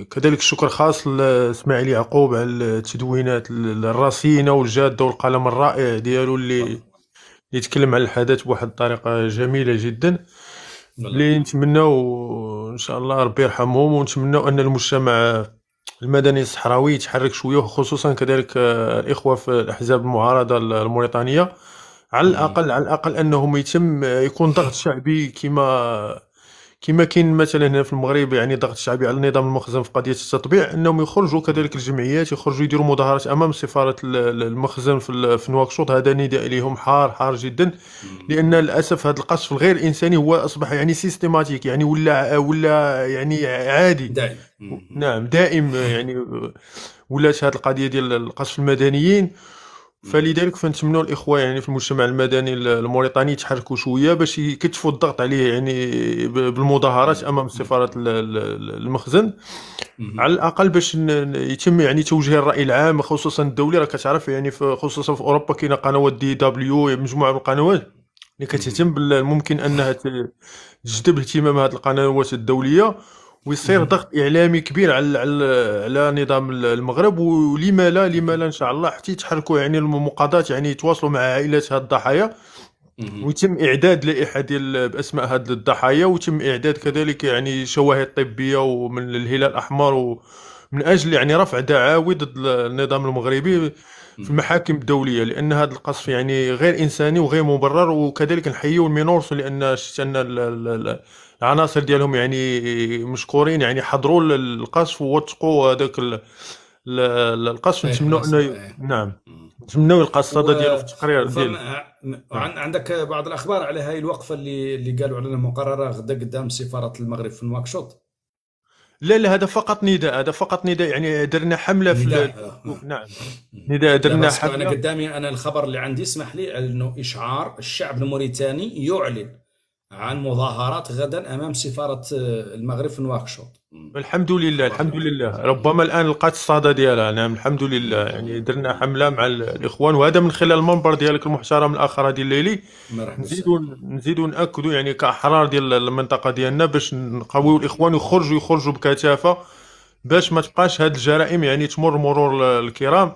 كذلك الشكر خاص لاسماعيل يعقوب على التدوينات ال- الرصينة والجادة والقلم الرائع ديالو اللي اللي يتكلم على الحدث بواحد الطريقة جميلة جدا. اللي نتمناو إن شاء الله ربي يرحمهم ونتمناو أن المجتمع المدني الصحراوي يتحرك شوية خصوصا كذلك آه، الإخوة في الأحزاب المعارضة الموريتانية. على الأقل على الأقل أنهم يتم يكون ضغط شعبي كما كما كاين مثلا هنا في المغرب يعني ضغط شعبي على النظام المخزن في قضية التطبيع أنهم يخرجوا كذلك الجمعيات يخرجوا يديروا مظاهرات أمام سفارة ال- ال- المخزن في ال- في نواكشوط هذا نداء لهم حار حار جدا لأن للأسف هذا القصف الغير إنساني هو أصبح يعني systématique يعني ولا ولا يعني عادي. دائم. نعم دائم يعني. ولات هذه القضية ديال القصف المدنيين. فلذلك فنتمنوا الإخوة يعني في المجتمع المدني الموريتاني يتحركوا شوية باش يكثفوا الضغط عليه يعني بالمظاهرات أمام سفاره ال- ال- المخزن. على الأقل باش يتم يعني توجيه الرأي العام خصوصا الدولي. راك تعرف يعني في خصوصا في أوروبا كاينة قنوات دي دبليو مجموعة من القنوات اللي كتهتم بال- ممكن انها تجذب اهتمام هذه القنوات الدولية. ويصير ضغط إعلامي كبير على على على نظام المغرب ولما لا لما لا إن شاء الله حتى يتحركوا يعني المقاضات يعني يتواصلوا مع عائلات هاد الضحايا. ويتم إعداد لائحه ديال بأسماء هاد الضحايا ويتم إعداد كذلك يعني شواهد طبية ومن الهلال الأحمر ومن أجل يعني رفع دعاوي ضد النظام المغربي في المحاكم الدولية لأن هذا القصف يعني غير إنساني وغير مبرر وكذلك نحييو المينورس لأن شفت ان ال- ال- ال- العناصر ديالهم يعني مشكورين يعني حضروا القصف ووثقوا هذاك ال- ال- القصف. نتمنوا أنه. نعم. نتمنوا يلقى الصدى ديالو في التقرير ديالو. وعن- عندك بعض الأخبار على هاي الوقفة اللي اللي قالوا علينا مقررة غدا قدام سفارة المغرب في نواكشوط؟ لا لا هذا فقط نداء هذا فقط نداء. يعني درنا حملة في نداء، آه. نعم. نداء درنا بس أنا حملة. قدامي أنا الخبر اللي عندي اسمح لي أنه إشعار الشعب الموريتاني يعلن عن مظاهرات غدا أمام سفارة آه، المغرب في نواكشوط الحمد لله الحمد لله. ربما الآن لقات الصدى ديالها. نعم الحمد لله. يعني درنا حملة مع ال- الإخوان وهذا من خلال المنبر ديالك المحترم الاخ هادي الليلي نزيدوا نزيدوا نأكدوا يعني كأحرار ديال المنطقة ديالنا باش نقويو الإخوان يخرجوا يخرجوا بكثافة باش ما تبقاش هاد الجرائم يعني تمر مرور ال- الكرام.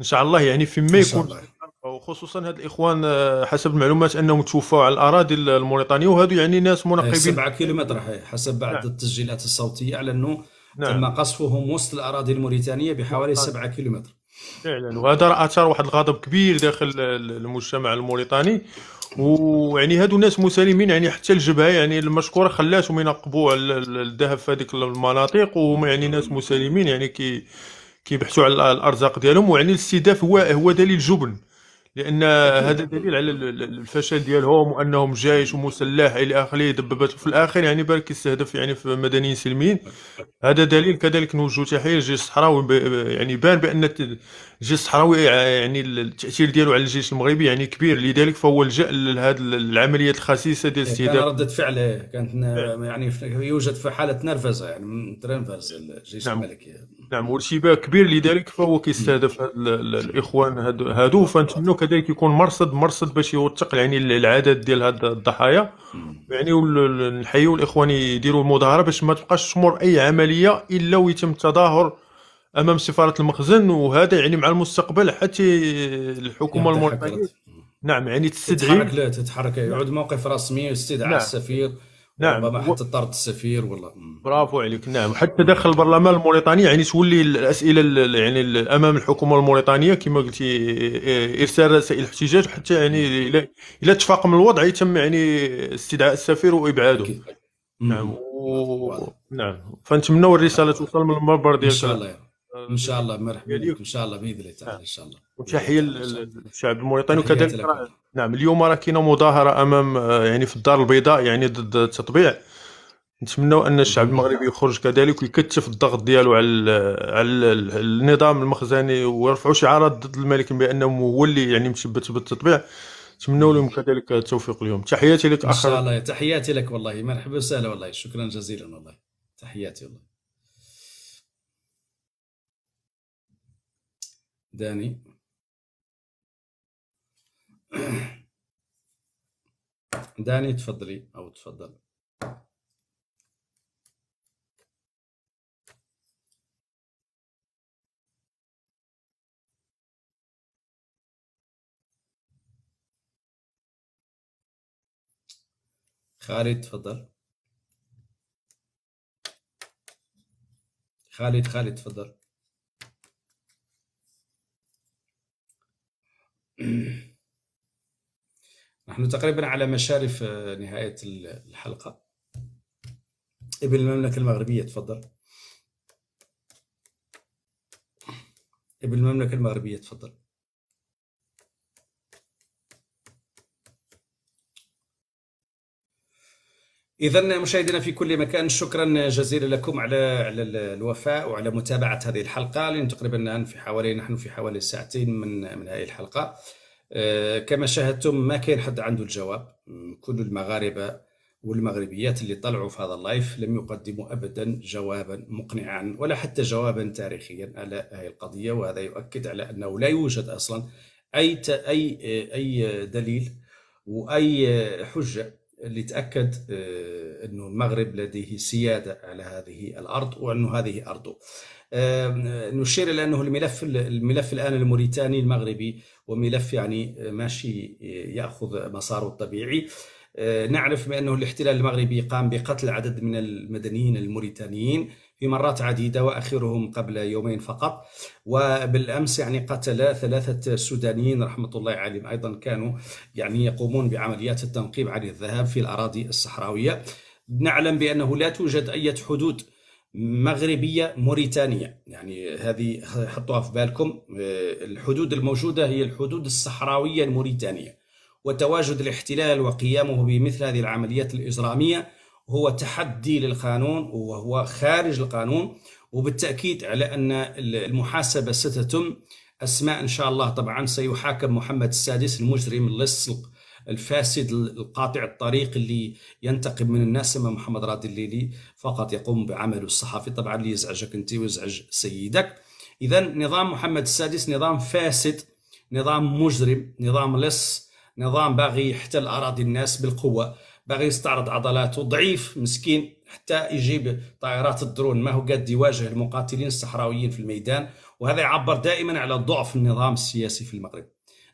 إن شاء الله يعني فيما يكون الله. وخصوصا هاد الإخوان آه، حسب المعلومات أنهم توفوا على الأراضي الموريتانية وهادو يعني ناس منقبين. 7 كيلومتر حسب بعض التسجيلات الصوتية على أنه نعم. تم قصفهم وسط الأراضي الموريتانية بحوالي 7 كيلومتر. فعلا. وهذا راه أثار واحد الغضب كبير داخل ال- المجتمع الموريتاني. ويعني هادو ناس مسالمين يعني حتى الجبهة يعني المشكورة خلاتهم ينقبوا على ال- الذهب في هذيك المناطق وهم يعني ناس مسالمين يعني كي كيبحثوا على الأرزاق ديالهم. ويعني الاستهداف هو هو دليل جبن. لأن هذا دليل على ال- ال- الفشل ديالهم وأنهم جيش ومسلح إلى آخره دبابات في الآخر. يعني بالك يستهدف يعني في مدنيين سلميين هذا دليل كذلك نوجه تحيه للجيش الصحراوي يعني بان بأن الجيش الصحراوي يعني التأثير ديالو على الجيش المغربي يعني كبير. لذلك فهو لجأ لهذه العمليات الخسيسة ديال كان الاستهداف ردة فعل إيه، كانت يعني يوجد في حالة نرفزة يعني ترنفز الجيش نعم. الملكي. نعم وارتباك كبير لذلك فهو كيستهدف هاد ال- ال- الإخوان هادو هادو. فنتمنوا كذلك يكون مرصد مرصد باش يوثق يعني ال- العدد ديال هاد الضحايا. يعني نحيوا الإخوان يديروا المظاهرة باش ما تبقاش تمر أي عملية إلا ويتم التظاهر أمام سفارة المخزن. وهذا يعني مع المستقبل حتى الحكومة. الموريتانيه نعم يعني تستدعي. تتحرك لا تتحرك. يعود موقف رسمي يستدعى نعم. السفير. نعم. ربما حتى طرد السفير والله برافو عليك. نعم. حتى داخل البرلمان الموريتاني يعني تولي الأسئلة ال- يعني أمام الحكومة الموريتانية كما قلتي إرسال رسائل احتجاج حتى يعني إلى تفاقم الوضع يتم يعني استدعاء السفير وإبعاده. نعم. و... نعم. فنتمنوا الرسالة توصل من المنبر إن ديال شاء الله يا رب. إن شاء الله مرحبا بك. إن شاء الله بإذن الله تعالى إن شاء الله. وتحيه لل- للشعب الموريتاني. تحياتي وكذلك نعم اليوم راه كاينة مظاهرة أمام آه، يعني في الدار البيضاء يعني ضد التطبيع. نتمنوا أن الشعب المغربي يخرج كذلك ويكثف الضغط ديالو على ال- على ال- النظام المخزني ويرفعوا شعارات ضد الملك بأنه هو اللي يعني مثبت بالتطبيع. نتمنوا لهم كذلك التوفيق اليوم. تحياتي لك إن اخ شاء الله. تحياتي لك والله. مرحبا وسهلا والله. شكرا جزيلا والله. تحياتي والله. داني. [coughs] داني تفضلي أو تفضل. خالد تفضل. خالد خالد تفضل. [clears throat] نحن تقريبا على مشارف آه، نهاية ال- الحلقة. ابن المملكة المغربية تفضل. ابن المملكة المغربية تفضل. إذا مشاهدينا في كل مكان شكرا جزيلا لكم على على ال- الوفاء وعلى متابعة هذه الحلقة. لأن تقريبا الآن في حوالي نحن في حوالي ساعتين من من هذه الحلقة. آه، كما شاهدتم ما كاين حد عنده الجواب. كل المغاربة والمغربيات اللي طلعوا في هذا اللايف لم يقدموا أبدا جوابا مقنعا ولا حتى جوابا تاريخيا على هذه القضية. وهذا يؤكد على أنه لا يوجد أصلا أي ت- أي أي دليل وأي حجة اللي تأكد آه، إنه المغرب لديه سيادة على هذه الأرض وأنه هذه أرضه. آه، نشير إلى أنه الملف الملف الآن الموريتاني المغربي وملف يعني ماشي يأخذ مساره الطبيعي آه، نعرف بأنه الاحتلال المغربي قام بقتل عدد من المدنيين الموريتانيين في مرات عديدة واخرهم قبل يومين فقط. وبالأمس يعني قتل ثلاثة سودانيين رحمة الله عليهم. أيضا كانوا يعني يقومون بعمليات التنقيب عن الذهاب في الأراضي الصحراوية. نعلم بأنه لا توجد أي حدود مغربية موريتانية. يعني هذه حطوها في بالكم. الحدود الموجودة هي الحدود الصحراوية الموريتانية. وتواجد الاحتلال وقيامه بمثل هذه العمليات الإجرامية هو تحدي للقانون وهو خارج القانون وبالتأكيد على أن المحاسبة ستتم. أسماء إن شاء الله طبعا سيحاكم محمد السادس المجرم اللص الفاسد القاطع الطريق اللي ينتقم من الناس أما محمد راضي الليلي فقط يقوم بعمله الصحفي طبعا ليزعجك أنت ويزعج سيدك. اذا نظام محمد السادس نظام فاسد نظام مجرم نظام لص نظام باغي يحتل أراضي الناس بالقوة. باغي يستعرض عضلاته ضعيف مسكين حتى يجيب طائرات الدرون. ما هو قد يواجه المقاتلين الصحراويين في الميدان وهذا يعبر دائما على ضعف النظام السياسي في المغرب.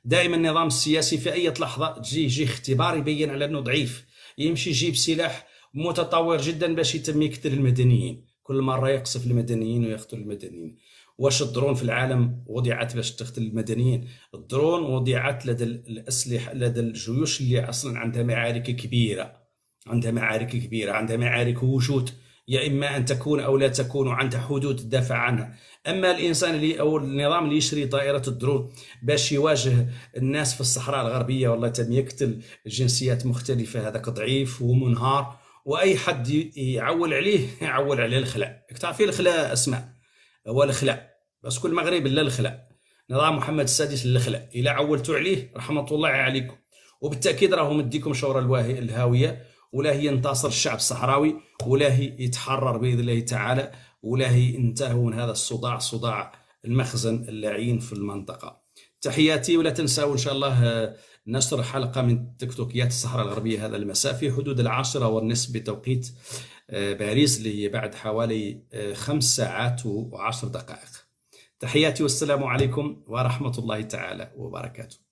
دائما النظام السياسي في أي لحظة تجي يجي اختبار يبين على أنه ضعيف. يمشي يجيب سلاح متطور جدا باش يتم يقتل المدنيين. كل مرة يقصف المدنيين ويقتل المدنيين. واش الدرون في العالم وضعت باش تقتل المدنيين؟ الدرون وضعت لدى الاسلحه لدى الجيوش اللي أصلا عندها معارك كبيرة. عندها معارك كبيرة عندها معارك وجود. يا إما أن تكون أو لا تكون وعندها حدود تدافع عنها. أما الإنسان اللي أو النظام اللي يشري طائرة الدرون باش يواجه الناس في الصحراء الغربية والله تم يقتل جنسيات مختلفة هذاك ضعيف ومنهار. وأي حد يعول عليه يعول عليه الخلاء. تعرفين الخلاء أسماء. هو الخلاء. بس كل مغرب لا الخلاء. نظام محمد السادس للخلاء إلى عولتوا عليه رحمة الله عليكم. وبالتأكيد راهو مديكم شورى الهاوية. ولا هي ينتصر الشعب الصحراوي. ولا هي يتحرر بإذن الله تعالى. ولا هي ينتهوا من هذا الصداع صداع المخزن اللعين في المنطقة. تحياتي ولا تنسوا إن شاء الله آه، نشر حلقة من تيك توكيات الصحراء الغربية هذا المساء في حدود العاشرة والنصف بتوقيت. باريس اللي هي بعد حوالي آه، خمس ساعات وعشر دقائق. تحياتي والسلام عليكم ورحمة الله تعالى وبركاته.